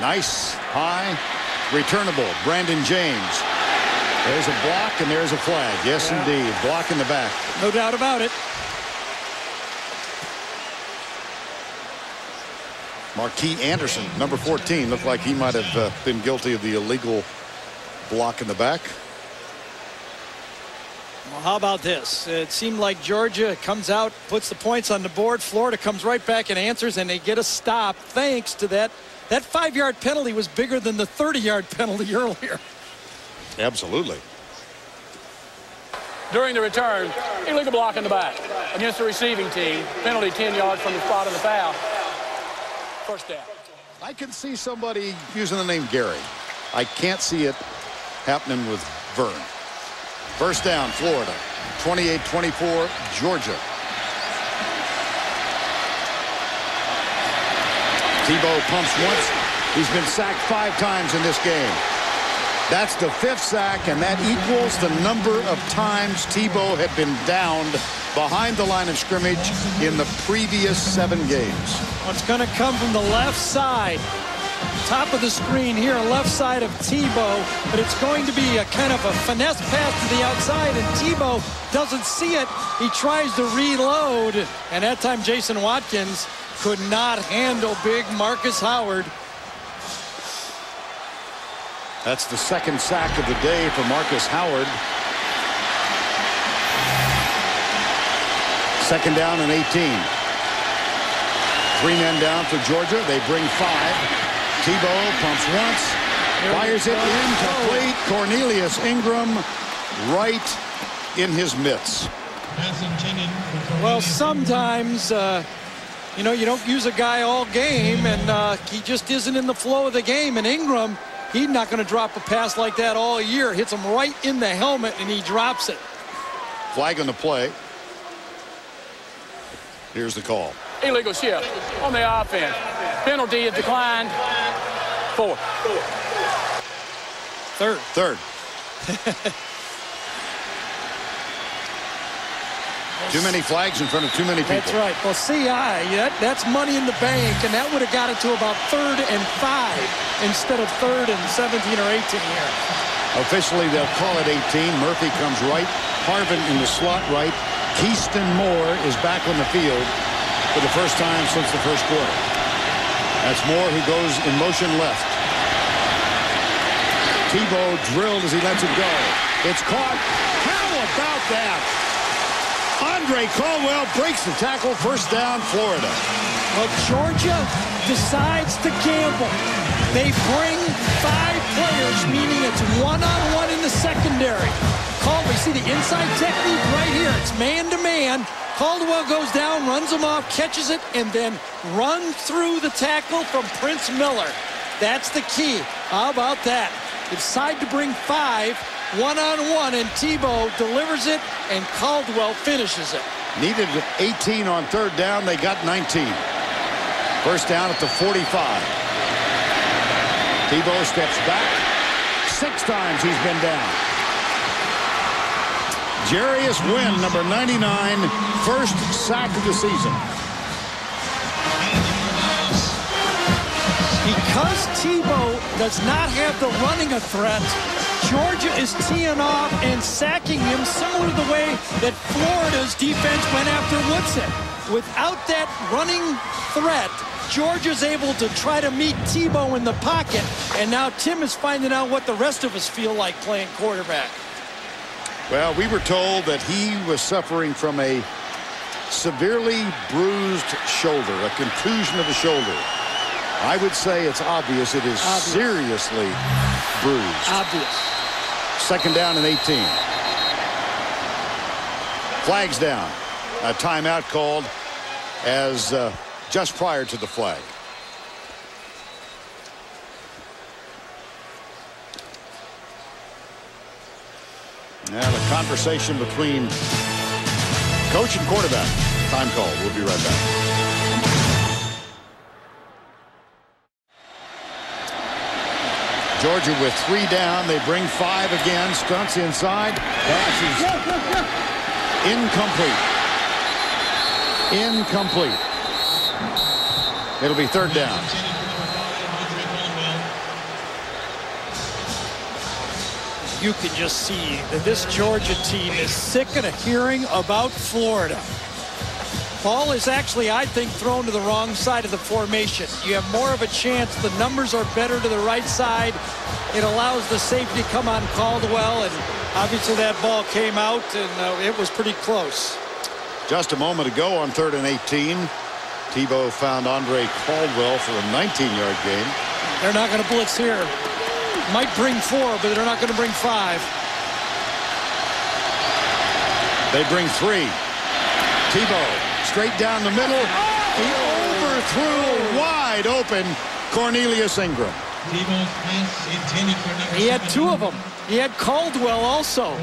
Nice, high, returnable. Brandon James. There's a block and there's a flag. Yes, Yeah. indeed. Block in the back. no doubt about it Marquis Anderson, number 14, looked like he might have uh, been guilty of the illegal block in the back. Well, how about this? It seemed like Georgia comes out, puts the points on the board. Florida comes right back and answers, and they get a stop thanks to that. That five-yard penalty was bigger than the 30-yard penalty [laughs] earlier. Absolutely. During the return, illegal block in the back against the receiving team. Penalty 10 yards from the spot of the foul. First down. I can see somebody using the name Gary. I can't see it happening with Verne. First down, Florida. 28-24, Georgia. Tebow pumps once. He's been sacked five times in this game. That's the fifth sack, and that equals the number of times Tebow had been downed behind the line of scrimmage in the previous seven games. It's going to come from the left side. Top of the screen here, left side of Tebow, but it's going to be a kind of a finesse pass to the outside, and Tebow doesn't see it. He tries to reload, and that time Jason Watkins could not handle big Marcus Howard. That's the second sack of the day for Marcus Howard. Second down and 18. Three men down for Georgia. They bring five. Tebow pumps once. Fires it incomplete. Cornelius Ingram right in his mitts. Pass intended for Well, sometimes, uh, you know, you don't use a guy all game, and uh, he just isn't in the flow of the game. And Ingram, he's not going to drop a pass like that all year. Hits him right in the helmet, and he drops it. Flag on the play. Here's the call. Illegal shift on the offense. Penalty is declined. Four. Third. Third. [laughs] [laughs] too many flags in front of too many people. That's right. Well, CI, that, that's money in the bank, and that would have got it to about third and five instead of third and 17 or 18 here. Officially, they'll call it 18. Murphy comes right. Harvin in the slot right. Kestahn Moore is back on the field for the first time since the first quarter. That's Moore who goes in motion left. Tebow drilled as he lets it go. It's caught. How about that? Andre Caldwell breaks the tackle. First down, Florida. Well, Georgia decides to gamble. They bring five players, meaning it's one-on-one in the secondary. Caldwell, see the inside technique right here. It's man-to-man. Caldwell goes down, runs him off, catches it, and then runs through the tackle from Prince Miller. That's the key. How about that? Decide to bring five, one-on-one, and Tebow delivers it, and Caldwell finishes it. Needed 18 on third down. They got 19. First down at the 45. Tebow steps back. Six times he's been down. Jarius Wynn, number 99, first sack of the season. Because Tebow does not have the running a threat, Georgia is teeing off and sacking him similar to the way that Florida's defense went after Woodson. Without that running threat, Georgia's able to try to meet Tebow in the pocket, and now Tim is finding out what the rest of us feel like playing quarterback. Well, we were told that he was suffering from a severely bruised shoulder, a contusion of the shoulder. I would say it's obvious it is Obvious. seriously bruised. Obvious. Second down and 18. Flags down. A timeout called as uh, just prior to the flag. Now the conversation between coach and quarterback. Time call. We'll be right back. Georgia with three down. They bring five again. Stunts inside. Passes [laughs] incomplete. Incomplete. It'll be third down. You can just see that this Georgia team is sick of hearing about Florida. Ball is actually, I think, thrown to the wrong side of the formation. You have more of a chance. The numbers are better to the right side. It allows the safety to come on Caldwell, and obviously that ball came out, and uh, it was pretty close. Just a moment ago on third and 18, Tebow found Andre Caldwell for a 19-yard gain. They're not going to blitz here. Might bring four, but they're not going to bring five. They bring three. Tebow straight down the middle. He overthrew wide open Cornelius Ingram. He had two of them. He had Caldwell also.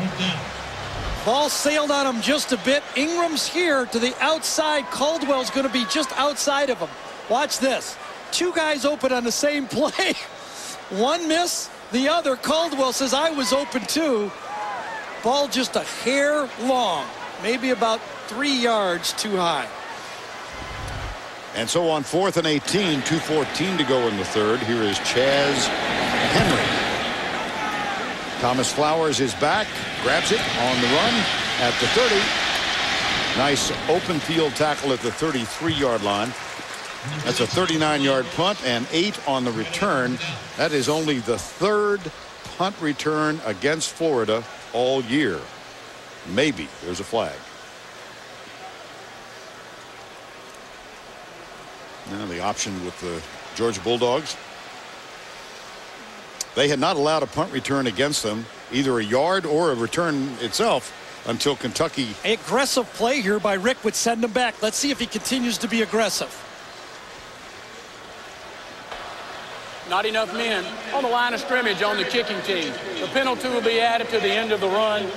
Ball sailed on him just a bit. Ingram's here to the outside. Caldwell's going to be just outside of him. Watch this. Two guys open on the same [laughs] play. One miss, the other. Caldwell says, I was open too. Ball just a hair long, maybe about three yards too high. And so on fourth and 18, 2.14 to go in the third. Here is Chas Henry. Thomas Flowers is back, grabs it on the run at the 30. Nice open field tackle at the 33-yard line. That's a 39-yard punt and eight on the return. That is only the third punt return against Florida all year. Maybe there's a flag. Now the option with the Georgia Bulldogs. They had not allowed a punt return against them, either a yard or a return itself, until Kentucky. Aggressive play here by Richt would send him back. Let's see if he continues to be aggressive. Not enough men on the line of scrimmage on the kicking team. The penalty will be added to the end of the run.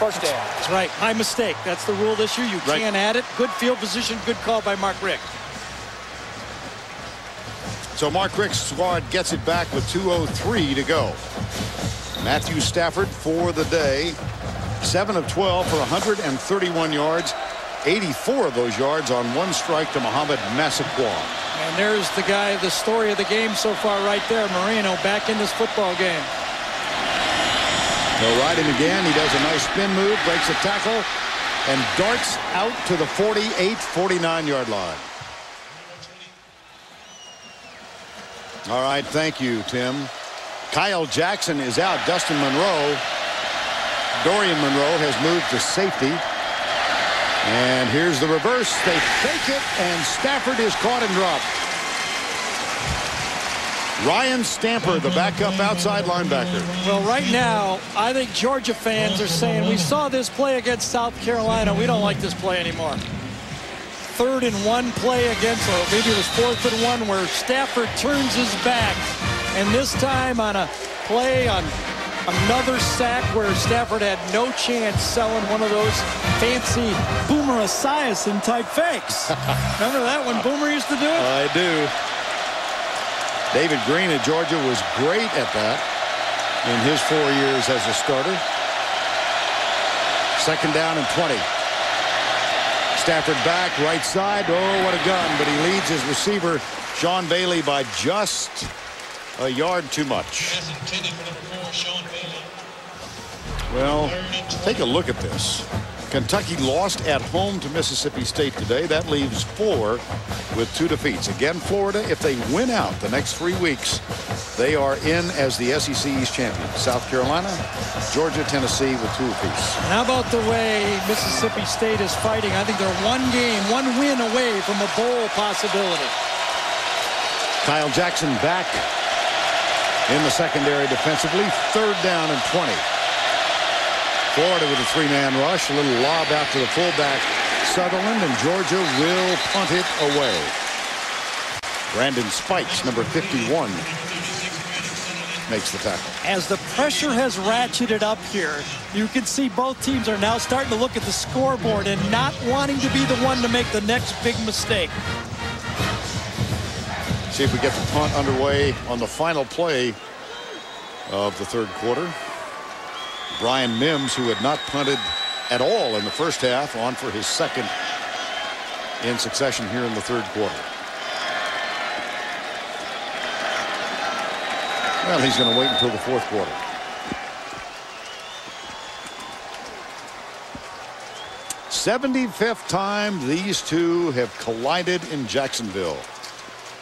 First down. That's right. My mistake. That's the rule this year. You Right. can't add it. Good field position. Good call by Mark Richt. So Mark Richt's squad gets it back with 2.03 to go. Matthew Stafford for the day. 7 of 12 for 131 yards. 84 of those yards on one strike to Muhammad Massaquoi. And there's the guy, the story of the game so far right there. Moreno back in this football game. They'll ride him again. He does a nice spin move, breaks a tackle, and darts out to the 48, 49 yard line. All right, thank you, Tim. Kyle Jackson is out. Dustin Monroe, Dorian Monroe has moved to safety. And here's the reverse. They fake it, and Stafford is caught and dropped. Ryan Stamper, the backup outside linebacker. Well, right now, I think Georgia fans are saying we saw this play against South Carolina. We don't like this play anymore. Third and one play against, or maybe it was fourth and one, where Stafford turns his back. And this time on a play on another sack where Stafford had no chance selling one of those fancy Boomer Esiason type fakes. [laughs] Remember that when Boomer used to do it? I do. David Greene at Georgia was great at that in his four years as a starter. Second down and 20. Stafford back, right side. Oh, what a gun. But he leads his receiver, Sean Bailey, by just a yard too much. Well, take a look at this. Kentucky lost at home to Mississippi State today. That leaves four with two defeats. Again, Florida, if they win out the next three weeks, they are in as the SEC East champions. South Carolina, Georgia, Tennessee with two apiece. And how about the way Mississippi State is fighting? I think they're one game, one win away from a bowl possibility. Kyle Jackson back in the secondary defensively. Third down and 20. Florida with a three-man rush. A little lob out to the fullback, Southerland, and Georgia will punt it away. Brandon Spikes, number 51, makes the tackle. As the pressure has ratcheted up here, you can see both teams are now starting to look at the scoreboard and not wanting to be the one to make the next big mistake. See if we get the punt underway on the final play of the third quarter. Brian Mimbs, who had not punted at all in the first half, on for his second in succession here in the third quarter. Well, he's going to wait until the fourth quarter. Seventy-fifth time these two have collided in Jacksonville.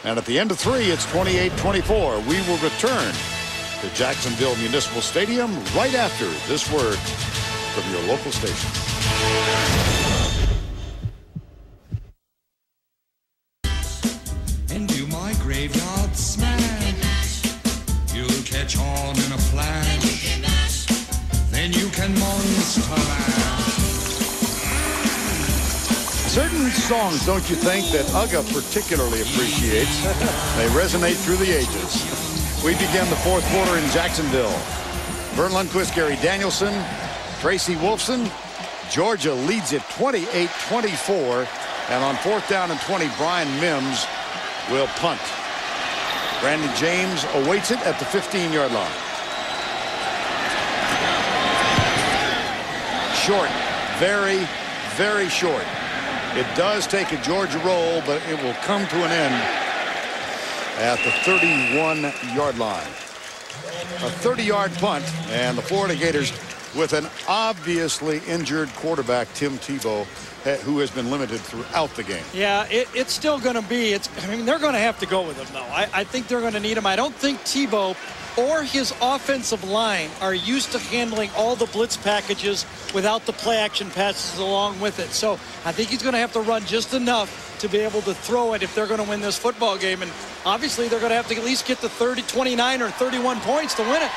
And at the end of three, it's 28-24. We will return to Jacksonville Municipal Stadium right after this word from your local station. and do my graveyard smash. You'll catch on in a flash. Then you can monster mash. Certain songs, don't you think, that Uga particularly appreciates? [laughs] They resonate through the ages. We begin the fourth quarter in Jacksonville. Verne Lundquist, Gary Danielson, Tracy Wolfson. Georgia leads it 28-24. And on fourth down and 20, Brian Mimbs will punt. Brandon James awaits it at the 15-yard line. Short. Very, very short. It does take a Georgia roll, but it will come to an end at the 31-yard line. A 30-yard punt, and the Florida Gators with an obviously injured quarterback, Tim Tebow, eh, who has been limited throughout the game. Yeah, it, it's still going to be. It's. I mean, they're going to have to go with him, though. I, I think they're going to need him. I don't think Tebow or his offensive line are used to handling all the blitz packages without the play action passes along with it. So I think he's going to have to run just enough to be able to throw it if they're going to win this football game. And obviously, they're going to have to at least get to 30, 29 or 31 points to win it.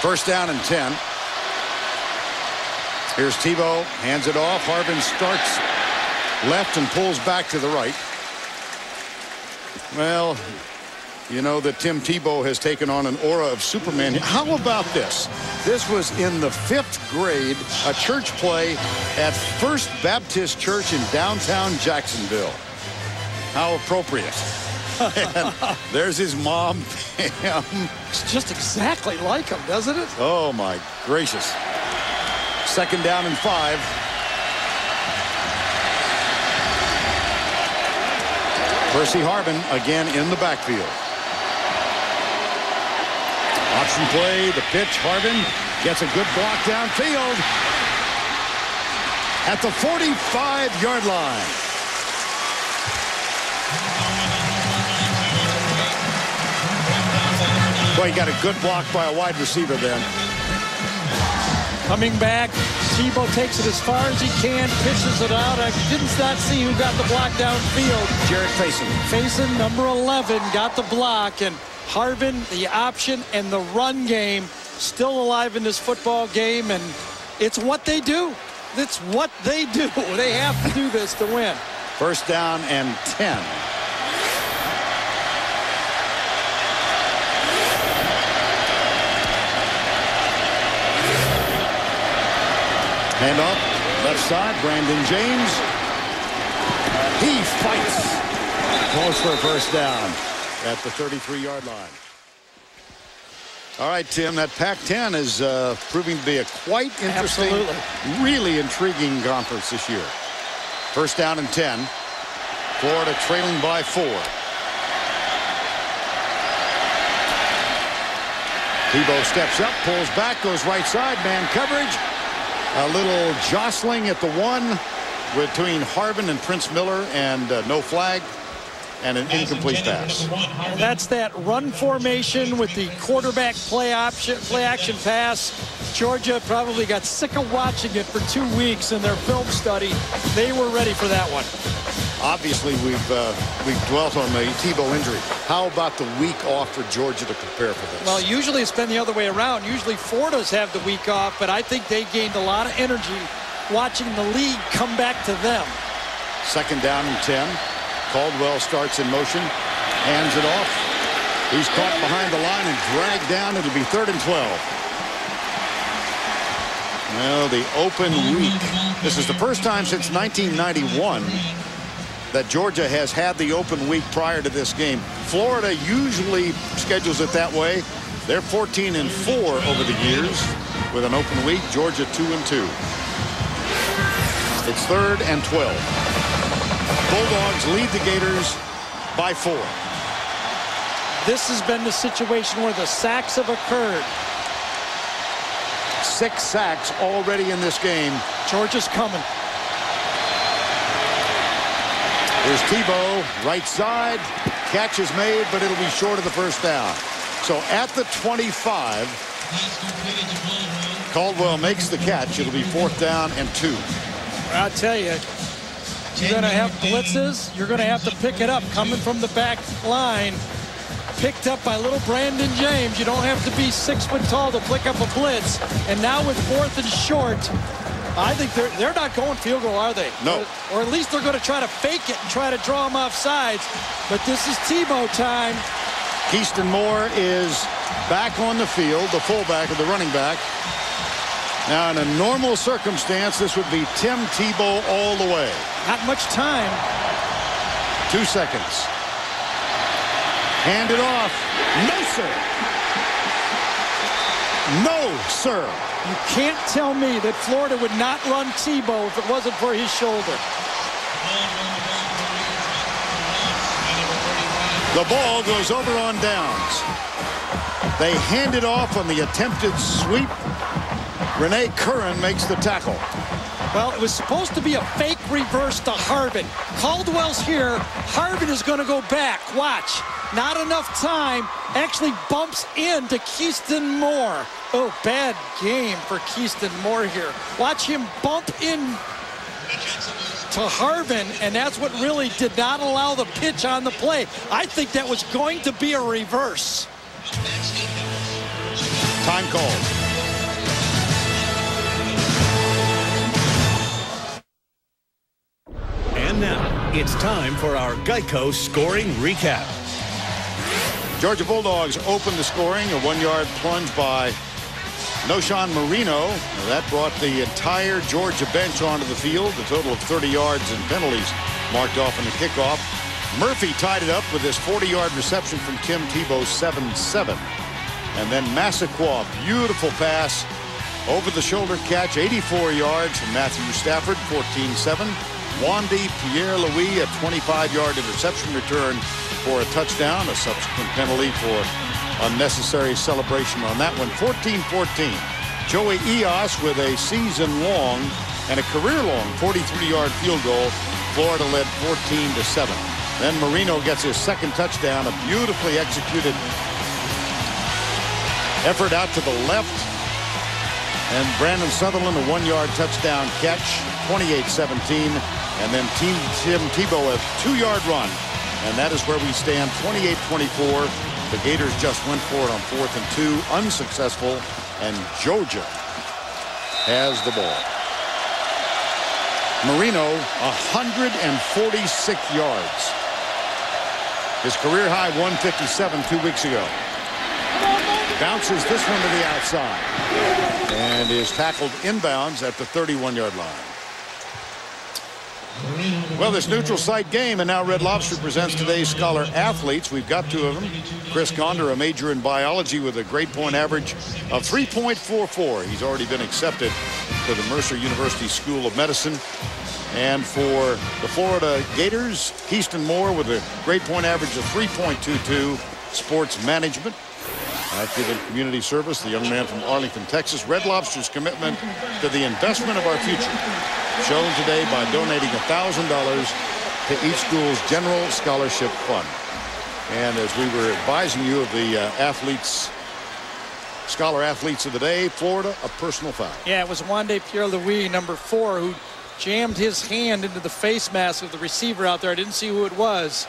First down and 10. Here's Tebow, hands it off. Harvin starts left and pulls back to the right. Well, you know that Tim Tebow has taken on an aura of Superman. How about this? This was in the fifth grade, a church play at First Baptist Church in downtown Jacksonville. How appropriate. And there's his mom, Pam. It's just exactly like him, doesn't it? Oh, my gracious. Second down and five. Percy Harvin again in the backfield. Option play, the pitch. Harvin gets a good block downfield at the 45-yard line. Boy, you got a good block by a wide receiver then. Coming back, Tebow takes it as far as he can, pitches it out. I didn't not see who got the block downfield. Jarred Fayson. Faison, number 11, got the block, and Harvin, the option and the run game, still alive in this football game, and it's what they do. It's what they do. [laughs] They have to do this to win. First down and 10. Hand off, left side, Brandon James. He fights. Calls for a first down at the 33-yard line. All right, Tim, that Pac-10 is uh, proving to be a quite interesting, Absolutely. really intriguing conference this year. First down and 10. Florida trailing by four. Tebow steps up, pulls back, goes right side, man coverage. A little jostling at the one between Harvin and Prince Miller and uh, no flag and an incomplete pass. That's that run formation with the quarterback play option, play action pass. Georgia probably got sick of watching it for two weeks in their film study. They were ready for that one. Obviously, we've uh, we've dwelt on the Tebow injury. How about the week off for Georgia to prepare for this? Well, usually it's been the other way around. Usually Florida's have the week off, but I think they gained a lot of energy watching the league come back to them. Second down and 10. Caldwell starts in motion, hands it off. He's caught behind the line and dragged down. It'll be third and 12. Well, the open week. This is the first time since 1991 that Georgia has had the open week prior to this game. Florida usually schedules it that way. They're 14 and 4 over the years with an open week. Georgia 2 and 2. It's third and 12. Bulldogs lead the Gators by four. This has been the situation where the sacks have occurred. Six sacks already in this game. Georgia's coming. Here's Tebow, right side. Catch is made, but it'll be short of the first down. So at the 25, Caldwell makes the catch. It'll be fourth down and two. I'll tell you, you're going to have blitzes. You're going to have to pick it up coming from the back line. Picked up by little Brandon James. You don't have to be six foot tall to pick up a blitz. And now with fourth and short, I think they're they're not going field goal, are they? No. Or, or at least they're going to try to fake it and try to draw them off sides. But this is Tebow time. Kestahn Moore is back on the field, the fullback or the running back. Now, in a normal circumstance, this would be Tim Tebow all the way. Not much time. Two seconds. Hand it off. No, sir. No, sir. You can't tell me that Florida would not run Tebow if it wasn't for his shoulder. The ball goes over on downs. They hand it off on the attempted sweep. Rennie Curran makes the tackle. Well, it was supposed to be a fake reverse to Harvin. Caldwell's here. Harvin is going to go back. Watch. Not enough time. Actually bumps into Kestahn Moore. Oh, bad game for Kestahn Moore here. Watch him bump in to Harvin, and that's what really did not allow the pitch on the play. I think that was going to be a reverse. Time called. And now it's time for our Geico scoring recap. Georgia Bulldogs opened the scoring. A one-yard plunge by Knowshon Moreno. That brought the entire Georgia bench onto the field. A total of 30 yards and penalties marked off in the kickoff. Murphy tied it up with his 40-yard reception from Tim Tebow, 7-7. And then Massaquoi, beautiful pass, over the shoulder catch, 84 yards from Matthew Stafford, 14-7. Wondy Pierre-Louis, a 25-yard interception return for a touchdown, a subsequent penalty for unnecessary celebration on that one. 14-14. Joey Ijjas with a season-long and a career-long 43-yard field goal. Florida led 14-7. Then Moreno gets his second touchdown, a beautifully executed effort out to the left. And Brannan Southerland, a one-yard touchdown catch, 28-17. And then Team Tim Tebow, a two-yard run. And that is where we stand, 28-24. The Gators just went for it on fourth and two, unsuccessful. And Georgia has the ball. Moreno, 146 yards. His career high 157 two weeks ago. Bounces this one to the outside. And is tackled inbounds at the 31-yard line. Well, this neutral site game, and now Red Lobster presents today's Scholar Athletes. We've got two of them. Chris Gonder, a major in biology with a grade point average of 3.44. He's already been accepted to the Mercer University School of Medicine. And for the Florida Gators, Kestahn Moore with a grade point average of 3.22. Sports management. Active in community service, the young man from Arlington, Texas. Red Lobster's commitment to the investment of our future shown today by donating $1,000 to each school's general scholarship fund. And as we were advising you of the uh, athletes, scholar athletes of the day, Florida, a personal foul. Yeah, it was Wondy Pierre-Louis, number four, who jammed his hand into the face mask of the receiver out there. I didn't see who it was.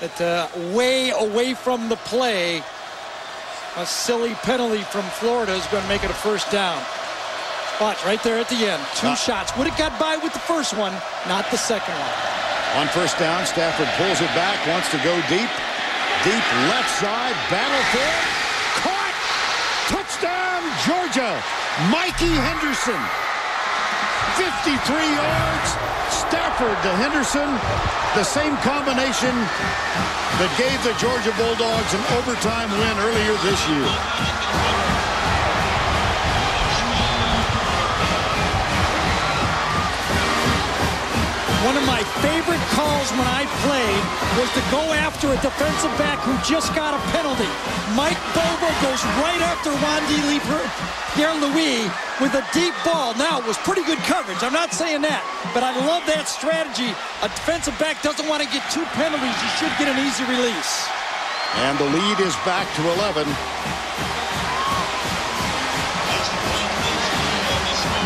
But uh, way away from the play, a silly penalty from Florida is going to make it a first down. Watch right there at the end. Two Ah. shots. Would have got by with the first one, not the second one. On first down, Stafford pulls it back, wants to go deep. Deep left side, battle for. Caught! Touchdown, Georgia! Mikey Henderson. 53 yards. Stafford to Henderson. The same combination that gave the Georgia Bulldogs an overtime win earlier this year. One of my favorite calls when I played was to go after a defensive back who just got a penalty. Mike Bobo goes right after Wondy Pierre-Louis with a deep ball. Now, it was pretty good coverage. I'm not saying that, but I love that strategy. A defensive back doesn't want to get two penalties. You should get an easy release. And the lead is back to 11.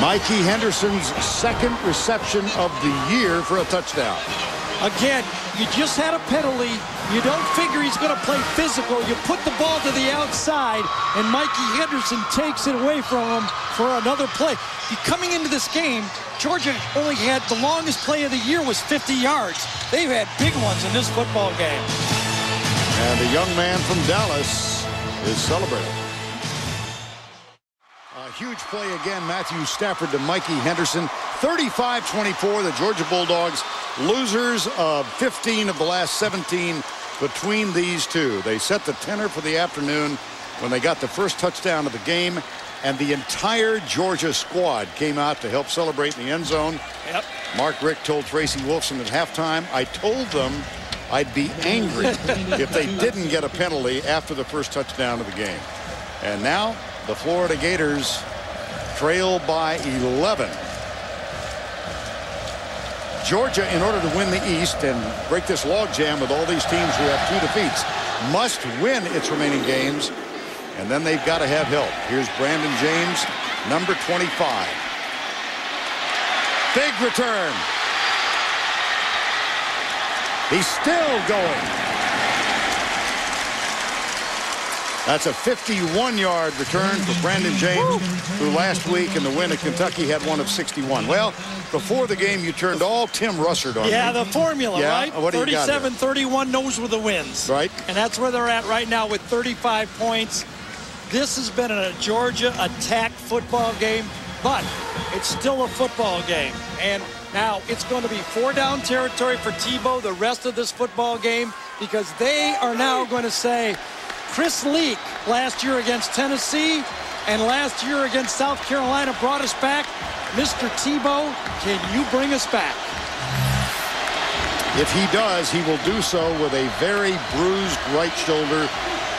Mikey Henderson's second reception of the year for a touchdown. Again, you just had a penalty. You don't figure he's going to play physical. You put the ball to the outside, and Mikey Henderson takes it away from him for another play. Coming into this game, Georgia only had the longest play of the year was 50 yards. They've had big ones in this football game. And the young man from Dallas is celebrating. A huge play again, Matthew Stafford to Mikey Henderson. 35-24, the Georgia Bulldogs, losers of 15 of the last 17 between these two. They set the tenor for the afternoon when they got the first touchdown of the game, and the entire Georgia squad came out to help celebrate in the end zone. Yep. Mark Richt told Tracy Wolfson at halftime, I told them I'd be angry [laughs] if they didn't get a penalty after the first touchdown of the game. And now the Florida Gators trail by 11. Georgia, in order to win the East and break this logjam with all these teams who have two defeats, must win its remaining games, and then they've got to have help. Here's Brandon James, number 25. Big return. He's still going. That's a 51-yard return for Brandon James, who last week in the win at Kentucky had one of 61. Well, before the game, you turned all Tim Russert on Yeah, me. the formula, Yeah? right? What do you got 37-31 knows where the wins. Right. And that's where they're at right now with 35 points. This has been a Georgia attack football game, but it's still a football game. And now it's going to be four down territory for Tebow the rest of this football game because they are now going to say, Chris Leak last year against Tennessee and last year against South Carolina brought us back. Mr. Tebow, can you bring us back? If he does, he will do so with a very bruised right shoulder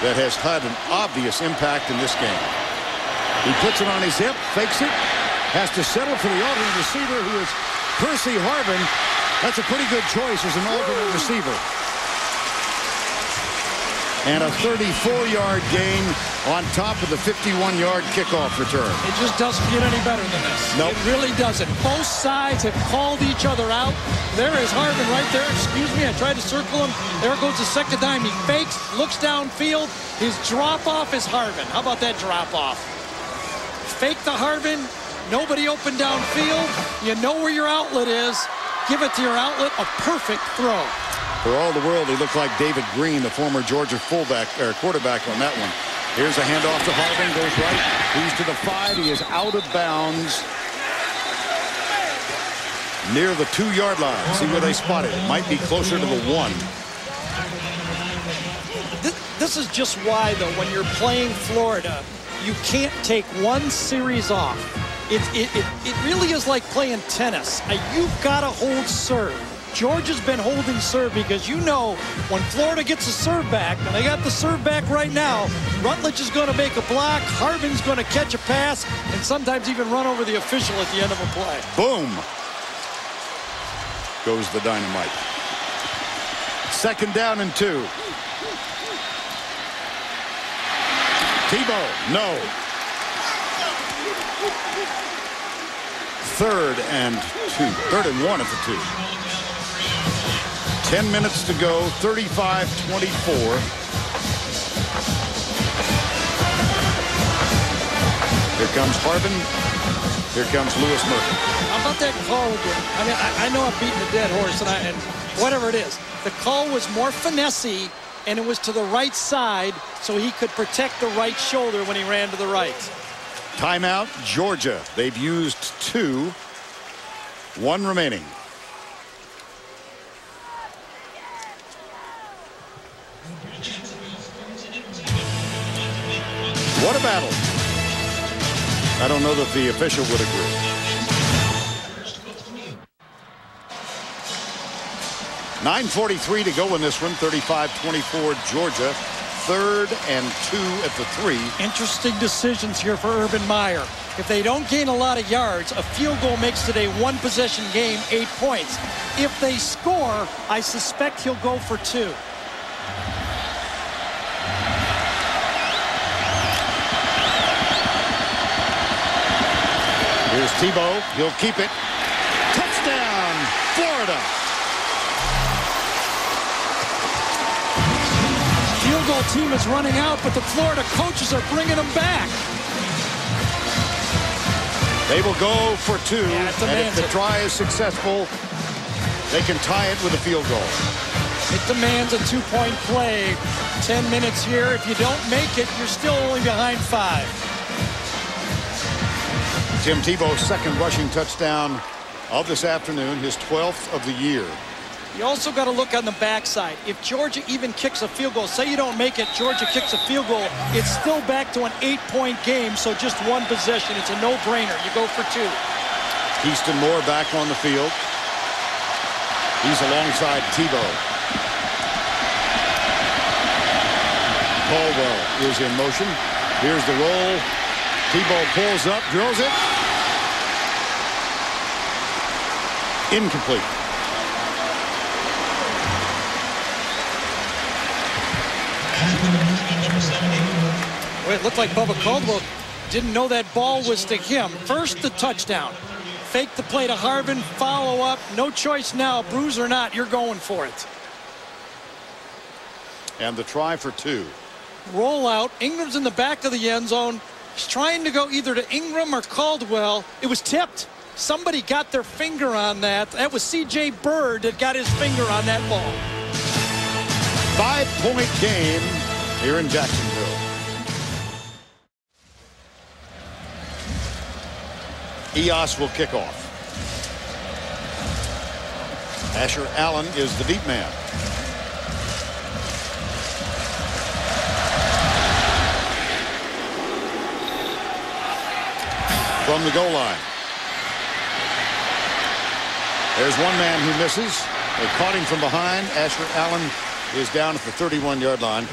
that has had an obvious impact in this game. He puts it on his hip, fakes it, has to settle for the alternate receiver who is Percy Harvin. That's a pretty good choice as an alternate receiver. And a 34-yard gain on top of the 51-yard kickoff return. It just doesn't get any better than this. Nope. It really doesn't. Both sides have called each other out. There is Harvin right there. Excuse me, I tried to circle him. There goes the second time. He fakes, looks downfield. His drop-off is Harvin. How about that drop-off? Fake the Harvin. Nobody open downfield. You know where your outlet is. Give it to your outlet. A perfect throw. For all the world, he looked like David Greene, the former Georgia fullback or quarterback on that one. Here's a handoff to Harvin, goes right. He's to the five. He is out of bounds near the two-yard line. See where they spot it. It might be closer to the one. This, this is just why, though, when you're playing Florida, you can't take one series off. It, it, it, it really is like playing tennis. Uh, you've got to hold serve. Georgia's been holding serve because you know when Florida gets a serve back, and they got the serve back right now, Rutledge is going to make a block, Harvin's going to catch a pass, and sometimes even run over the official at the end of a play. Boom. Goes the dynamite. Second down and two. Tebow, no. Third and two. Third and one at the two. 10 minutes to go, 35-24. Here comes Harvin. Here comes Louis Murphy. How about that call again? I mean, I, I know I'm beating a dead horse, and, I, and whatever it is, the call was more finessey, and it was to the right side, so he could protect the right shoulder when he ran to the right. Timeout, Georgia. They've used two. One remaining. What a battle. I don't know that the official would agree. Nine forty-three to go in this one. 35-24 Georgia. Third and two at the three. Interesting decisions here for Urban Meyer. If they don't gain a lot of yards, a field goal makes it a one-possession game, eight points. If they score, I suspect he'll go for two. Here's Tebow. He'll keep it. Touchdown, Florida. Field goal team is running out, but the Florida coaches are bringing them back. They will go for two. Yeah, and if the it. try is successful, they can tie it with a field goal. It demands a two-point play. Ten minutes here. If you don't make it, you're still only behind five. Tim Tebow's second rushing touchdown of this afternoon, his 12th of the year. You also got to look on the backside. If Georgia even kicks a field goal, say you don't make it, Georgia kicks a field goal, it's still back to an eight-point game, so just one possession. It's a no-brainer. You go for two. Kestahn Moore back on the field. He's alongside Tebow. Caldwell is in motion. Here's the roll. Tebow pulls up, drills it. Incomplete. Well, it looked like Bubba Caldwell didn't know that ball was to him. First, the touchdown. Fake the play to Harvin, follow up. No choice now, bruise or not, you're going for it. And the try for two. Roll out. Ingram's in the back of the end zone. Trying to go either to Ingram or Caldwell. It was tipped. Somebody got their finger on that. That was C.J. Byrd that got his finger on that ball. Five-point game here in Jacksonville. Eos will kick off. Asher Allen is the deep man. From the goal line. There's one man who misses. They caught him from behind. Asher Allen is down at the 31-yard line.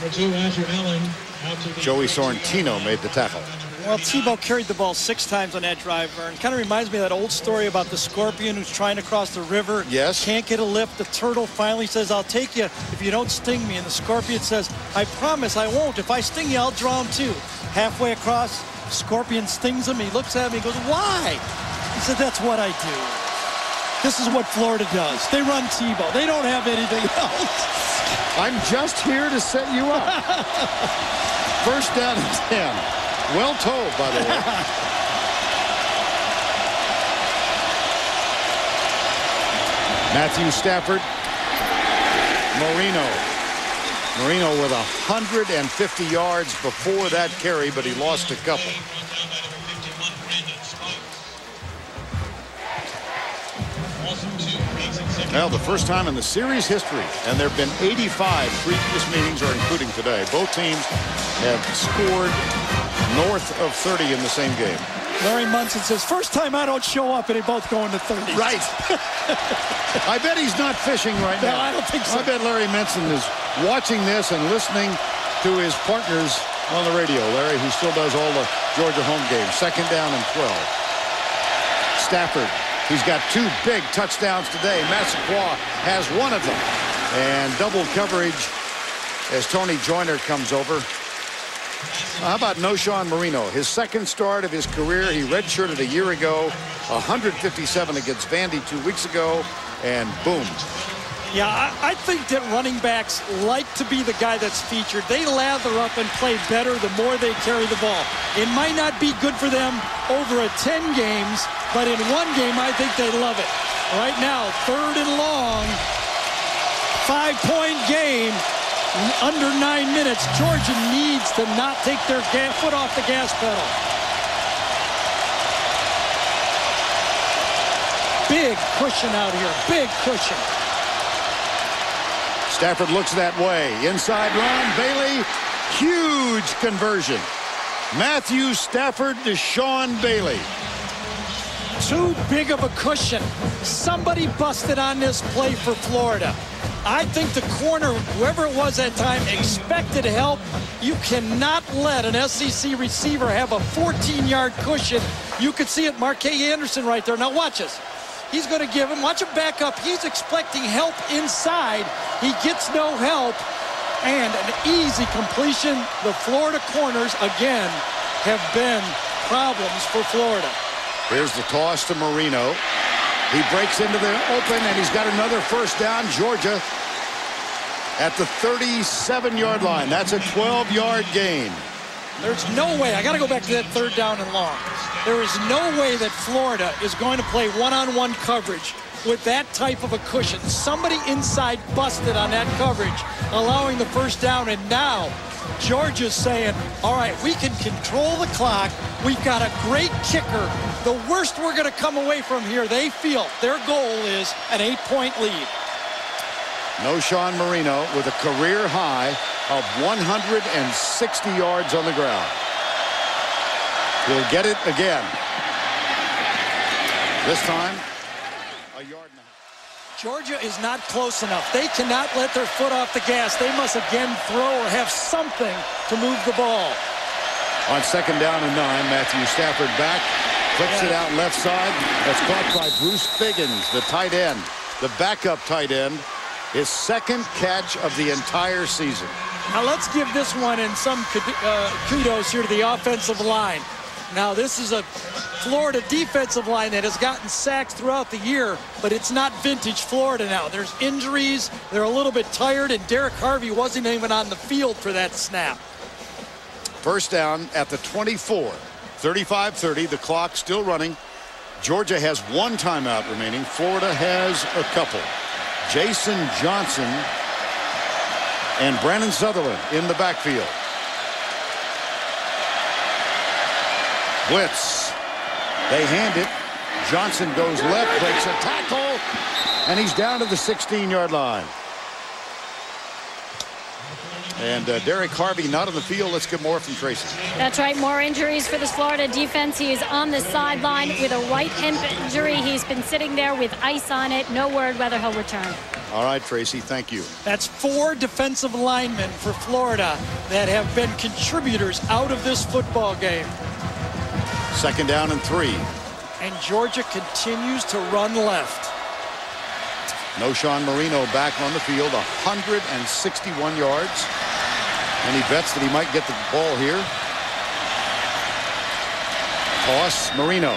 Joey Sorrentino made the tackle. Well, Tebow carried the ball six times on that drive, Verne. Kind of reminds me of that old story about the scorpion who's trying to cross the river. Yes. Can't get a lift. The turtle finally says, I'll take you if you don't sting me. And the scorpion says, I promise I won't. If I sting you, I'll drown too. Halfway across, scorpion stings him. He looks at me. He goes, why? He said, that's what I do. This is what Florida does. They run Tebow. They don't have anything [laughs] else. I'm just here to set you up. First down and 10. Well told, by the way. [laughs] Matthew Stafford. Moreno. Moreno with 150 yards before that carry, but he lost a couple. Well, the first time in the series history, and there have been 85 previous meetings, or including today. Both teams have scored north of 30 in the same game. Larry Munson says, first time I don't show up, and they both go into 30. Right. [laughs] I bet he's not fishing right No, now. I don't think so. I bet Larry Munson is watching this and listening to his partners on the radio. Larry, who still does all the Georgia home games. Second down and 12. Stafford, he's got two big touchdowns today. Massaquoi has one of them. And double coverage as Tony Joiner comes over. How about Knowshon Moreno? His second start of his career. He redshirted a year ago. 157 against Vandy two weeks ago. And boom. Yeah, I, I think that running backs like to be the guy that's featured. They lather up and play better the more they carry the ball. It might not be good for them over a 10 games, but in one game, I think they love it. Right now, third and long, five-point game, under nine minutes. Georgia needs to not take their foot off the gas pedal. Big cushion out here, big cushion. Stafford looks that way. Inside run. Bailey. Huge conversion. Matthew Stafford to Sean Bailey. Too big of a cushion. Somebody busted on this play for Florida. I think the corner, whoever it was that time, expected help. You cannot let an SEC receiver have a 14-yard cushion. You could see it, Marquez Anderson right there. Now watch this. He's going to give him, watch him back up. He's expecting help inside. He gets no help. And an easy completion. The Florida corners, again, have been problems for Florida. Here's the toss to Moreno. He breaks into the open, and he's got another first down. Georgia at the 37-yard line. That's a 12-yard gain. There's no way. I got to go back to that third down and long. There is no way that Florida is going to play one-on-one coverage with that type of a cushion. Somebody inside busted on that coverage, allowing the first down. And now Georgia's saying, all right, we can control the clock. We've got a great kicker. The worst we're going to come away from here, they feel their goal is an eight-point lead. Knowshon Moreno with a career high of 160 yards on the ground. He'll get it again. This time, a yard and a half. Georgia is not close enough. They cannot let their foot off the gas. They must again throw or have something to move the ball. On second down and nine, Matthew Stafford back, flips it out left side. That's caught by Bruce Figgins, the tight end, the backup tight end. His second catch of the entire season. Now let's give this one and some uh, kudos here to the offensive line. Now this is a Florida defensive line that has gotten sacks throughout the year, but it's not vintage Florida now. There's injuries, they're a little bit tired, and Derrick Harvey wasn't even on the field for that snap. First down at the 24. 35-30, the clock still running. Georgia has one timeout remaining. Florida has a couple. Jason Johnson and Brannan Southerland in the backfield. Blitz. They hand it. Johnson goes left, breaks a tackle, and he's down to the 16-yard line. And uh, Derrick Harvey not on the field. Let's get more from Tracy. That's right. More injuries for this Florida defense. He is on the sideline with a right hip injury. He's been sitting there with ice on it. No word whether he'll return. All right, Tracy. Thank you. That's four defensive linemen for Florida that have been contributors out of this football game. Second down and three. And Georgia continues to run left. Knowshon Moreno back on the field, 161 yards. And he bets that he might get the ball here. Toss Moreno.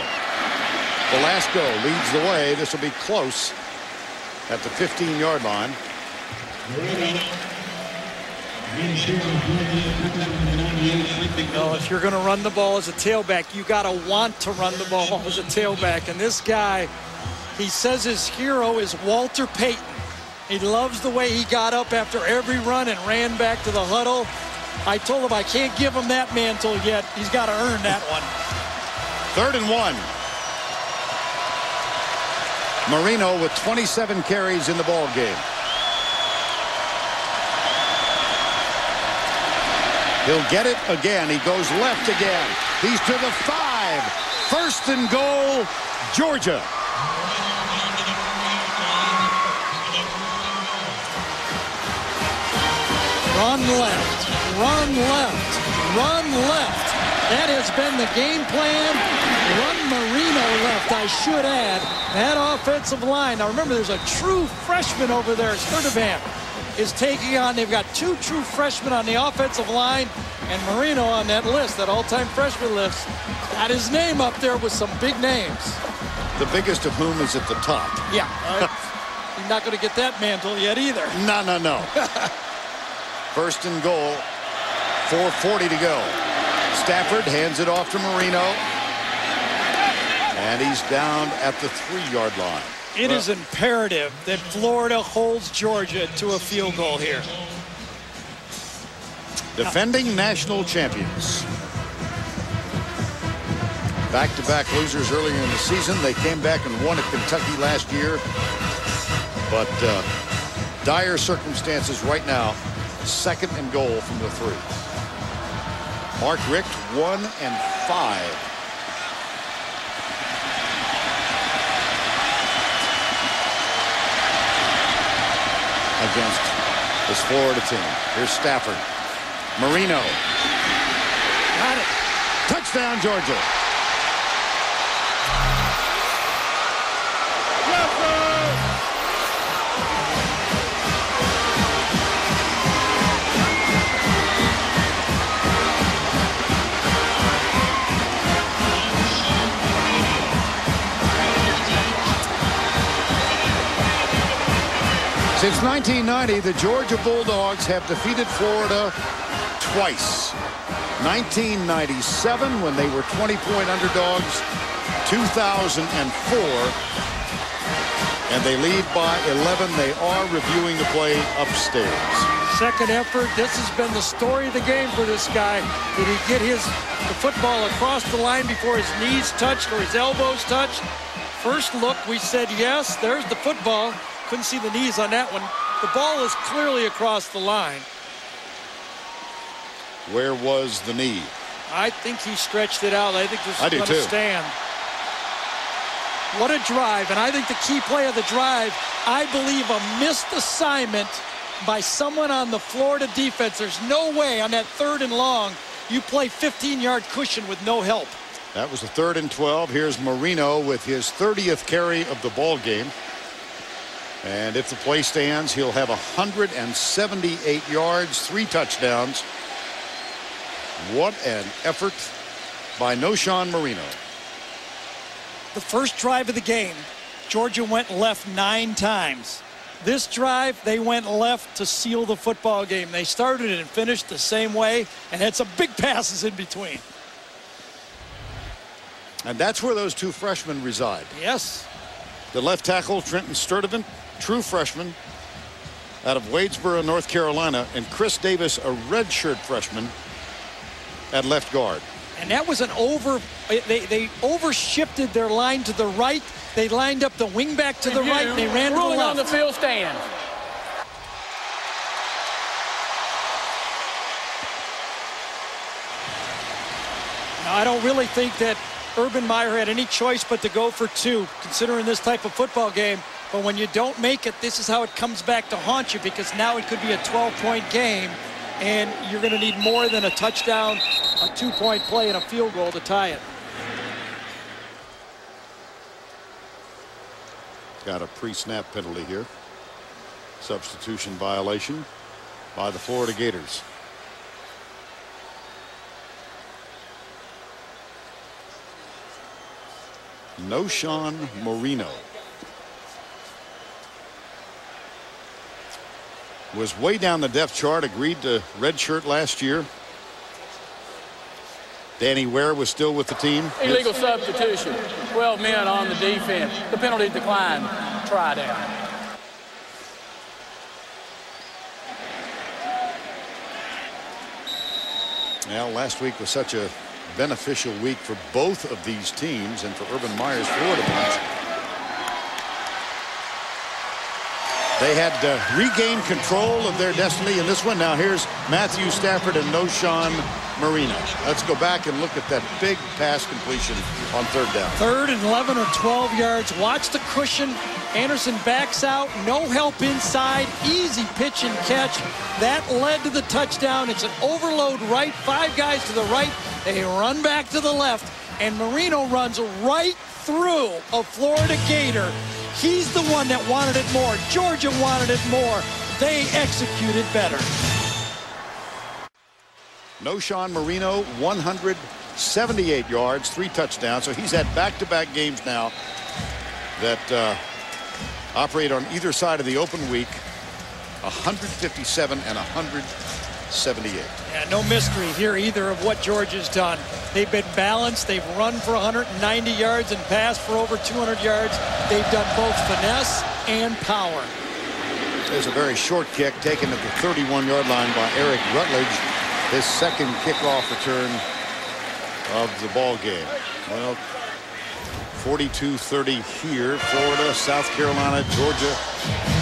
Velasco leads the way. This will be close at the 15-yard line. No, if you're going to run the ball as a tailback, you got to want to run the ball [laughs] as a tailback. And this guy, he says his hero is Walter Payton. He loves the way he got up after every run and ran back to the huddle. I told him I can't give him that mantle yet. He's got to earn that one. Third and one. Moreno with 27 carries in the ball game. He'll get it again. He goes left again. He's to the five. First and goal, Georgia. Run left, run left, run left. That has been the game plan. Run Moreno left, I should add. That offensive line. Now remember, there's a true freshman over there. Sturdivant is taking on. They've got two true freshmen on the offensive line, and Moreno on that list, that all-time freshman list, got his name up there with some big names. The biggest of whom is at the top. Yeah. [laughs] He's not going to get that mantle yet either. No, no, no. [laughs] First and goal. 4.40 to go. Stafford hands it off to Moreno. And he's down at the three-yard line. It is imperative that Florida holds Georgia to a field goal here. Defending national champions. Back-to-back -back losers earlier in the season. They came back and won at Kentucky last year. But uh, dire circumstances right now. Second and goal from the three. Mark Richt, one and five. Against this Florida team. Here's Stafford. Moreno. Got it. Touchdown, Georgia. Since 1990, the Georgia Bulldogs have defeated Florida twice. 1997 when they were 20-point underdogs. 2004 and they lead by 11. They are reviewing the play upstairs. Second effort. This has been the story of the game for this guy. Did he get his the football across the line before his knees touched or his elbows touched? First look, we said yes. There's the football. Couldn't see the knees on that one. The ball is clearly across the line. Where was the knee? I think he stretched it out. I think this is going to stand. What a drive. And I think the key play of the drive, I believe a missed assignment by someone on the Florida defense. There's no way on that third and long you play 15-yard cushion with no help. That was the third and 12. Here's Moreno with his 30th carry of the ball game. And if the play stands, he'll have 178 yards, three touchdowns. What an effort by Knowshon Moreno. The first drive of the game, Georgia went left nine times. This drive, they went left to seal the football game. They started and finished the same way and had some big passes in between. And that's where those two freshmen reside. Yes. The left tackle, Trinton Sturdivant, true freshman out of Wadesboro, North Carolina, and Chris Davis, a redshirt freshman at left guard. And that was an over, they, they over shifted their line to the right. They lined up the wing back to the right and they ran to the Ruling left. on the field stand. Now, I don't really think that Urban Meyer had any choice but to go for two, considering this type of football game. But when you don't make it, this is how it comes back to haunt you because now it could be a 12-point game, and you're going to need more than a touchdown, a two-point play, and a field goal to tie it. Got a pre-snap penalty here. Substitution violation by the Florida Gators. No Sean Marino was way down the depth chart, agreed to redshirt last year. Danny Ware was still with the team. Illegal substitution. 12 men on the defense. The penalty decline. Try down. Well, last week was such a beneficial week for both of these teams and for Urban Meyer's Florida bunch. They had uh, regained control of their destiny in this one. Now here's Matthew Stafford and Knowshon Moreno. Let's go back and look at that big pass completion on third down. Third and 11 or 12 yards. Watch the cushion. Anderson backs out. No help inside. Easy pitch and catch. That led to the touchdown. It's an overload right. Five guys to the right. They run back to the left. And Moreno runs right through a Florida Gator. He's the one that wanted it more. Georgia wanted it more. They executed better. Knowshon Moreno, 178 yards, three touchdowns. So he's had back-to-back games now that uh, operate on either side of the open week. 157 and 178. Yeah, no mystery here either of what Georgia's done. They've been balanced. They've run for 190 yards and passed for over 200 yards. They've done both finesse and power. There's a very short kick taken at the 31-yard line by Eric Rutledge. His second kickoff return of the ball game. Well, 42-30 here. Florida, South Carolina, Georgia,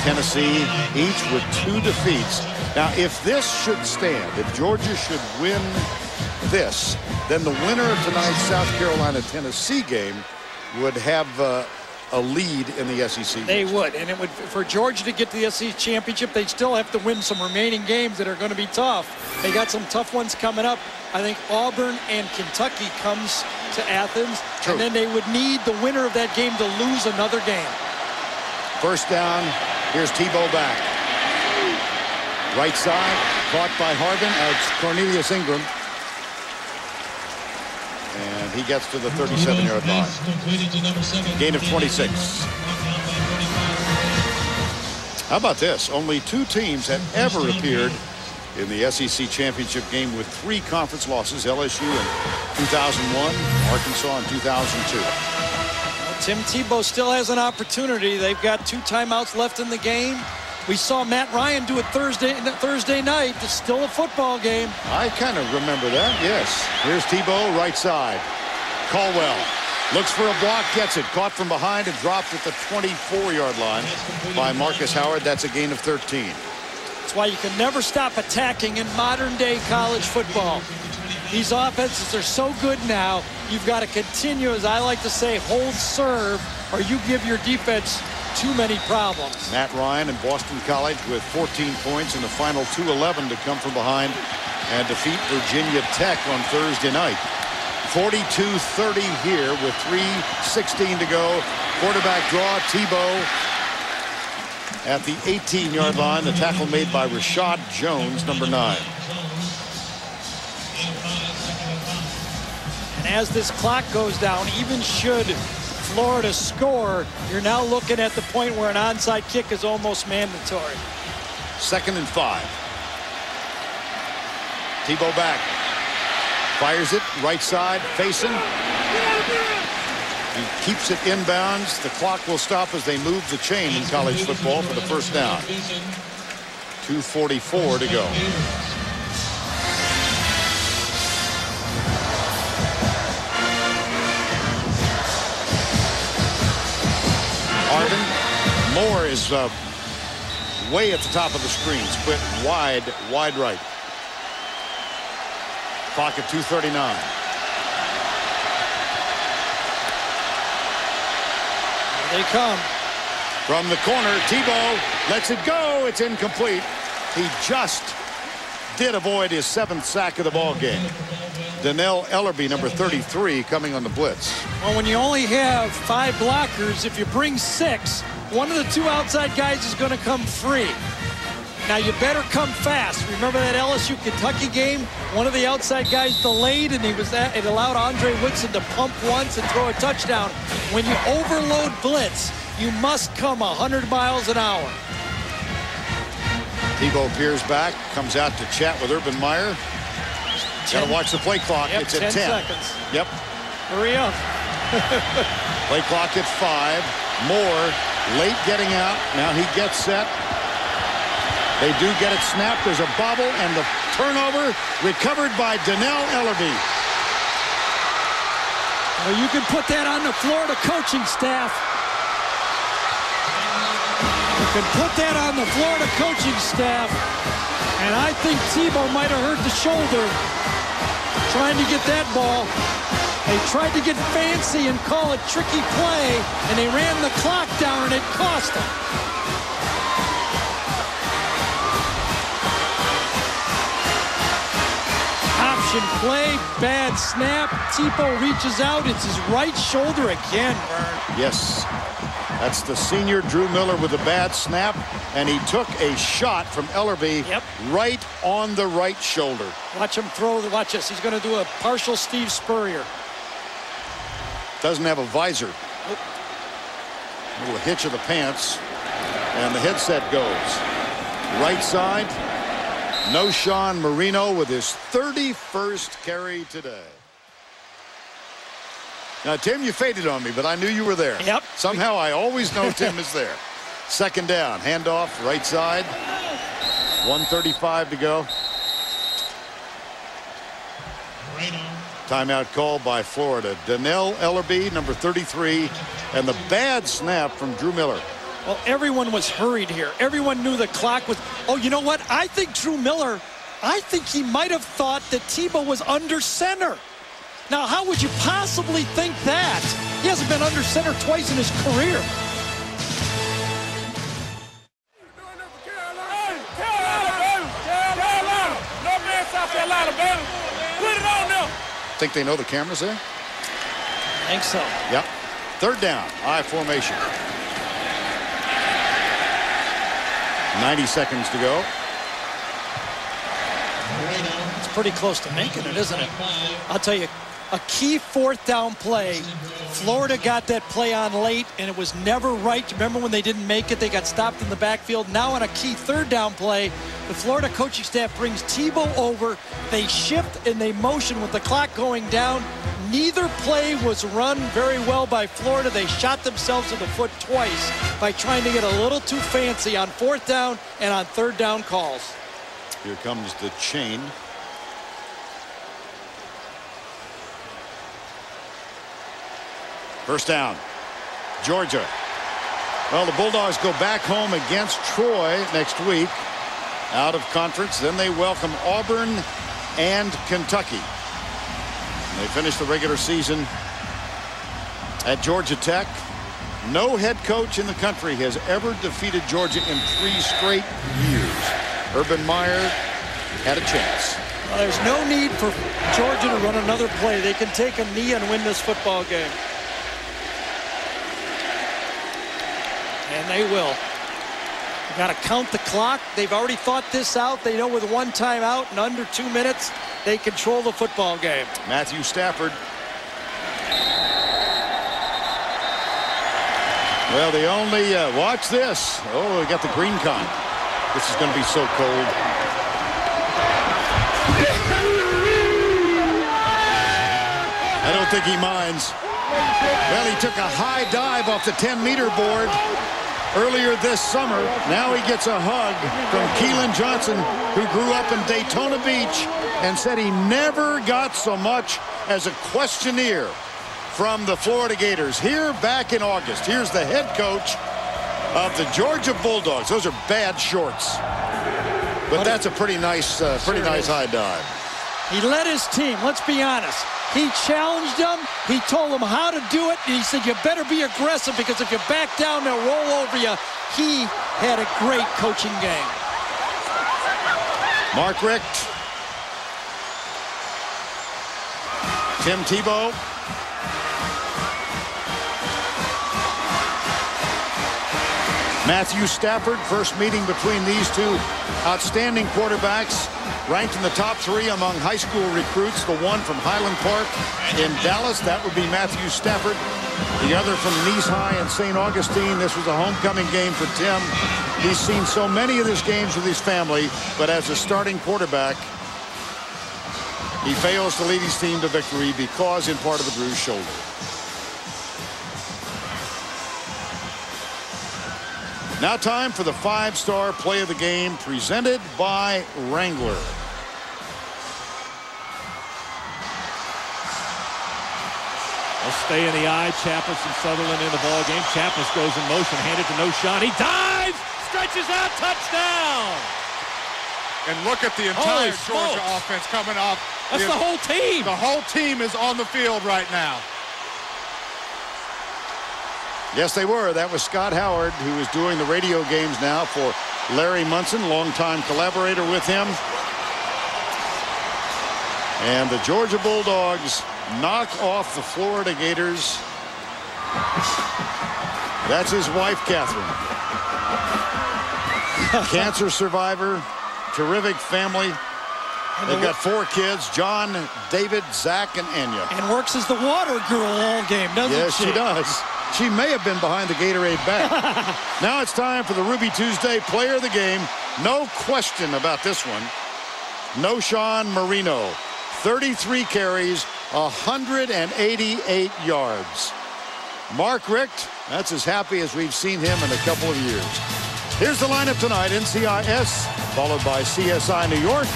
Tennessee, each with two defeats. Now, if this should stand, if Georgia should win this, then the winner of tonight's South Carolina-Tennessee game would have uh, a lead in the SEC. They would, and it would for Georgia to get to the SEC championship, they'd still have to win some remaining games that are going to be tough. They got some tough ones coming up. I think Auburn and Kentucky comes to Athens, True. and then they would need the winner of that game to lose another game. First down. Here's Tebow back. Right side, caught by Harvin. It's Cornelius Ingram. And he gets to the 37-yard line. Completed to number seven. Gain of 26. How about this? Only two teams have ever appeared in the SEC championship game with three conference losses, LSU in 2001, Arkansas in 2002. Tim Tebow still has an opportunity. They've got two timeouts left in the game. We saw Matt Ryan do it Thursday Thursday night. It's still a football game. I kind of remember that, yes. Here's Tebow, right side. Caldwell looks for a block, gets it. Caught from behind and dropped at the 24-yard line by Marcus Howard. That's a gain of 13. That's why you can never stop attacking in modern-day college football. These offenses are so good now, you've got to continue, as I like to say, hold serve, or you give your defense too many problems. Matt Ryan in Boston College with 14 points in the final 2-11 to come from behind and defeat Virginia Tech on Thursday night. 42-30 here with 3.16 to go. Quarterback draw, Tebow at the 18-yard line. The tackle made by Reshad Jones, number nine. And as this clock goes down, even should Florida score, you're now looking at the point where an onside kick is almost mandatory. Second and five. Tebow back. Fires it right side facing. He keeps it inbounds. The clock will stop as they move the chain in college football for the first down. 2.44 to go. Arvin Moore is uh, way at the top of the screen. Split wide, wide right. Clock at 239. Here they come. From the corner, Tebow lets it go. It's incomplete. He just did avoid his seventh sack of the ball game. Dannell Ellerbe, number 33, coming on the blitz. Well, when you only have five blockers, if you bring six, one of the two outside guys is going to come free. Now, you better come fast. Remember that LSU Kentucky game? One of the outside guys delayed, and he was at, it allowed Andre Woodson to pump once and throw a touchdown. When you overload blitz, you must come 100 miles an hour. Tebow peers back, comes out to chat with Urban Meyer. Got to watch the play clock. Yep, it's at 10. 10 seconds. Yep. Hurry up. [laughs] Play clock at five. Moore late getting out. Now he gets set. They do get it snapped. There's a bobble and the turnover recovered by Dannell Ellerbe. Well, you can put that on the Florida coaching staff. You can put that on the Florida coaching staff. And I think Tebow might have hurt the shoulder trying to get that ball. They tried to get fancy and call a tricky play, and they ran the clock down, and it cost them. Option play, bad snap. Tebow reaches out. It's his right shoulder again. Yes. That's the senior Drew Miller with a bad snap, and he took a shot from Ellerbe right on the right shoulder. Watch him throw. the- Watch this. He's going to do a partial Steve Spurrier. Doesn't have a visor. Little hitch of the pants, and the headset goes. Right side, Knowshon Moreno with his 31st carry today. Now, Tim, you faded on me, but I knew you were there. Yep. Somehow I always know Tim is there. Second down, handoff, right side. 135 to go. Timeout call by Florida. Dannell Ellerbe, number 33, and the bad snap from Drew Miller. Well, everyone was hurried here. Everyone knew the clock was. Oh, you know what? I think Drew Miller, I think he might have thought that Tebow was under center. Now, how would you possibly think that? He hasn't been under center twice in his career. Think they know the camera's there? I think so. Yep. Third down, I formation. 90 seconds to go. It's pretty close to making it, isn't it? I'll tell you, a key fourth down play. Florida got that play on late, and it was never right. Remember when they didn't make it? They got stopped in the backfield. Now on a key third down play, the Florida coaching staff brings Tebow over. They shift and they motion with the clock going down. Neither play was run very well by Florida. They shot themselves in the foot twice by trying to get a little too fancy on fourth down and on third down calls. Here comes the chain. First down, Georgia. Well, the Bulldogs go back home against Troy next week out of conference. Then they welcome Auburn and Kentucky. They finish the regular season at Georgia Tech. No head coach in the country has ever defeated Georgia in three straight years. Urban Meyer had a chance. Well, there's no need for Georgia to run another play. They can take a knee and win this football game. And they will. Got to count the clock. They've already thought this out. They know with one timeout in under two minutes, they control the football game. Matthew Stafford. Well, the only, uh, watch this. Oh, we got the green con. This is going to be so cold. I don't think he minds. Well, he took a high dive off the 10-meter board earlier this summer. Now he gets a hug from Keelan Johnson, who grew up in Daytona Beach and said he never got so much as a questionnaire from the Florida Gators. Here back in August, here's the head coach of the Georgia Bulldogs. Those are bad shorts. But that's a pretty nice, uh, pretty nice high dive. He led his team. Let's be honest. He challenged them. He told them how to do it. And he said, you better be aggressive because if you back down, they'll roll over you. He had a great coaching game. Mark Richt. Tim Tebow. Matthew Stafford, first meeting between these two outstanding quarterbacks, ranked in the top three among high school recruits. The one from Highland Park in Dallas, that would be Matthew Stafford. The other from Nease High in St. Augustine. This was a homecoming game for Tim. He's seen so many of these games with his family, but as a starting quarterback, he fails to lead his team to victory because in part of a bruised shoulder. Now time for the five-star play of the game presented by Wrangler. They'll stay in the eye. Chapas and Southerland in the ball game. Chapas goes in motion, handed to Knowshon. He dives, stretches out, touchdown. And look at the entire Georgia offense coming off. That's the whole team. The whole team is on the field right now. Yes, they were. That was Scott Howard, who is doing the radio games now for Larry Munson, longtime collaborator with him. And the Georgia Bulldogs knock off the Florida Gators. That's his wife, Katharyn. [laughs] Cancer survivor, terrific family. They've got four kids, John, David, Zach, and Anya. And works as the water girl all game, doesn't Yes, she? she does. She may have been behind the Gatorade back. [laughs] now it's time for the Ruby Tuesday player of the game. No question about this one. Knowshon Moreno. 33 carries, 188 yards. Mark Richt, that's as happy as we've seen him in a couple of years. Here's the lineup tonight. NCIS, followed by CSI New York,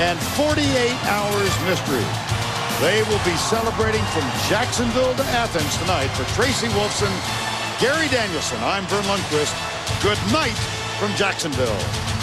and 48 Hours Mystery. They will be celebrating from Jacksonville to Athens tonight for Tracy Wolfson, Gary Danielson. I'm Verne Lundquist. Good night from Jacksonville.